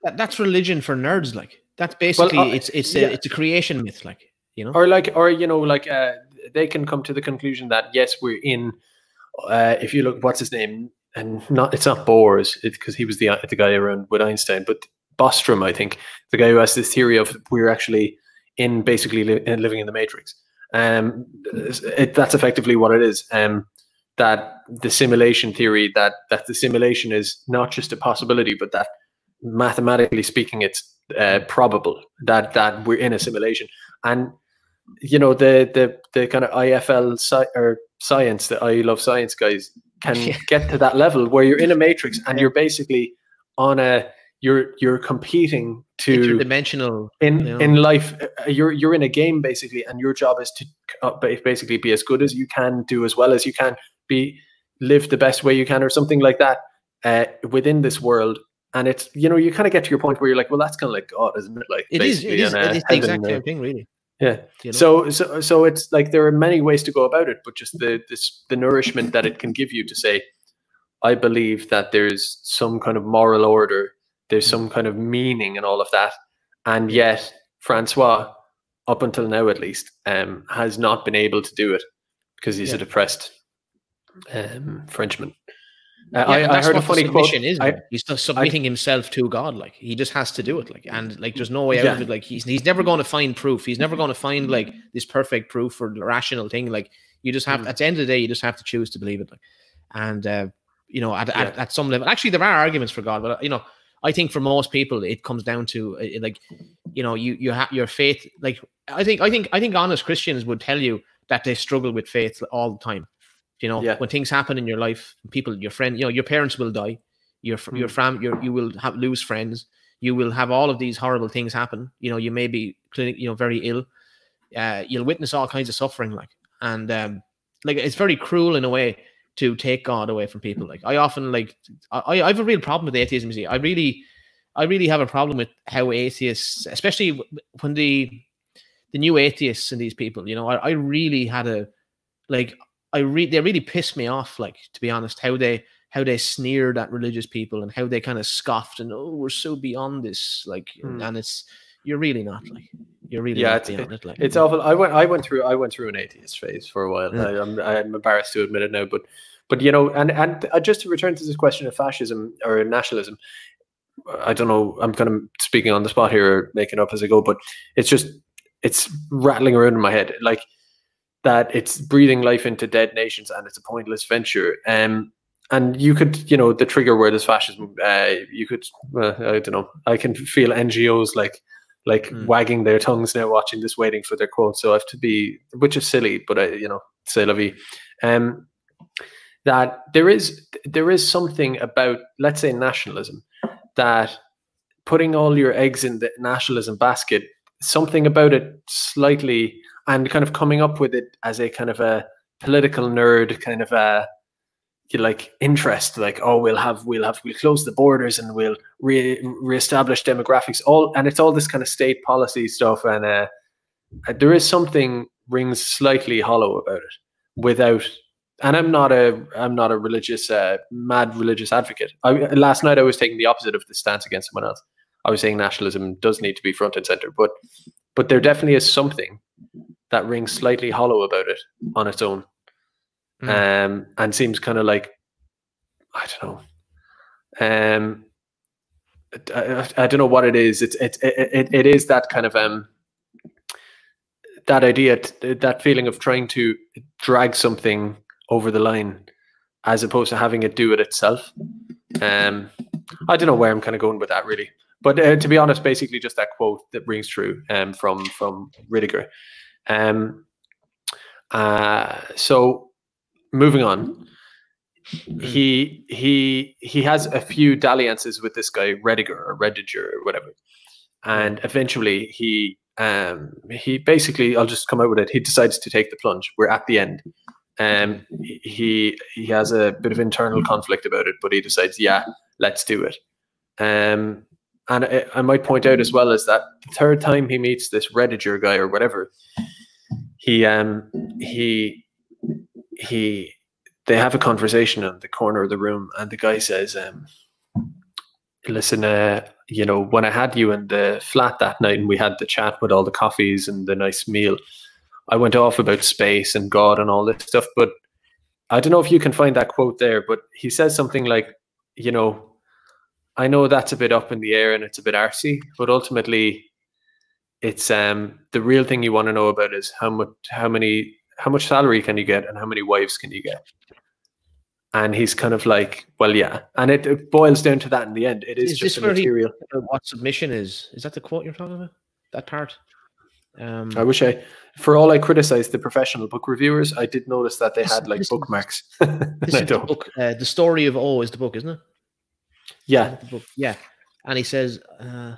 that, that's religion for nerds. Like that's basically well, uh, it's it's yeah. a, it's a creation myth. Like you know, or like or you know like uh, they can come to the conclusion that yes, we're in. Uh, if you look, what's his name? And not it's not Bohr's because he was the the guy around with Einstein, but Bostrom, I think, the guy who has this theory of we're actually in basically li- living in the Matrix. Um, it, that's effectively what it is. Um, that the simulation theory that that the simulation is not just a possibility, but that mathematically speaking, it's uh, probable that that we're in a simulation. And you know the the the kind of IFL sci- or science, the I love science guys can yeah. get to that level where you're in a matrix and you're basically on a you're you're competing to dimensional in you know. in life uh, you're you're in a game basically and your job is to uh, basically be as good as you can do as well as you can be live the best way you can or something like that uh, within this world and it's you know you kind of get to your point where you're like well that's kind of like god isn't it like it is it is, it is the exact same thing really yeah you know? so so so it's like there are many ways to go about it but just the this the nourishment that it can give you to say i believe that there's some kind of moral order there's mm. some kind of meaning and all of that. And yet, Francois, up until now at least, um, has not been able to do it because he's yeah. a depressed um, Frenchman. Uh, yeah, I, I, heard a funny quote. Is, I, he's submitting I, himself to God. Like he just has to do it. Like and like there's no way out yeah. of it. Like he's he's never going to find proof. He's never going to find like this perfect proof or rational thing. Like you just have mm. at the end of the day, you just have to choose to believe it. Like and uh, you know at, yeah. at, at some level, actually there are arguments for God, but you know I think for most people, it comes down to uh, like, you know, you you have your faith. Like, I think I think I think honest Christians would tell you that they struggle with faith all the time. You know, yeah. when things happen in your life, people, your friend, you know, your parents will die, your your fam, your you will have lose friends, you will have all of these horrible things happen. You know, you may be clinic, you know, very ill. Uh, you'll witness all kinds of suffering, like, and um, like it's very cruel in a way to take God away from people. Like I often like I, I have a real problem with atheism. See, I really I really have a problem with how atheists, especially when the the new atheists and these people, you know, I, I really had a like I re- they really pissed me off, like to be honest, how they how they sneered at religious people and how they kind of scoffed and oh we're so beyond this, like mm. and it's you're really not like you're really yeah, it's, it, like, it's awful. I went I went through I went through an atheist phase for a while. I, I'm I'm embarrassed to admit it now, but but you know, and and uh, just to return to this question of fascism or nationalism, I don't know. I'm kind of speaking on the spot here, or making up as I go, but it's just it's rattling around in my head, like that. It's breathing life into dead nations, and it's a pointless venture. Um, and you could, you know, the trigger word is fascism. Uh, you could, uh, I don't know. I can feel NGOs like like mm. wagging their tongues now, watching this, waiting for their quote. So I have to be, which is silly, but I, you know, say la vie. Um, that there is there is something about let's say nationalism that putting all your eggs in the nationalism basket something about it slightly and kind of coming up with it as a kind of a political nerd kind of a like interest like oh we'll have we'll have we'll close the borders and we'll re reestablish demographics all and it's all this kind of state policy stuff and uh, there is something rings slightly hollow about it without and I'm not a I'm not a religious uh, mad religious advocate. I, last night I was taking the opposite of the stance against someone else. I was saying nationalism does need to be front and center, but but there definitely is something that rings slightly hollow about it on its own, mm. um, and seems kind of like I don't know. Um, I, I, don't know what it is. It's it, it it is that kind of um that idea, that feeling of trying to drag something over the line as opposed to having it do it itself. Um, I don't know where I'm kind of going with that really, but uh, to be honest, basically just that quote that rings true um, from from Rediger. Um, uh, so moving on, he he he has a few dalliances with this guy Rediger or Rediger or whatever, and eventually he um, he basically I'll just come out with it. He decides to take the plunge. We're at the end. Um, he he has a bit of internal conflict about it, but he decides, yeah, let's do it. Um, and I, I might point out as well is that the third time he meets this Rediger guy or whatever, he um he he they have a conversation in the corner of the room, and the guy says, um, "Listen, uh, you know, when I had you in the flat that night, and we had the chat with all the coffees and the nice meal." I went off about space and God and all this stuff, but I don't know if you can find that quote there, but he says something like, you know, I know that's a bit up in the air and it's a bit arsy, but ultimately, it's um the real thing you want to know about is how much how many how much salary can you get and how many wives can you get and he's kind of like well yeah and it, it boils down to that in the end it is, Is just this a where he- material what submission is. Is that the quote you're talking about? That part. Um, i wish i for all i criticized the professional book reviewers i did notice that they had like bookmarks and this is the book. Uh, the story of O is the book, isn't it? Yeah. Yeah. And he says, uh,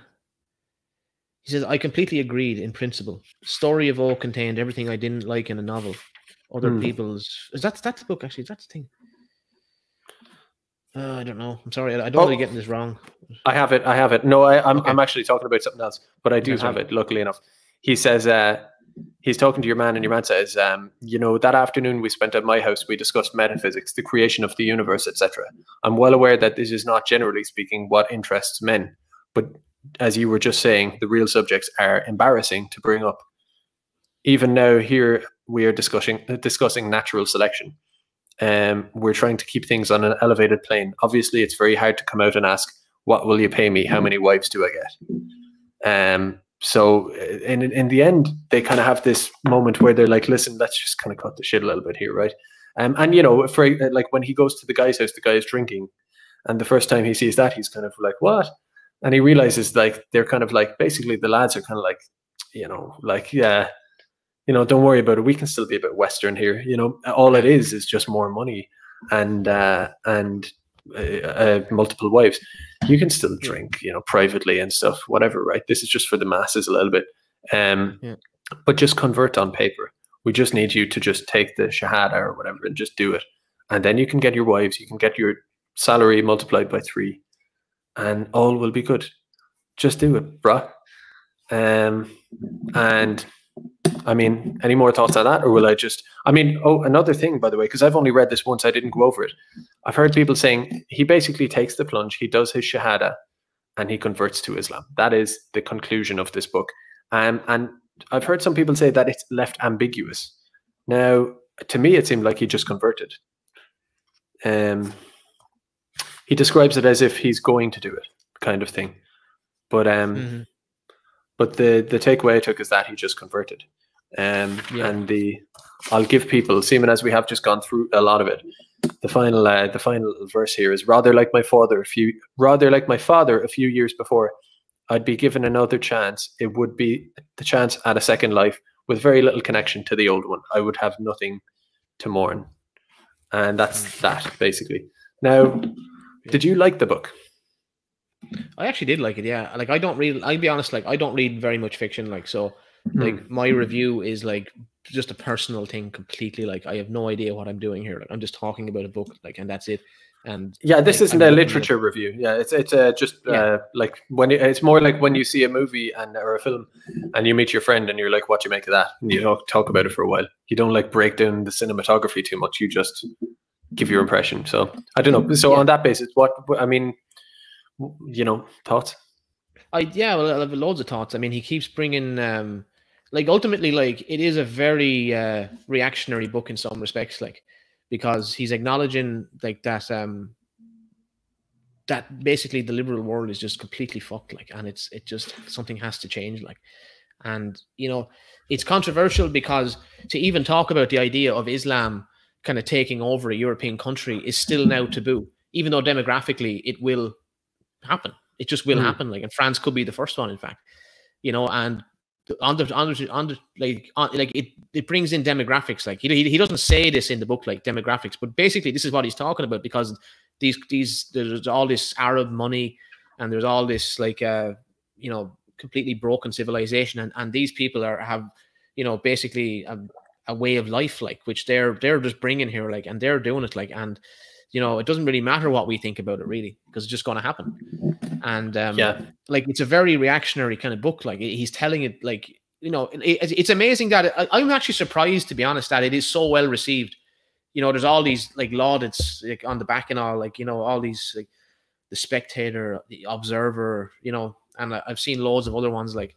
he says, I completely agreed in principle. Story of O contained everything I didn't like in a novel. Other Hmm. people's is that that's the book actually? That's the thing. Uh, I don't know. I'm sorry. I I don't Oh. to getting this wrong. I have it. I have it. No, I, I'm Okay. I'm actually talking about something else, but I do have it. Luckily enough, he says uh, he's talking to your man, and your man says, um, you know, that afternoon we spent at my house, we discussed metaphysics, the creation of the universe, etc. I'm well aware that this is not generally speaking what interests men, but as you were just saying, the real subjects are embarrassing to bring up. Even now, here we are discussing discussing natural selection. Um, we're trying to keep things on an elevated plane. Obviously, it's very hard to come out and ask, "What will you pay me? How many wives do I get?" Um, so, uh, in in the end, they kind of have this moment where they're like, "Listen, let's just kind of cut the shit a little bit here, right?" Um, and you know, for uh, like when he goes to the guy's house, the guy is drinking, and the first time he sees that, he's kind of like, "What?" And he realizes like they're kind of like basically the lads are kind of like, you know, like yeah, you know, don't worry about it. We can still be a bit Western here. You know, all it is is just more money and uh, and uh, uh, multiple wives. You can still drink, you know, privately and stuff, whatever. Right? This is just for the masses a little bit. Um, Yeah. but just convert on paper. We just need you to just take the shahada or whatever and just do it, and then you can get your wives. You can get your salary multiplied by three, and all will be good. Just do it, bruh. Um, and I mean, any more thoughts on that, or will I just? I mean, oh, another thing, by the way, because I've only read this once, I didn't go over it. I've heard people saying he basically takes the plunge, he does his shahada, and he converts to Islam. That is the conclusion of this book. Um, and I've heard some people say that it's left ambiguous. Now, to me, it seemed like he just converted. Um, he describes it as if he's going to do it, kind of thing. But um, Mhm. But the the takeaway I took is that he just converted. Um, Yeah. and the I'll give people, seeming as we have just gone through a lot of it. The final uh, the final verse here is rather like my father a few rather like my father a few years before. I'd be given another chance. It would be the chance at a second life with very little connection to the old one. I would have nothing to mourn, and that's that basically. Now, did you like the book? I actually did like it. Yeah, like I don't read. I'll be honest. Like I don't read very much fiction. Like so, like my review is like just a personal thing completely. Like I have no idea what I'm doing here. Like I'm just talking about a book. Like and that's it. And Yeah, this like, isn't I'm a literature review. Yeah, it's it's uh, just Yeah. uh, like when you, it's more like when you see a movie and or a film, and you meet your friend and you're like, "What do you make of that?" And you talk talk about it for a while. You don't like break down the cinematography too much. You just give your impression. So I don't know. So Yeah. on that basis, what I mean, you know, thoughts? I yeah, well, I have loads of thoughts. I mean, he keeps bringing um, like ultimately, like it is a very uh, reactionary book in some respects, like because he's acknowledging like that um that basically the liberal world is just completely fucked, like, and it's it just something has to change, like, and you know, it's controversial because to even talk about the idea of Islam kind of taking over a European country is still now taboo, even though demographically it will happen. It just will Mm. happen. Like, and France could be the first one, in fact. You know, and on the on the, on the like on, like it it brings in demographics. Like he, he he doesn't say this in the book, like demographics, but basically this is what he's talking about because these these there's all this Arab money and there's all this like uh you know completely broken civilization and and these people are have you know basically a, a way of life like which they're they're just bringing here like and they're doing it like and you know it doesn't really matter what we think about it really because it's just going to happen and um Yeah, like it's a very reactionary kind of book like he's telling it like you know it, it's- amazing that it, I, i'm actually surprised to be honest that it is so well received you know there's all these like laudits like on the back and all like you know all these like the spectator the observer you know and I, i've seen loads of other ones like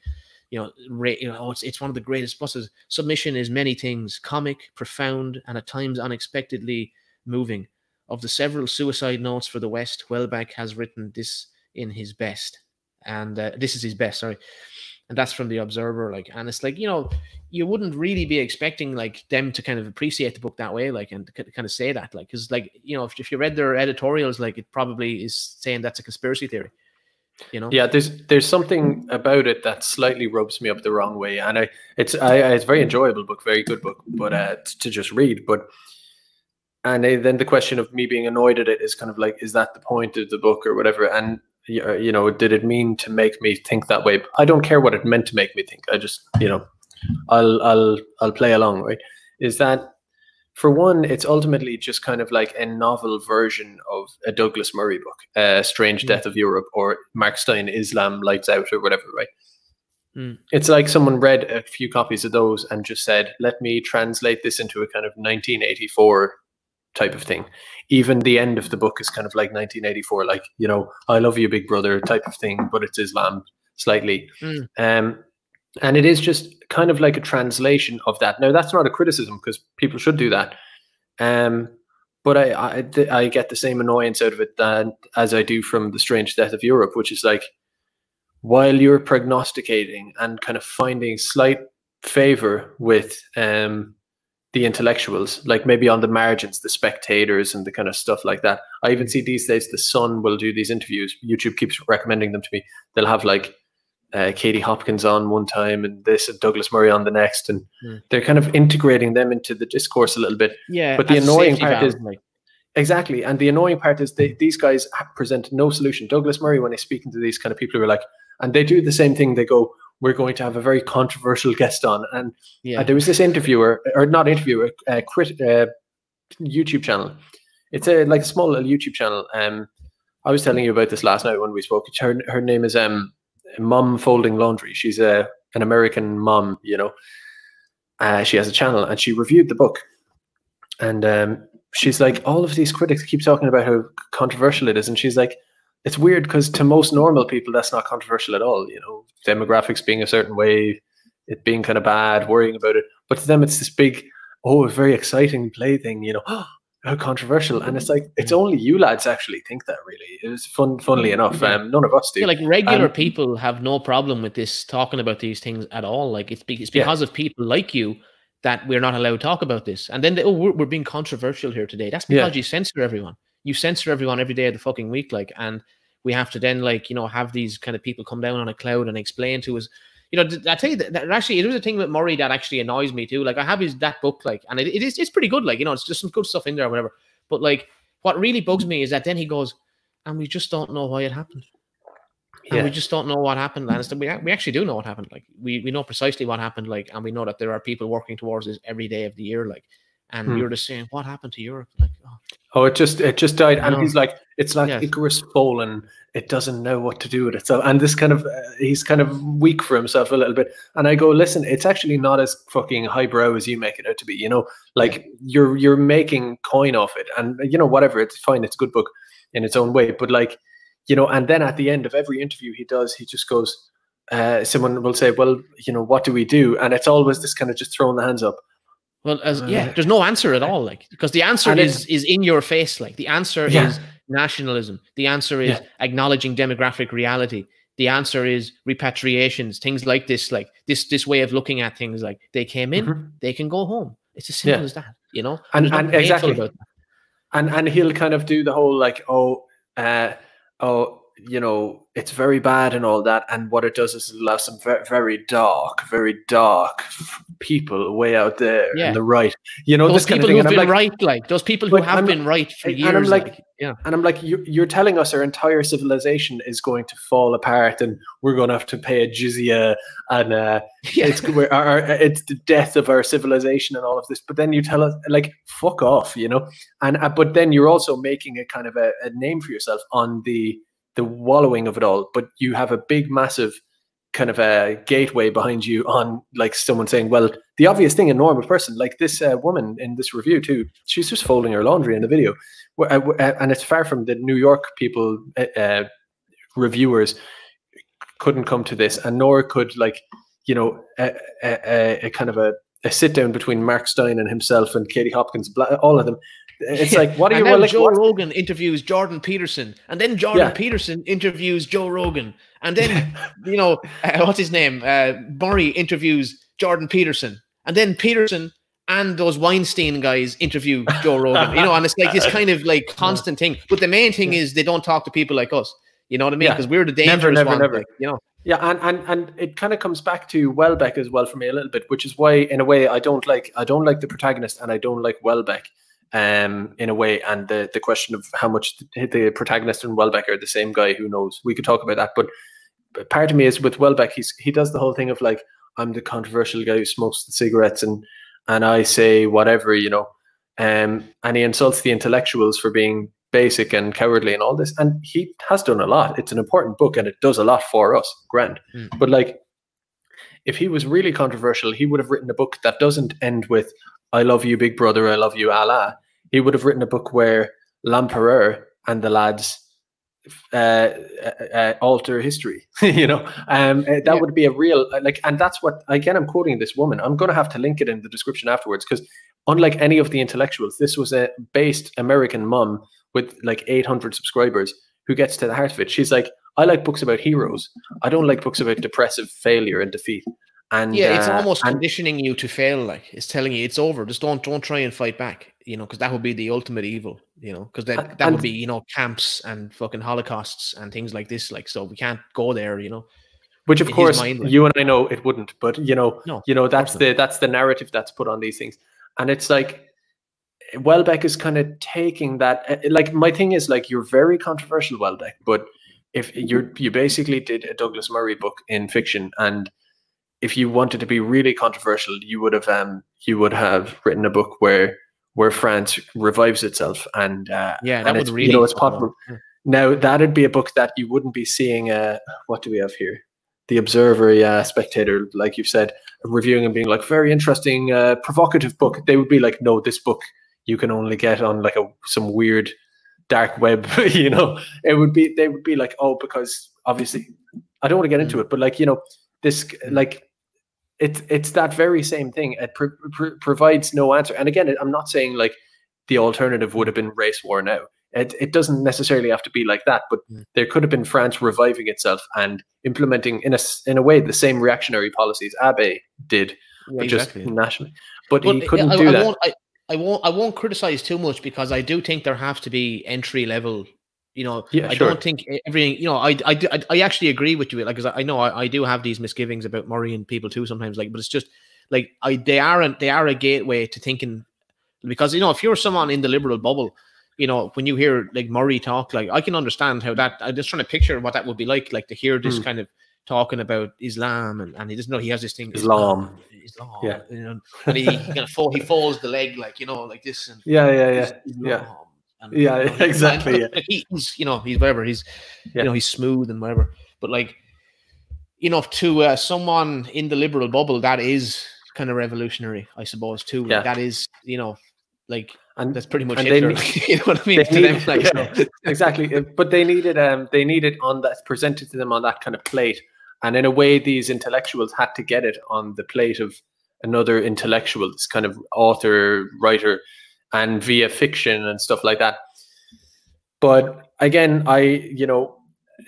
you know, you know, oh, it's it's one of the greatest buses. Submission is many things: comic, profound, and at times unexpectedly moving. Of the several suicide notes for the West, Houellebecq has written this in his best, and uh, this is his best. Sorry, and that's from the Observer. Like, and it's like you know, you wouldn't really be expecting like them to kind of appreciate the book that way, like, and kind of say that, like, because like you know, if, if you read their editorials, like, it probably is saying that's a conspiracy theory. You know? Yeah, there's there's something about it that slightly rubs me up the wrong way, and I it's I, I it's a very enjoyable book, very good book, but uh, to just read, but and then the question of me being annoyed at it is kind of like, is that the point of the book or whatever? And you know, did it mean to make me think that way? I don't care what it meant to make me think. I just, you know, I'll I'll I'll play along, right? Is that for one, it's ultimately just kind of like a novel version of a Douglas Murray book, uh, Strange mm. Death of Europe, or Mark Steyn, Islam Lights Out, or whatever, right? Mm. It's like someone read a few copies of those and just said, let me translate this into a kind of 1984 type of thing. Even the end of the book is kind of like 1984, like, you know, I love you, big brother type of thing, but it's Islam slightly. Mm. Um, and it is just kind of like a translation of that. Now, that's not a criticism because people should do that. Um, but I, I, I get the same annoyance out of it that, as I do from the strange death of Europe, which is like while you're prognosticating and kind of finding slight favor with um, the intellectuals, like maybe on the margins, the spectators and the kind of stuff like that. I even see these days the Sun will do these interviews. YouTube keeps recommending them to me. They'll have like uh, Katie Hopkins on one time and this and Douglas Murray on the next, and mm. they're kind of integrating them into the discourse a little bit. Yeah, but the annoying part is like exactly, and the annoying part is they, these guys present no solution. Douglas Murray, when he's speaking to these kind of people who are like, and they do the same thing. They go, "We're going to have a very controversial guest on," and yeah. uh, there was this interviewer, or not interviewer, a crit, uh, YouTube channel. It's a like a small little YouTube channel. Um, I was telling you about this last night when we spoke. Her her name is um mom folding laundry. She's a an American mom, you know. Uh, she has a channel and she reviewed the book, and um, she's like, all of these critics keep talking about how controversial it is, and she's like, it's weird because to most normal people, that's not controversial at all. You know, demographics being a certain way, it being kind of bad, worrying about it, but to them, it's this big, oh, very exciting plaything. You know, how controversial. And it's like it's only you lads actually think that really. It was fun funnily enough um none of us do. Yeah, like regular um, people have no problem with this talking about these things at all. Like it's, be, it's because yeah. of people like you that we're not allowed to talk about this. And then they, oh we're, we're being controversial here today. That's because yeah. you censor everyone you censor everyone every day of the fucking week like and we have to then like you know have these kind of people come down on a cloud and explain to us you know, I tell you that, that actually there was a thing with Murray that actually annoys me too. Like I have his that book, like, and it, it is it's pretty good. Like you know, it's just some good stuff in there, or whatever. But like, what really bugs me is that then he goes, and we just don't know why it happened. Yeah. And we just don't know what happened, Lannister. We, we actually do know what happened. Like we, we know precisely what happened. Like, and we know that there are people working towards this every day of the year. Like, and hmm. you're just saying, what happened to Europe? Like, oh, oh it just it just died, and he's like, it's like yes. Icarus fallen. It doesn't know what to do with itself, and this kind of uh, he's kind of weak for himself a little bit. And I go, listen, it's actually not as fucking highbrow as you make it out to be. You know, like you're you're making coin off it, and you know whatever. It's fine. It's a good book in its own way, but like you know, and then at the end of every interview he does, he just goes. Uh, someone will say, "Well, you know, what do we do?" And it's always this kind of just throwing the hands up well, as yeah, there's no answer at all, like because the answer is is in your face. Like the answer yeah. is nationalism. The answer is yeah. acknowledging demographic reality. The answer is repatriations, things like this, like this this way of looking at things. Like they came in, mm-hmm. they can go home. It's as simple yeah. as that, you know. And, and exactly, and and he'll kind of do the whole like, oh, uh, oh, you know, it's very bad and all that. And what it does is it allows some very, very dark, very dark people way out there yeah. in the right. You know, those people who've been like, right, like those people who have I'm, been right for years. And I'm like, like, yeah. And I'm like, you, you're telling us our entire civilization is going to fall apart, and we're going to have to pay a jizya, and uh, yeah. it's our, our, it's the death of our civilization and all of this. But then you tell us, like, fuck off, you know. And uh, but then you're also making a kind of a, a name for yourself on the the wallowing of it all, but you have a big, massive kind of a gateway behind you on like someone saying, well, the obvious thing a normal person, like this uh, woman in this review too, she's just folding her laundry in the video, uh, uh, and it's far from the New York people uh, uh, reviewers couldn't come to this, and nor could like you know a, a, a kind of a a sit down between Mark Steyn and himself and Katie Hopkins, all of them. It's like, what are and you? then Like, Joe what- Rogan interviews Jordan Peterson, and then Jordan Yeah. Peterson interviews Joe Rogan, and then you know uh, what's his name? Uh, Murray interviews Jordan Peterson, and then Peterson and those Weinstein guys interview Joe Rogan. You know, and it's like this kind of like constant thing. But the main thing is they don't talk to people like us. You know what I mean? Yeah. Because we're the Never, dangerous never, ones. never. like, you know, Yeah, and, and and it kind of comes back to Houellebecq as well for me a little bit, which is why, in a way, I don't like I don't like the protagonist, and I don't like Houellebecq, um, in a way. And the the question of how much the, the protagonist and Houellebecq are the same guy, who knows? We could talk about that, but but part of me is with Houellebecq. He's he does the whole thing of like I'm the controversial guy who smokes the cigarettes, and and I say whatever, you know, um, and he insults the intellectuals for being basic and cowardly and all this. And he has done a lot. It's an important book and it does a lot for us. Grand. Mm. But like, if he was really controversial, he would have written a book that doesn't end with "I love you, Big Brother. I love you, Allah." He would have written a book where L'Empereur and the lads uh, uh, uh, alter history. you know, um, uh, that Yeah. would be a real like, and that's what again. I'm quoting this woman. I'm going to have to link it in the description afterwards because unlike any of the intellectuals, this was a based American mum with like 800 subscribers who gets to the heart of it. She's like, I like books about heroes. I don't like books about depressive failure and defeat. And yeah, it's uh, almost conditioning you to fail. Like it's telling you it's over. Just don't don't try and fight back. You know, because that would be the ultimate evil. You know, because that And- that would be you know camps and fucking holocausts and things like this. Like so, we can't go there. You know. which of course you and I know it wouldn't, but you know, No, you know that's the that's the narrative that's put on these things, and it's like Houellebecq is kind of taking that. uh, Like my thing is like you're very controversial, Houellebecq, but if you're you basically did a Douglas Murray book in fiction, and if you wanted to be really controversial, you would have um you would have written a book where where France revives itself and uh, Yeah, and that would it's, really. you know it's fuck it up. possible. Yeah. Now that'd be a book that you wouldn't be seeing. Uh, what do we have here? The Observer, yeah, Spectator, like you've said, reviewing and being like very interesting, uh, provocative book. They would be like, no, this book you can only get on like a some weird dark web. you know, it would be. They would be like, oh, because obviously, I don't want to get into it, but like you know, this like. It's it's that very same thing. It pro- pro- provides no answer. And again, I'm not saying like the alternative would have been race war now. It, it doesn't necessarily have to be like that, but Mm. there could have been France reviving itself and implementing in a in a way the same reactionary policies Abe did, Yeah, but exactly. just nationally. But But he couldn't I, do I that. I, won't. I won't criticize too much because I do think there have to be entry level. You know, Yeah, I sure. don't think everything. You know, I, I, I, actually agree with you. Like, because I, I know I, I do have these misgivings about Murray and people too sometimes. Like, but it's just like I they aren't they are a gateway to thinking because you know if you're someone in the liberal bubble, you know when you hear like Murray talk, like I can understand how that. I'm just trying to picture what that would be like, like to hear this Hmm. kind of talking about Islam and, and he doesn't know he has this thing Islam. Islam, Yeah. you know, and he, he kind of fall, he folds the leg like you know like this and Yeah, yeah, yeah. yeah. And, Yeah, you know, exactly, yeah. he's you know he's whatever he's Yeah. you know he's smooth and whatever, but like you know to uh, someone in the liberal bubble that is kind of revolutionary, I suppose too. Like, that is you know like And that's pretty much and they Hitler. need- you know what I mean? they them, like, yeah. so- exactly. But they needed um they needed on that presented to them on that kind of plate. And in a way, these intellectuals had to get it on the plate of another intellectual, this kind of author, writer, and via fiction and stuff like that. But again, I, you know,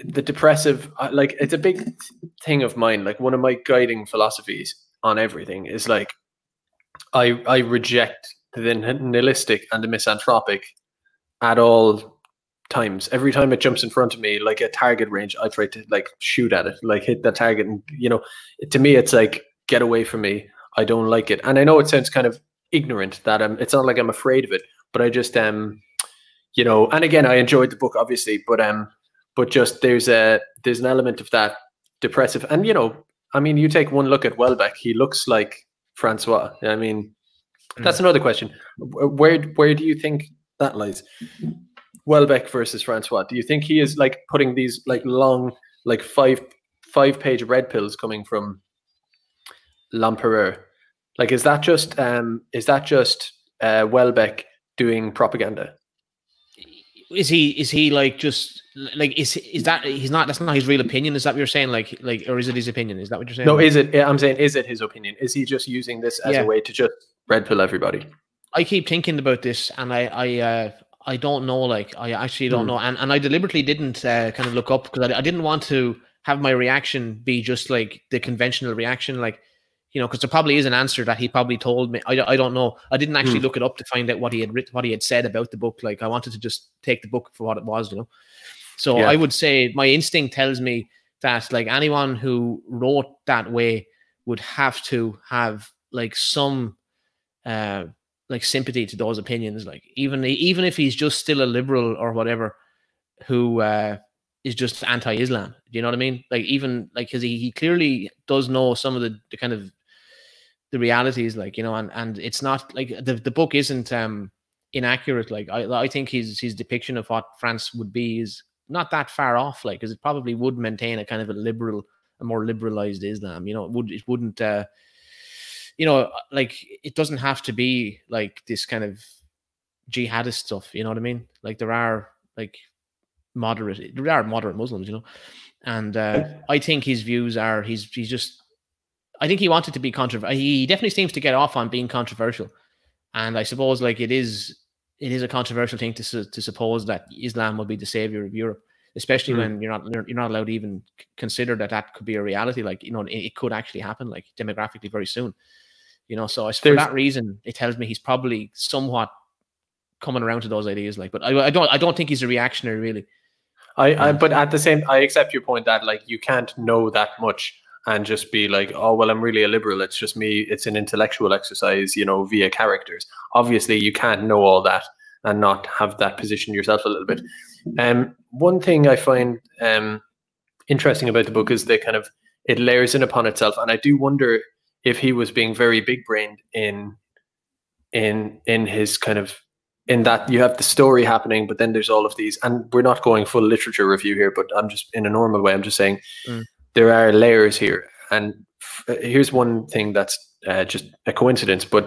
the depressive, like, it's a big thing of mine. Like, one of my guiding philosophies on everything is like, I, I reject the nihilistic and the misanthropic at all times. Every time it jumps in front of me, like a target range, I try to like shoot at it, like hit that target. And, you know, to me, it's like, get away from me. I don't like it. And I know it sounds kind of ignorant that I'm, it's not like I'm afraid of it, but I just, um, you know, and again, I enjoyed the book, obviously, but, um, but just there's a, there's an element of that depressive. And, you know, I mean, you take one look at Houellebecq, he looks like Francois. I mean, that's another question. Where, where do you think that lies? Houellebecq versus Francois. Do you think he is like putting these like long, like five five page red pills coming from Lempereur? Like, is that just um is that just uh, Houellebecq doing propaganda? is he is he like just like is is that he's not that's not his real opinion? Is that what you're saying? Like like or is it his opinion? Is that what you're saying? No, is it? I'm saying, is it his opinion? Is he just using this as Yeah. a way to just red pill everybody? I keep thinking about this, and I I uh, I don't know. Like I actually don't Hmm. know, and and I deliberately didn't uh, kind of look up because I, I didn't want to have my reaction be just like the conventional reaction, like you know, because there probably is an answer that he probably told me. I, I don't know. I didn't actually Hmm. look it up to find out what he had written, what he had said about the book. Like I wanted to just take the book for what it was, you know. So Yeah. I would say my instinct tells me that like anyone who wrote that way would have to have like some uh like sympathy to those opinions like even even if he's just still a liberal or whatever who uh is just anti-islam do you know what i mean? Like even like because he, he clearly does know some of the, the kind of the realities like you know and and it's not like the, the book isn't um inaccurate like i i think his his depiction of what france would be is not that far off like because it probably would maintain a kind of a liberal a more liberalized islam you know it would it wouldn't uh you know like it doesn't have to be like this kind of jihadist stuff you know what i mean? Like there are like moderate there are moderate muslims you know? And uh i think his views are he's he's just i think he wanted to be controversial he definitely seems to get off on being controversial. And i suppose like it is it is a controversial thing to su- to suppose that islam will be the savior of europe especially Mm. when you're not you're you're not allowed to even consider that that could be a reality like you know it, it could actually happen like demographically very soon you know so I, for that reason it tells me he's probably somewhat coming around to those ideas like but i, I don't i don't think he's a reactionary really I, I but at the same I accept your point that like you can't know that much and just be like, oh well I'm really a liberal. It's just me, it's an intellectual exercise, you know, via characters. Obviously you can't know all that and not have that position yourself a little bit. Um one thing I find um interesting about the book is the kind of it layers in upon itself. And I do wonder if he was being very big brained in in in his kind of in that you have the story happening, but then there's all of these, and we're not going full literature review here, but I'm just in a normal way. I'm just saying Mm. there are layers here, and f- here's one thing that's uh, just a coincidence, but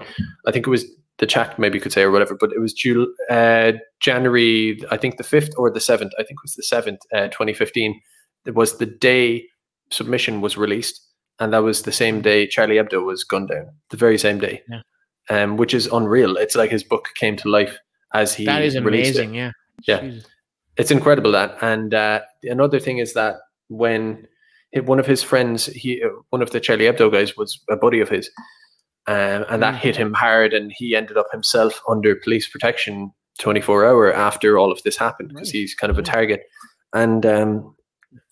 I think it was the chat maybe you could say or whatever, but it was Jul- uh, January, I think the fifth or the seventh, I think it was the seventh, uh, 2015. It was the day submission was released, and that was the same day Charlie Hebdo was gunned down. The very same day, Yeah. um, which is unreal. It's like his book came to life as he that is released it yeah Yeah. Jesus. it's incredible that and uh, another thing is that when one of his friends he uh, one of the charlie hebdo guys was a buddy of his um, and that Mm. hit him hard and he ended up himself under police protection 24 hour after all of this happened because he's kind of a target and um,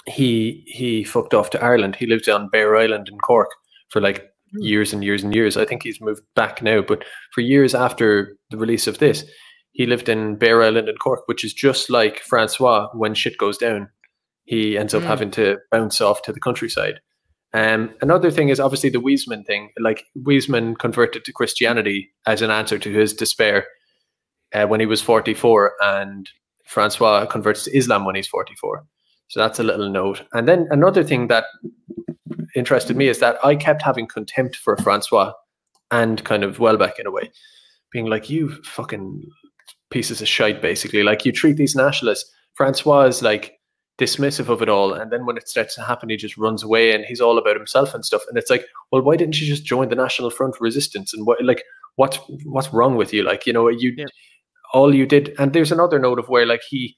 he he fucked off to ireland he lived on bear island in cork for like Mm. years and years and years i think he's moved back now but for years after the release of this he lived in Bear Island in Cork, which is just like Francois. When shit goes down, he ends up Mm. having to bounce off to the countryside. Um, another thing is obviously the Huysmans thing. Like Huysmans converted to Christianity as an answer to his despair uh, when he was 44, and Francois converts to Islam when he's 44. So that's a little note. And then another thing that interested me is that I kept having contempt for Francois and kind of Houellebecq in a way, being like, you fucking pieces of shite, basically. Like you treat these nationalists. Francois is like dismissive of it all, and then when it starts to happen, he just runs away and he's all about himself and stuff. And it's like, well, why didn't you just join the National Front Resistance? And what, like, what's what's wrong with you? Like, you know, you Yeah. all you did. And there's another note of where like he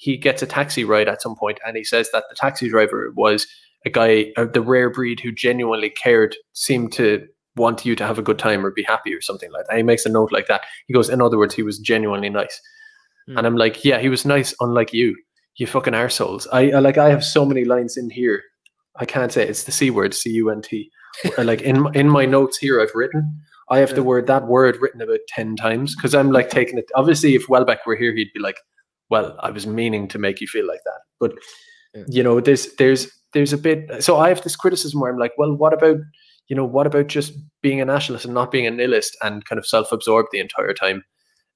he gets a taxi ride at some point, and he says that the taxi driver was a guy, uh, the rare breed who genuinely cared, seemed to want you to have a good time or be happy or something like that. He makes a note like that. He goes, in other words, he was genuinely nice. Hmm. And I'm like, yeah, he was nice, unlike you. You fucking arseholes. I, I like I have so many lines in here. I can't say it. it's the C word, C U N T. Uh, like in my- in my notes here I've written, I have the word that word written about ten times because I'm like taking it. Obviously, if Houellebecq were here, he'd be like, "Well, I was meaning to make you feel like that." But Yeah. you know, there's there's there's a bit. So I have this criticism where I'm like, "Well, what about you know what about just being a nationalist and not being a nihilist and kind of self-absorbed the entire time?"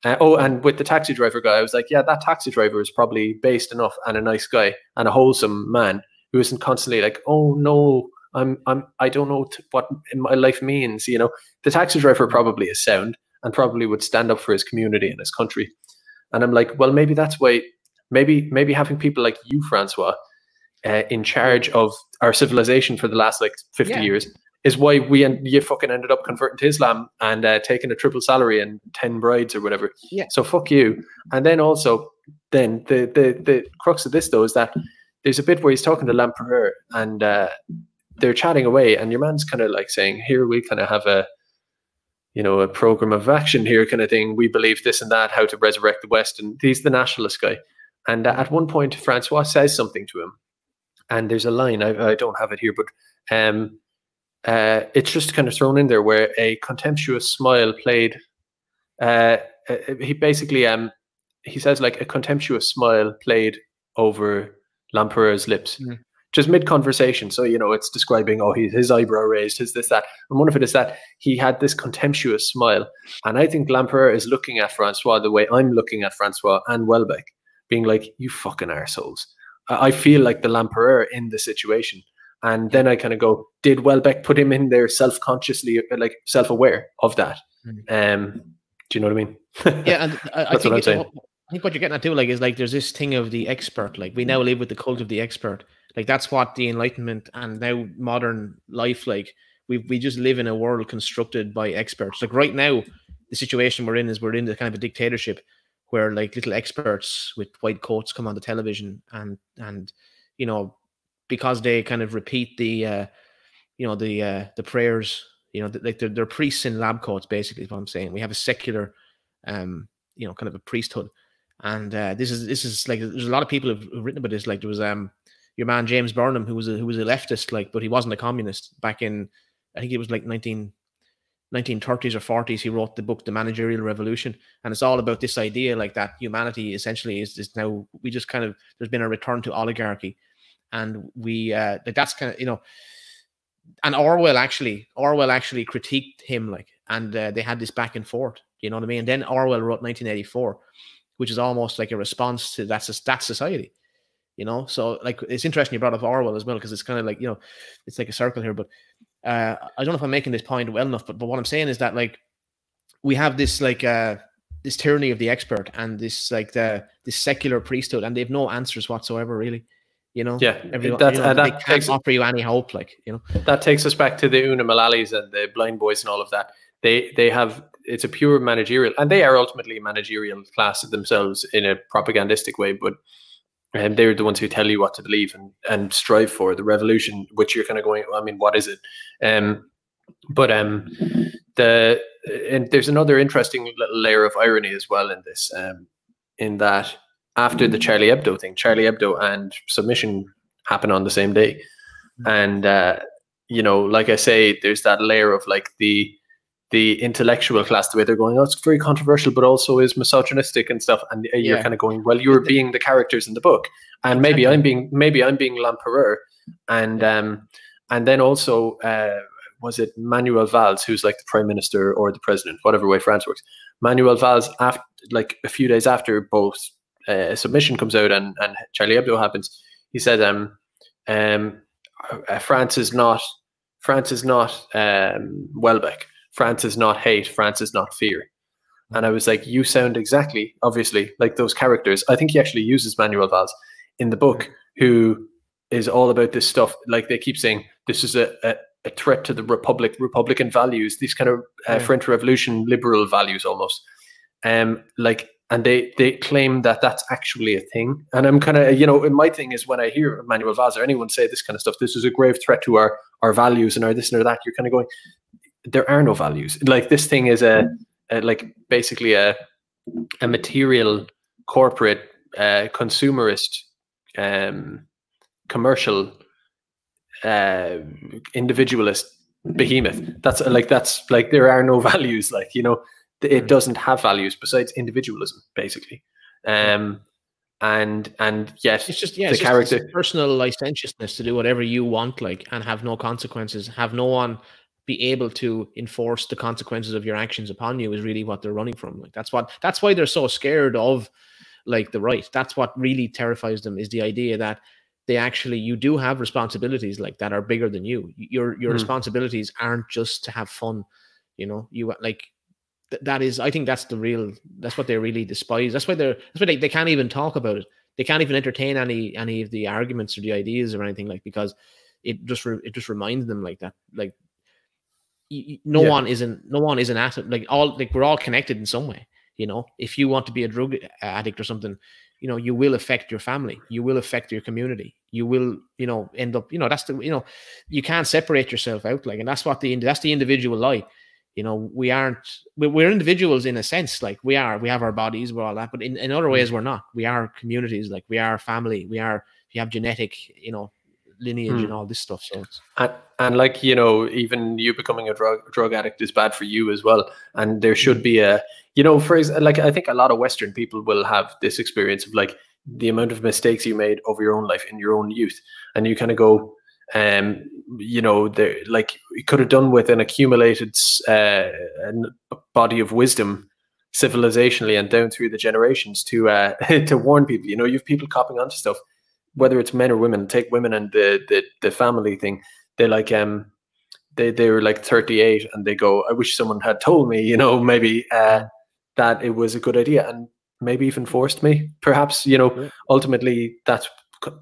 Uh, oh, and with the taxi driver guy, I was like, "Yeah, that taxi driver is probably based enough and a nice guy and a wholesome man who isn't constantly like, oh no." I'm I'm I don't know t- what my life means. You know, the taxi driver probably is sound and probably would stand up for his community and his country. And I'm like, well, maybe that's why. Maybe maybe having people like you, Francois, uh, in charge of our civilization for the last like 50 Yeah. years is why we and you fucking ended up converting to Islam and uh, taking a triple salary and 10 brides or whatever. Yeah. So fuck you. And then also, then the the the crux of this though is that there's a bit where he's talking to Lempereur and uh, they're chatting away, and your man's kind of like saying, "Here we kind of have a." You know, a program of action here, kind of thing. We believe this and that, how to resurrect the West, and he's the nationalist guy. And uh, at one point, Francois says something to him, and there's a line I, I don't have it here, but um, uh, it's just kind of thrown in there where a contemptuous smile played. Uh, uh, he basically um he says like a contemptuous smile played over Lempereur's lips, Mm. Just mid conversation. So you know it's describing oh he, his eyebrow raised, his this that, and one of it is that he had this contemptuous smile, and I think Lempereur is looking at Francois the way I'm looking at Francois and Houellebecq, being like you fucking assholes. I I feel like the Lempereur in the situation. And then I kind of go, did Houellebecq put him in there self consciously, like self aware of that? Mm. Um, do you know what I mean? yeah, and I, I That's what think I'm saying. I think what you're getting at too, like, is like there's this thing of the expert. Like we now live with the cult of the expert. Like that's what the Enlightenment and now modern life, like we we just live in a world constructed by experts. Like right now, the situation we're in is we're in the kind of a dictatorship where like little experts with white coats come on the television and and you know because they kind of repeat the uh you know the uh the prayers you know like they're, they're priests in lab coats basically is what i'm saying. We have a secular um you know kind of a priesthood. And uh this is this is like there's a lot of people who've written about this. Like there was um your man james burnham who was a who was a leftist like but he wasn't a communist back in i think it was like 19 1930s or 40s he wrote the book the managerial revolution. And it's all about this idea like that humanity essentially is, is now we just kind of there's been a return to oligarchy. And we uh that's kind of you know and orwell actually orwell actually critiqued him like and uh, they had this back and forth you know what i mean? And then orwell wrote 1984 which is almost like a response to that's that society you know so like it's interesting you brought up orwell as well because it's kind of like you know it's like a circle here but uh i don't know if i'm making this point well enough but, but what i'm saying is that like we have this like uh this tyranny of the expert and this like the this secular priesthood and they've no answers whatsoever really you know Yeah, everyone that's- you know, they that can't takes- offer you any hope like you know that takes us back to the Una Mullallys and the Blind Boys and all of that. They they have it's a pure managerial, and they are ultimately a managerial class themselves in a propagandistic way, but. And they're the ones who tell you what to believe and, and strive for the revolution, which you're kind of going. I mean, what is it? Um, but um, the and there's another interesting little layer of irony as well in this, um, in that after the Charlie Hebdo thing, Charlie Hebdo and submission happen on the same day, and uh, you know, like I say, there's that layer of like the the intellectual class, the way they're going, oh, it's very controversial, but also is misogynistic and stuff. And uh, you're kind of going, well, you're being the characters in the book, and maybe I'm being maybe I'm being Lempereur, and um, and then also uh, was it Manuel Valls, who's like the prime minister or the president, whatever way France works. Manuel Valls, after like a few days after both uh, submission comes out and and Charlie Hebdo happens, he said, um, um, uh, France is not France is not um, Houellebecq. France is not hate. France is not fear. And I was like, you sound exactly, obviously, like those characters. I think he actually uses Manuel Valls in the book, who is all about this stuff. Like they keep saying, this is a, a, a threat to the republic, Republican values, these kind of uh, Yeah. French Revolution liberal values almost. Um, like, and they they claim that that's actually a thing. And I'm kind of, you know, my thing is when I hear Manuel Valls or anyone say this kind of stuff, this is a grave threat to our our values and our this and our that. You're kind of going, there are no values. Like this thing is a, a like basically a a material corporate uh, consumerist um, commercial uh, individualist behemoth. That's like that's like there are no values. Like you know, it doesn't have values besides individualism, basically. Um, and and yet It's just yeah, the it's just character. personal licentiousness to do whatever you want, like, and have no consequences. Have no one be able to enforce the consequences of your actions upon you is really what they're running from. Like that's what that's why they're so scared of like the right. That's what really terrifies them is the idea that they actually you do have responsibilities like that are bigger than you. Your your Hmm. responsibilities aren't just to have fun. You know, you like th- that is, I think that's the real. That's what they really despise. That's why they're. That's why they, they can't even talk about it. They can't even entertain any any of the arguments or the ideas or anything like because it just re, it just reminds them like that like no yeah. one isn't no one isn't at like all like we're all connected in some way you know if you want to be a drug addict or something you know you will affect your family you will affect your community you will you know end up you know that's the you know you can't separate yourself out like and that's what the that's the individual lie you know we aren't we're individuals in a sense like we are we have our bodies we're all that but in, in other ways mm. we're not we are communities like we are family we are you have genetic you know lineage mm. and all this stuff so and, and like you know even you becoming a drug drug addict is bad for you as well. And there should be a you know for like i think a lot of western people will have this experience of like the amount of mistakes you made over your own life in your own youth. And you kind of go um you know there like you could have done with an accumulated uh body of wisdom civilizationally and down through the generations to uh to warn people. You know you have people copying onto stuff whether it's men or women take women and the the, the family thing they like um they they were like 38 and they go i wish someone had told me you know maybe uh that it was a good idea and maybe even forced me perhaps you know ultimately that's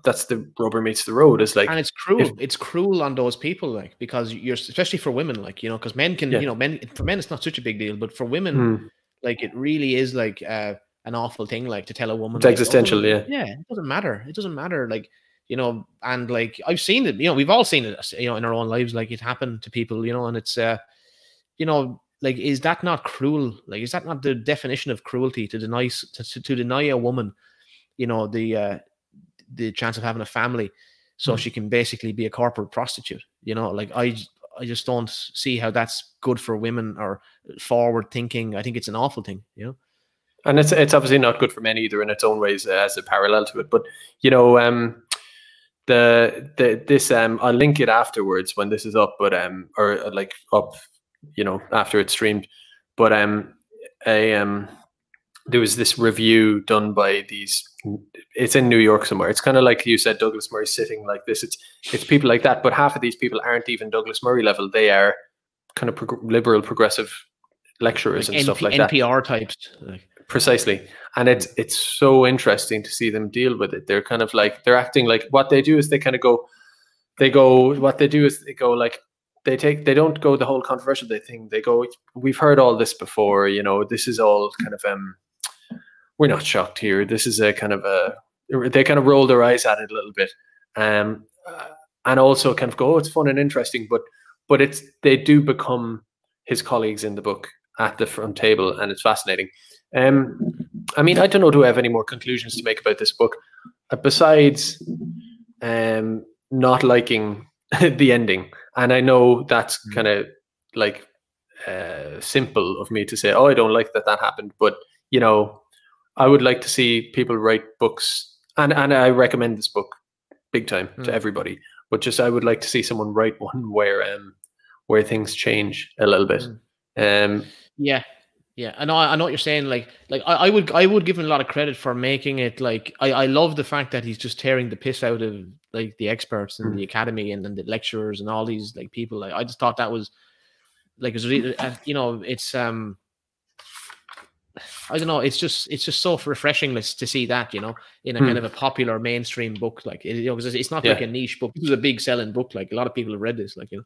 that's the rubber meets the road is like and it's cruel if, it's cruel on those people like because you're especially for women like you know because men can yeah. you know men for men it's not such a big deal but for women mm. like it really is like uh an awful thing like to tell a woman it's like, existential oh, yeah. yeah it doesn't matter it doesn't matter like you know and like i've seen it you know we've all seen it you know in our own lives like it happened to people you know and it's uh you know like is that not cruel? Like is that not the definition of cruelty to deny to, to, to deny a woman you know the uh the chance of having a family so mm. she can basically be a corporate prostitute you know? Like i i just don't see how that's good for women or forward thinking i think it's an awful thing you know and it's it's obviously not good for men either in its own ways uh, as a parallel to it. But you know um the the this um i'll link it afterwards when this is up but um or uh, like up you know after it's streamed. But um a um there was this review done by these it's in new york somewhere. It's kind of like you said douglas murray sitting like this. It's it's people like that but half of these people aren't even douglas murray level. They are kind of liberal progressive lecturers like and stuff like NPR that npr types like precisely. And it's it's so interesting to see them deal with it. They're kind of like they're acting like what they do is they kind of go they go what they do is they go like they take they don't go the whole controversial thing. They go we've heard all this before you know this is all kind of um we're not shocked here. This is a kind of a they kind of roll their eyes at it a little bit. Um and also kind of go oh, it's fun and interesting but but it's they do become his colleagues in the book at the front table and it's fascinating um, I mean, I don't know. Do I have any more conclusions to make about this book uh, besides um, not liking the ending? And I know that's mm. kind of like uh, simple of me to say, "Oh, I don't like that that happened," but you know, I would like to see people write books, and and I recommend this book big time mm. to everybody. But just I would like to see someone write one where um where things change a little bit. Mm. Um, yeah, yeah, I know. I know what you're saying. Like, like I, I, would, I would give him a lot of credit for making it. Like, I, I love the fact that he's just tearing the piss out of like the experts and mm. the academy and, and the lecturers and all these like people. Like, I just thought that was like, it was really, uh, you know, it's um, I don't know. It's just, it's just so refreshing to see that, you know, in a mm. kind of a popular mainstream book. Like, it, you know, because it's not yeah. like a niche book. This is a big selling book. Like, a lot of people have read this. Like, you know.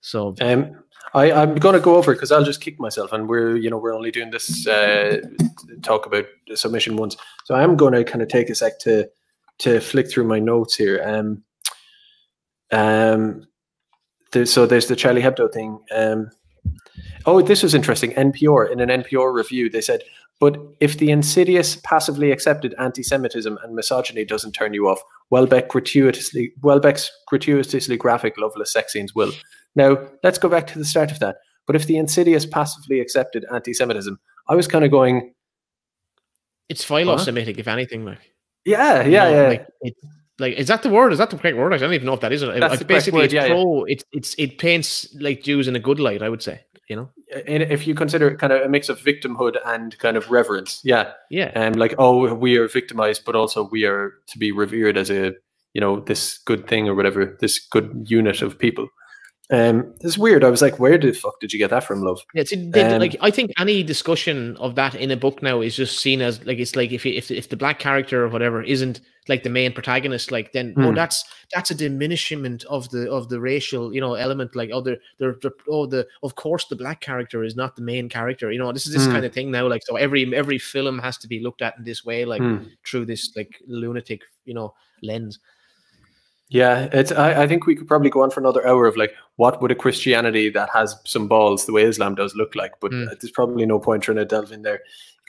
So um, I, I'm going to go over because I'll just kick myself, and we're you know we're only doing this uh, talk about submission once, so I'm going to kind of take a sec to to flick through my notes here. Um, um, so there's the Charlie Hebdo thing. Um, oh, this was interesting. NPR in an NPR review, they said, but if the insidious, passively accepted anti-Semitism and misogyny doesn't turn you off, Houellebecq gratuitously Houellebecq's gratuitously graphic, loveless sex scenes will. Now, let's go back to the start of that. But if the insidious passively accepted anti Semitism, I was kind of going. It's philo-Semitic, if anything, like. Yeah, yeah, know, yeah. Like, it, like, is that the word? Is that the correct word? I don't even know if that is. That's it, basically, word, it's yeah, pro. Yeah. It's it's it paints like Jews in a good light. I would say. You know, and if you consider it kind of a mix of victimhood and kind of reverence, yeah, yeah, and um, like oh, we are victimized, but also we are to be revered as a you know this good thing or whatever, this good unit of people. Um, it's weird. I was like, where the fuck did you get that from, love? Yeah, it's, it, um, like I think any discussion of that in a book now is just seen as like it's like if if if the black character or whatever isn't like the main protagonist, like then oh Hmm. that's that's a diminishment of the of the racial you know element. Like oh they're, they're, they're oh the of course the black character is not the main character. You know this is this Hmm. kind of thing now. Like so every every film has to be looked at in this way, like Hmm. through this like lunatic you know lens. Yeah, it's. I, I think we could probably go on for another hour of like, what would a Christianity that has some balls, the way Islam does, look like? But Mm. there's probably no point trying to delve in there.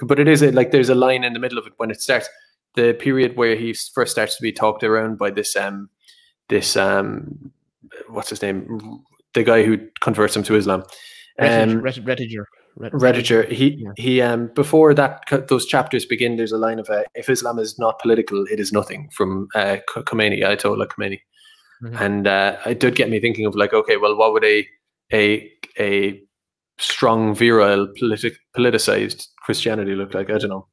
But it is a, like there's a line in the middle of it when it starts. The period where he first starts to be talked around by this um, this um, what's his name, the guy who converts him to Islam. Rediger, Um, Ret- Rediger, Ret- he Yeah. he um before that those chapters begin. There's a line of uh, if Islam is not political, it is nothing from uh, K- Khomeini, Ayatollah Khomeini, Mhm. and uh, it did get me thinking of like, okay, well, what would a a a strong, virile, politic, politicized Christianity look like? I don't know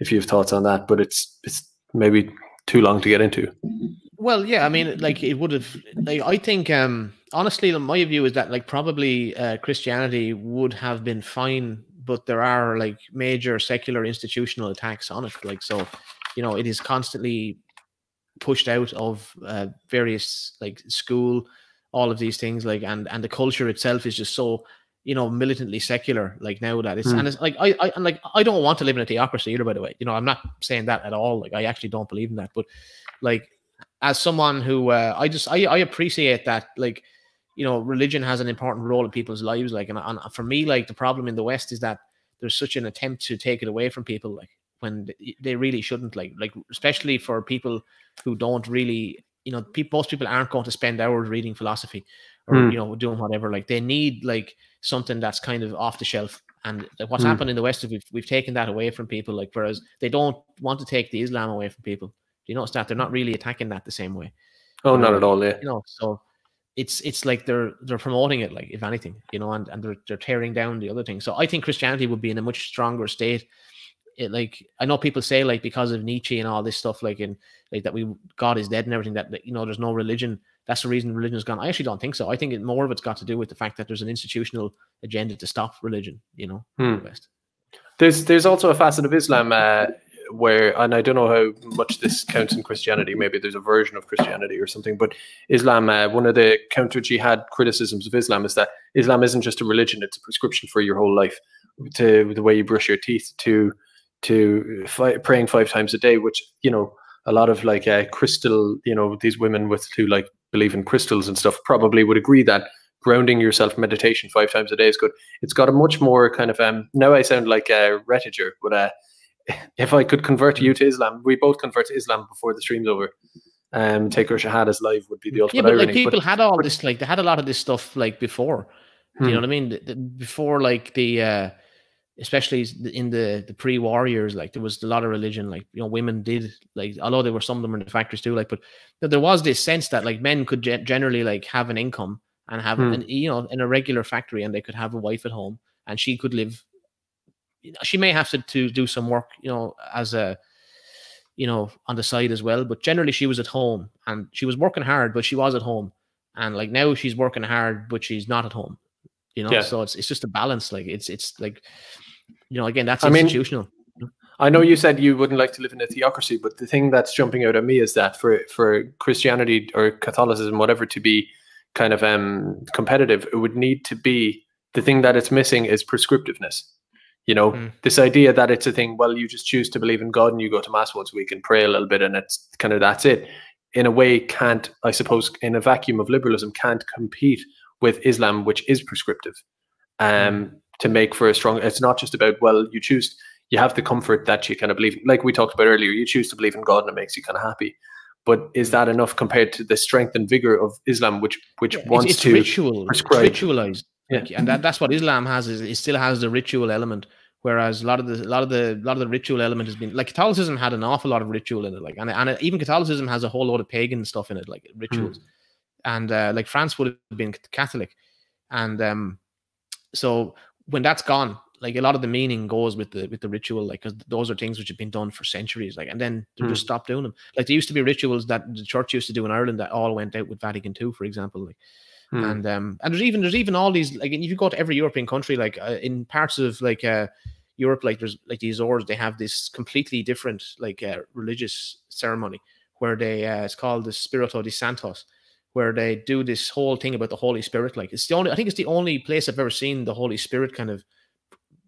if you have thoughts on that, but it's it's maybe too long to get into. Well, yeah, I mean, like it would have. Like I think, um, honestly, my view is that like probably uh, Christianity would have been fine, but there are like major secular institutional attacks on it. Like so, you know, it is constantly pushed out of uh, various like school, all of these things. Like and and the culture itself is just so you know militantly secular. Like now that it's Hmm. and it's like I I and like I don't want to live in a theocracy either. By the way, you know, I'm not saying that at all. Like I actually don't believe in that, but like as someone who uh, I just I, I appreciate that like you know religion has an important role in people's lives like and, and for me like the problem in the West is that there's such an attempt to take it away from people like when they really shouldn't like like especially for people who don't really you know people most people aren't going to spend hours reading philosophy or Hmm. you know doing whatever like they need like something that's kind of off the shelf and like, what's Hmm. happened in the West is we've, we've taken that away from people like whereas they don't want to take the Islam away from people do you notice that they're not really attacking that the same way Oh, not at all. Yeah. you know so it's it's like they're they're promoting it like if anything you know and, and they're, they're tearing down the other thing. So i think christianity would be in a much stronger state. It like i know people say like because of nietzsche and all this stuff like in like that we god is dead and everything that, that you know there's no religion. That's the reason religion is gone. I actually don't think so. I think it, more of it's got to do with the fact that there's an institutional agenda to stop religion you know in the Hmm. west. There's there's also a facet of Islam uh, where, and I don't know how much this counts in Christianity. Maybe there's a version of Christianity or something. But Islam, uh, one of the counter jihad criticisms of Islam is that Islam isn't just a religion; it's a prescription for your whole life, to the way you brush your teeth, to to praying five times a day. Which you know, a lot of like uh, crystal, you know, these women with who like believe in crystals and stuff probably would agree that grounding yourself meditation five times a day is good it's got a much more kind of um now I sound like a Rediger, but uh if I could convert you to Islam, we both convert to Islam before the stream's over. Um take our shahadas live would be the ultimate. yeah but irony. like people but, had all this like they had a lot of this stuff like before Hmm. you know what I mean? The- the- Before, like the, uh, especially in the the pre-war years, like there was a lot of religion. Like you know, women did like, although there were some of them in the factories too. Like, but th- there was this sense that like men could ge- generally like have an income and have Hmm. an you know in a regular factory, and they could have a wife at home, and she could live. She may have to to do some work, you know, as a you know on the side as well, but generally she was at home and she was working hard, but she was at home. And like now she's working hard, but she's not at home you know Yeah. so it's it's just a balance like it's it's like you know again that's I mean, institutional I know you said you wouldn't like to live in a theocracy, but the thing that's jumping out at me is that for for Christianity or Catholicism, whatever, to be kind of um competitive, it would need to be the thing that it's missing is prescriptiveness. You know, Mm. this idea that it's a thing, well, you just choose to believe in God and you go to mass once a week and pray a little bit and it's kind of that's it. In a way, can't, I suppose, in a vacuum of liberalism, can't compete with Islam, which is prescriptive. Um, to make for a strong it's not just about, well, you choose you have the comfort that you kind of believe like we talked about earlier, you choose to believe in God and it makes you kind of happy. But is that enough compared to the strength and vigor of Islam, which which Yeah, wants it's to ritual prescribe- it's ritualized Yeah. Like, and that, that's what islam has is it still has the ritual element whereas a lot of the a lot of the a lot of the ritual element has been like catholicism had an awful lot of ritual in it like and, and even catholicism has a whole lot of pagan stuff in it like rituals and uh, like france would have been catholic and um so when that's gone like a lot of the meaning goes with the with the ritual like because those are things which have been done for centuries like and then they Hmm. just stopped doing them like there used to be rituals that the church used to do in ireland that all went out with vatican ii for example like Mm. And um, and there's even there's even all these like if you go to every European country, like uh, in parts of like uh, Europe, like there's like the Azores, they have this completely different like uh, religious ceremony where they uh, it's called the Spirito di Santos, where they do this whole thing about the Holy Spirit. Like it's the only I think it's the only place I've ever seen the Holy Spirit kind of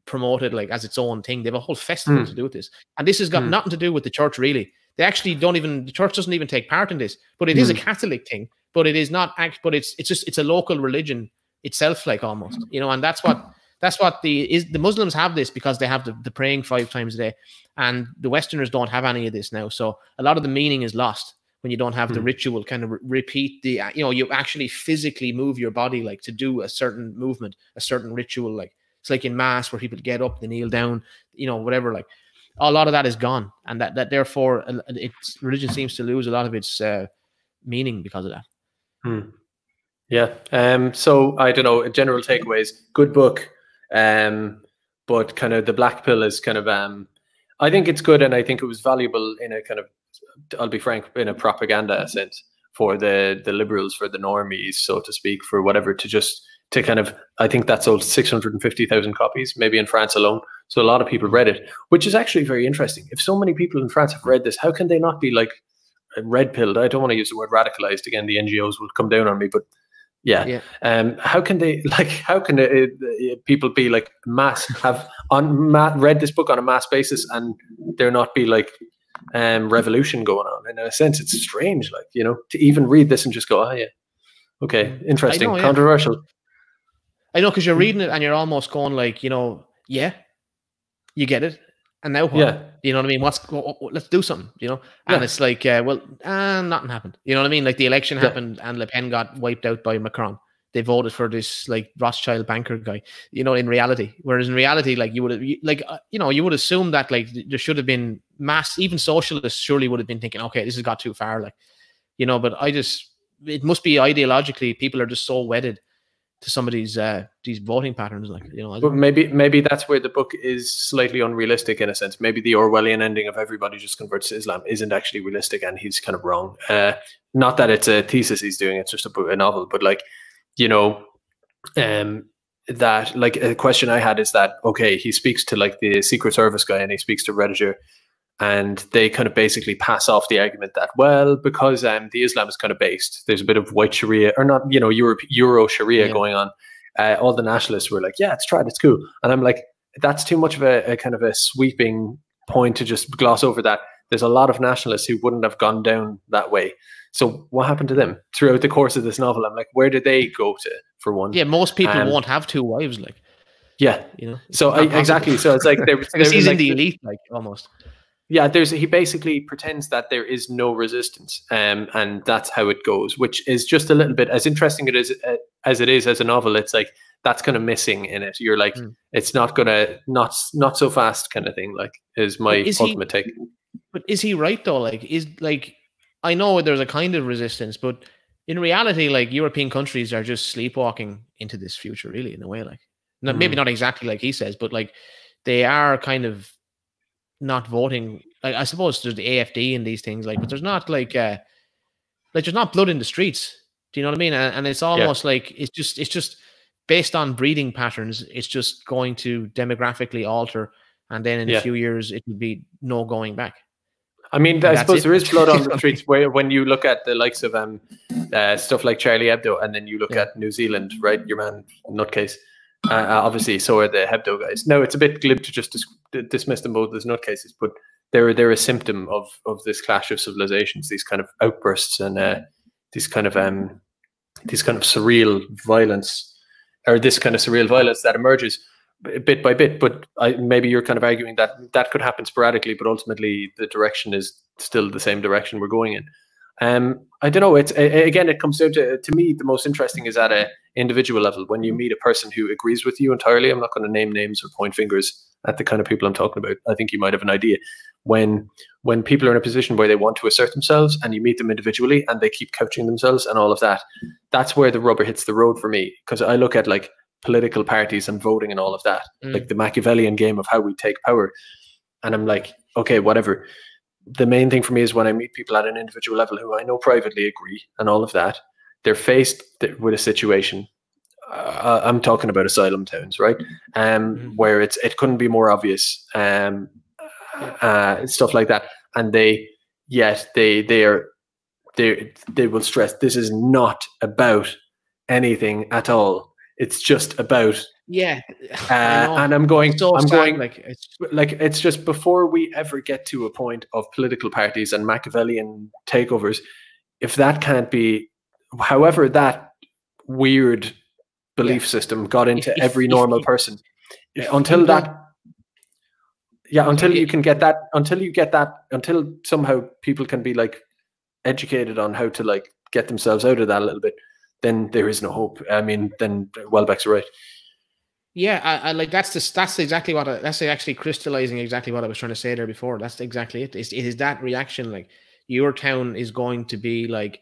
promoted like as its own thing. They have a whole festival mm. to do with this, and this has got mm. nothing to do with the church really. They actually don't even the church doesn't even take part in this, but it mm. is a hmm. Catholic thing. But it is not act. But it's it's just it's a local religion itself, like almost you know, and that's what that's what the is the Muslims have this because they have the, the praying five times a day, and the Westerners don't have any of this now. So a lot of the meaning is lost when you don't have the hmm. ritual kind of re- repeat the you know you actually physically move your body like to do a certain movement, a certain ritual like it's like in mass where people get up, they kneel down, you know, whatever. Like a lot of that is gone, and that that therefore its religion seems to lose a lot of its uh, meaning because of that. Hmm. Yeah. Um. So I don't know. General takeaways. Good book. Um. But kind of the black pill is kind of um. I think it's good, and I think it was valuable in a kind of. I'll be frank, in a propaganda sense for the the liberals, for the normies, so to speak, for whatever to just to kind of I think that sold 650,000 copies maybe in France alone so a lot of people read it which is actually very interesting if so many people in France have read this how can they not be like red pilled I don't want to use the word radicalized again the NGOs will come down on me but yeah, yeah. um how can they like how can it, uh, people be like mass have on ma- read this book on a mass basis and there not be like um revolution going on in a sense it's strange like you know to even read this and just go oh yeah okay interesting know, yeah. controversial I know because you're hmm. reading it and you're almost going like, you know, yeah, you get it. And now what? Yeah. You know what I mean? What's what, what, let's do something, you know? And yeah. it's like, uh, well, uh, nothing happened. You know what I mean? Like the election yeah. happened and Le Pen got wiped out by Macron. They voted for this like Rothschild banker guy, you know, in reality. Whereas in reality, like you would have, like, uh, you know, you would assume that like there should have been mass, even socialists surely would have been thinking, okay, this has got too far. Like, you know, but I just, it must be ideologically, people are just so wedded to some of these uh, these voting patterns. Like you know, but maybe maybe that's where the book is slightly unrealistic in a sense. Maybe the Orwellian ending of everybody just converts to Islam isn't actually realistic, and he's kind of wrong. Uh, not that it's a thesis he's doing; it's just a, a novel. But like, you know, um, that like a question I had is that okay? He speaks to like the Secret Service guy, and he speaks to Rediger and they kind of basically pass off the argument that well because um, the Islam is kind of based there's a bit of white Sharia or not you know Euro, Euro Sharia yeah. going on. Uh, all the nationalists were like yeah it's tried it's cool. And I'm like that's too much of a, a, kind of a sweeping point to just gloss over that. There's a lot of nationalists who wouldn't have gone down that way. So what happened to them throughout the course of this novel? I'm like where did they go to for one? Yeah most people um, won't have two wives like yeah. you know? So I, exactly. So it's like they're, they're he's like, in the elite like almost yeah, there's he basically pretends that there is no resistance, um, and that's how it goes, which is just a little bit as interesting it is uh, as it is as a novel. It's like that's kind of missing in it. You're like, mm. it's not gonna not not so fast kind of thing. Like is my is ultimate he, take. But is he right though? Like is like I know there's a kind of resistance, but in reality, like European countries are just sleepwalking into this future, really, in a way. Like not, mm. maybe not exactly like he says, but like they are kind of not voting. Like I suppose there's the AFD and these things, like, but there's not like uh like there's not blood in the streets. Do you know what I mean? And, and it's almost yeah. like it's just it's just based on breeding patterns. It's just going to demographically alter, and then in yeah. a few years it will be no going back. I mean, I suppose it. there is blood on the streets where when you look at the likes of um uh, stuff like Charlie Hebdo, and then you look yeah. at New Zealand, right? Your man nutcase. Obviously, so are the Hebdo guys. No, it's a bit glib to just dis- dismiss them both as nutcases, but they're they're a symptom of of this clash of civilizations, these kind of outbursts and uh, these kind of um these kind of surreal violence, or this kind of surreal violence that emerges bit by bit. But I, maybe you're kind of arguing that that could happen sporadically, but ultimately the direction is still the same direction we're going in. Um, I don't know. It's again, it comes down to to me. The most interesting is at a individual level when you meet a person who agrees with you entirely. I'm not going to name names or point fingers at the kind of people I'm talking about. I think you might have an idea when when people are in a position where they want to assert themselves and you meet them individually and they keep couching themselves and all of that. That's where the rubber hits the road for me because I look at like political parties and voting and all of that, mm. like the Machiavellian game of how we take power, and I'm like, okay, whatever the main thing for me is when I meet people at an individual level who I know privately agree and all of that, they're faced with a situation. Uh, I'm talking about asylum towns, right? Um, mm-hmm. where it's it couldn't be more obvious, um, uh, stuff like that, and they yet they they are they they will stress this is not about anything at all. It's just about yeah. Uh, and I'm going. So I'm going. Like it's like it's just before we ever get to a point of political parties and Machiavellian takeovers. If that can't be, however, that weird belief yeah. system got into if, every normal if, person, if, until that. Yeah, until you can get that, until you get that, until somehow people can be like educated on how to like get themselves out of that a little bit, then there is no hope. I mean, then Houellebecq's right. Yeah, I, I, like that's the that's exactly what I, that's actually crystallizing exactly what I was trying to say there before. That's exactly it. It's, it is that reaction like your town is going to be like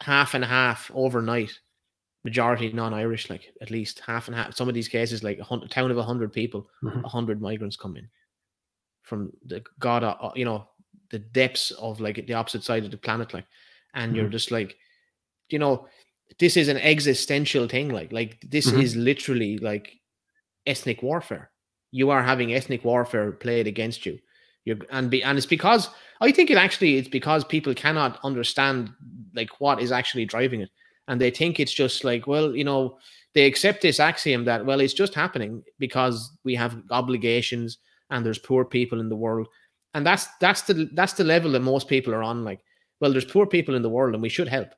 half and half overnight, majority non-Irish, like at least half and half. Some of these cases, like a town of hundred people, a mm-hmm. hundred migrants come in from the god, uh, you know, the depths of like the opposite side of the planet, like, and mm-hmm. you're just like, you know, this is an existential thing. Like, like this mm-hmm. is literally like ethnic warfare. You are having ethnic warfare played against you. You're and be and it's because I think it actually it's because people cannot understand like what is actually driving it. And they think it's just like, well, you know, they accept this axiom that, well, it's just happening because we have obligations and there's poor people in the world. And that's that's the that's the level that most people are on. Like, well, there's poor people in the world and we should help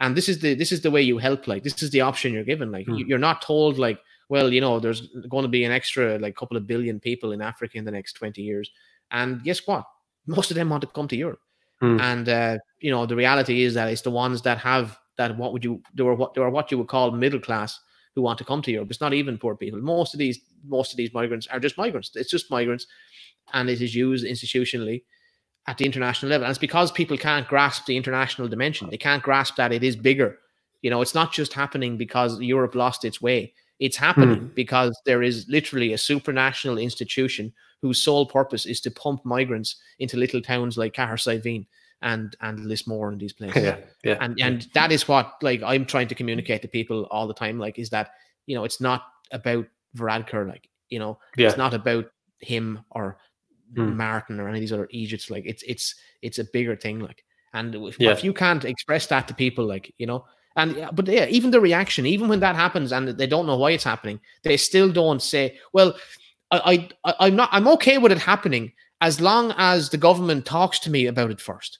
and this is the this is the way you help like this is the option you're given like mm. you're not told like well you know there's going to be an extra like couple of billion people in africa in the next 20 years. And guess what? Most of them want to come to europe. Mm. and uh, you know the reality is that it's the ones that have that what would you they were what they are what you would call middle class who want to come to europe. It's not even poor people. Most of these most of these migrants are just migrants. It's just migrants. And it is used institutionally at the international level. And it's because people can't grasp the international dimension. They can't grasp that it is bigger. You know, it's not just happening because Europe lost its way. It's happening mm. because there is literally a supranational institution whose sole purpose is to pump migrants into little towns like Cahersiveen and and Lismore and these places. Yeah, yeah. And and that is what like I'm trying to communicate to people all the time. Like, is that you know, it's not about Varadkar, like, you know, yeah. it's not about him or mm. Martin or any of these other Egypts. Like it's it's it's a bigger thing. Like, and if, yeah. if you can't express that to people, like you know, and but yeah, even the reaction, even when that happens and they don't know why it's happening, they still don't say, "Well, I, I I'm not I'm okay with it happening as long as the government talks to me about it first.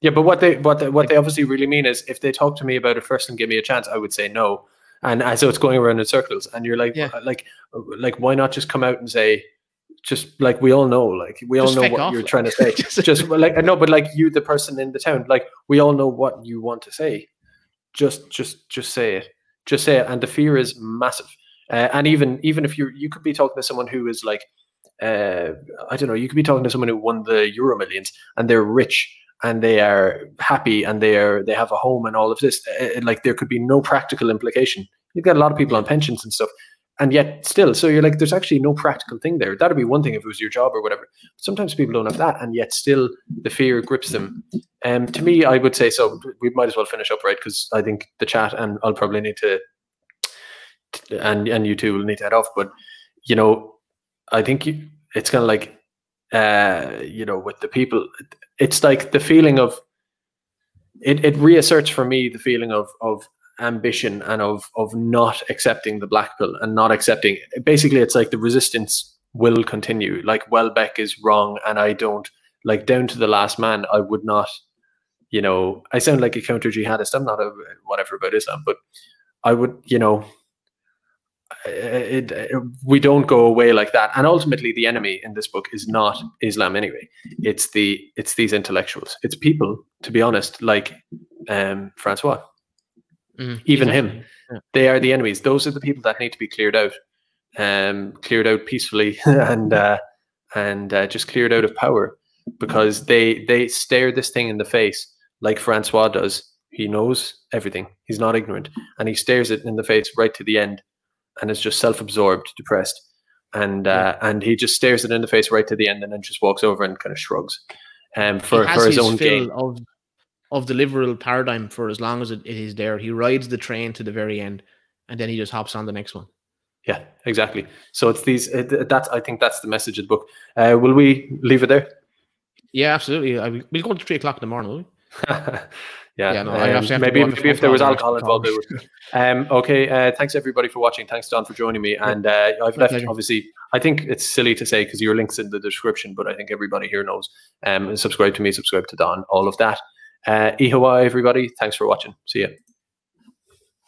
Yeah, but what they what they, what they obviously really mean is if they talk to me about it first and give me a chance, I would say no. And so it's going around in circles, and you're like, yeah. like, like, why not just come out and say, just like we all know, like we all know what off, you're like. trying to say. just like I know, but like you, the person in the town, like we all know what you want to say. Just, just, just say it. Just say it. And the fear is massive. Uh, and even, even if you're, you could be talking to someone who is like, uh, I don't know, you could be talking to someone who won the Euro Millions and they're rich and they are happy and they are they have a home and all of this. Uh, like there could be no practical implication. You've got a lot of people on pensions and stuff and yet still so you're like there's actually no practical thing there. That'd be one thing if it was your job or whatever. Sometimes people don't have that and yet still the fear grips them. Um to me i would say so. We might as well finish up right? Because i think the chat and i'll probably need to and and you two will need to head off but you know i think you, it's kind of like uh you know with the people it's like the feeling of it, it reasserts for me the feeling of of ambition and of of not accepting the black pill and not accepting basically it's like the resistance will continue. Like Houellebecq is wrong and i don't like down to the last man i would not you know i sound like a counter jihadist. I'm not a whatever about islam but i would you know it, it, we don't go away like that. And ultimately the enemy in this book is not islam anyway. It's the it's these intellectuals. It's people to be honest like um francois Mm, Even exactly. him. Yeah. They are the enemies. Those are the people that need to be cleared out, um, cleared out peacefully, and uh, and uh, just cleared out of power because they they stare this thing in the face like Francois does. He knows everything. He's not ignorant, and he stares it in the face right to the end, and is just self-absorbed, depressed, and uh, yeah. and he just stares it in the face right to the end, and then just walks over and kind of shrugs, um, for for his, his own gain. Of, of the liberal paradigm for as long as it, it is there. He rides the train to the very end, and then he just hops on the next one. Yeah, exactly. So it's these. It, that's I think that's the message of the book. Uh, will we leave it there? Yeah, absolutely. I, we'll go to three o'clock in the morning, will we? yeah, Yeah, no, I um, maybe maybe if there was alcohol involved. Um, okay, uh, thanks everybody for watching. Thanks Don for joining me. And uh, I've My left pleasure. obviously. I think it's silly to say because your links in the description, but I think everybody here knows. Um, subscribe to me, subscribe to Don, all of that. Uh, Ihawa, everybody. Thanks for watching. See ya.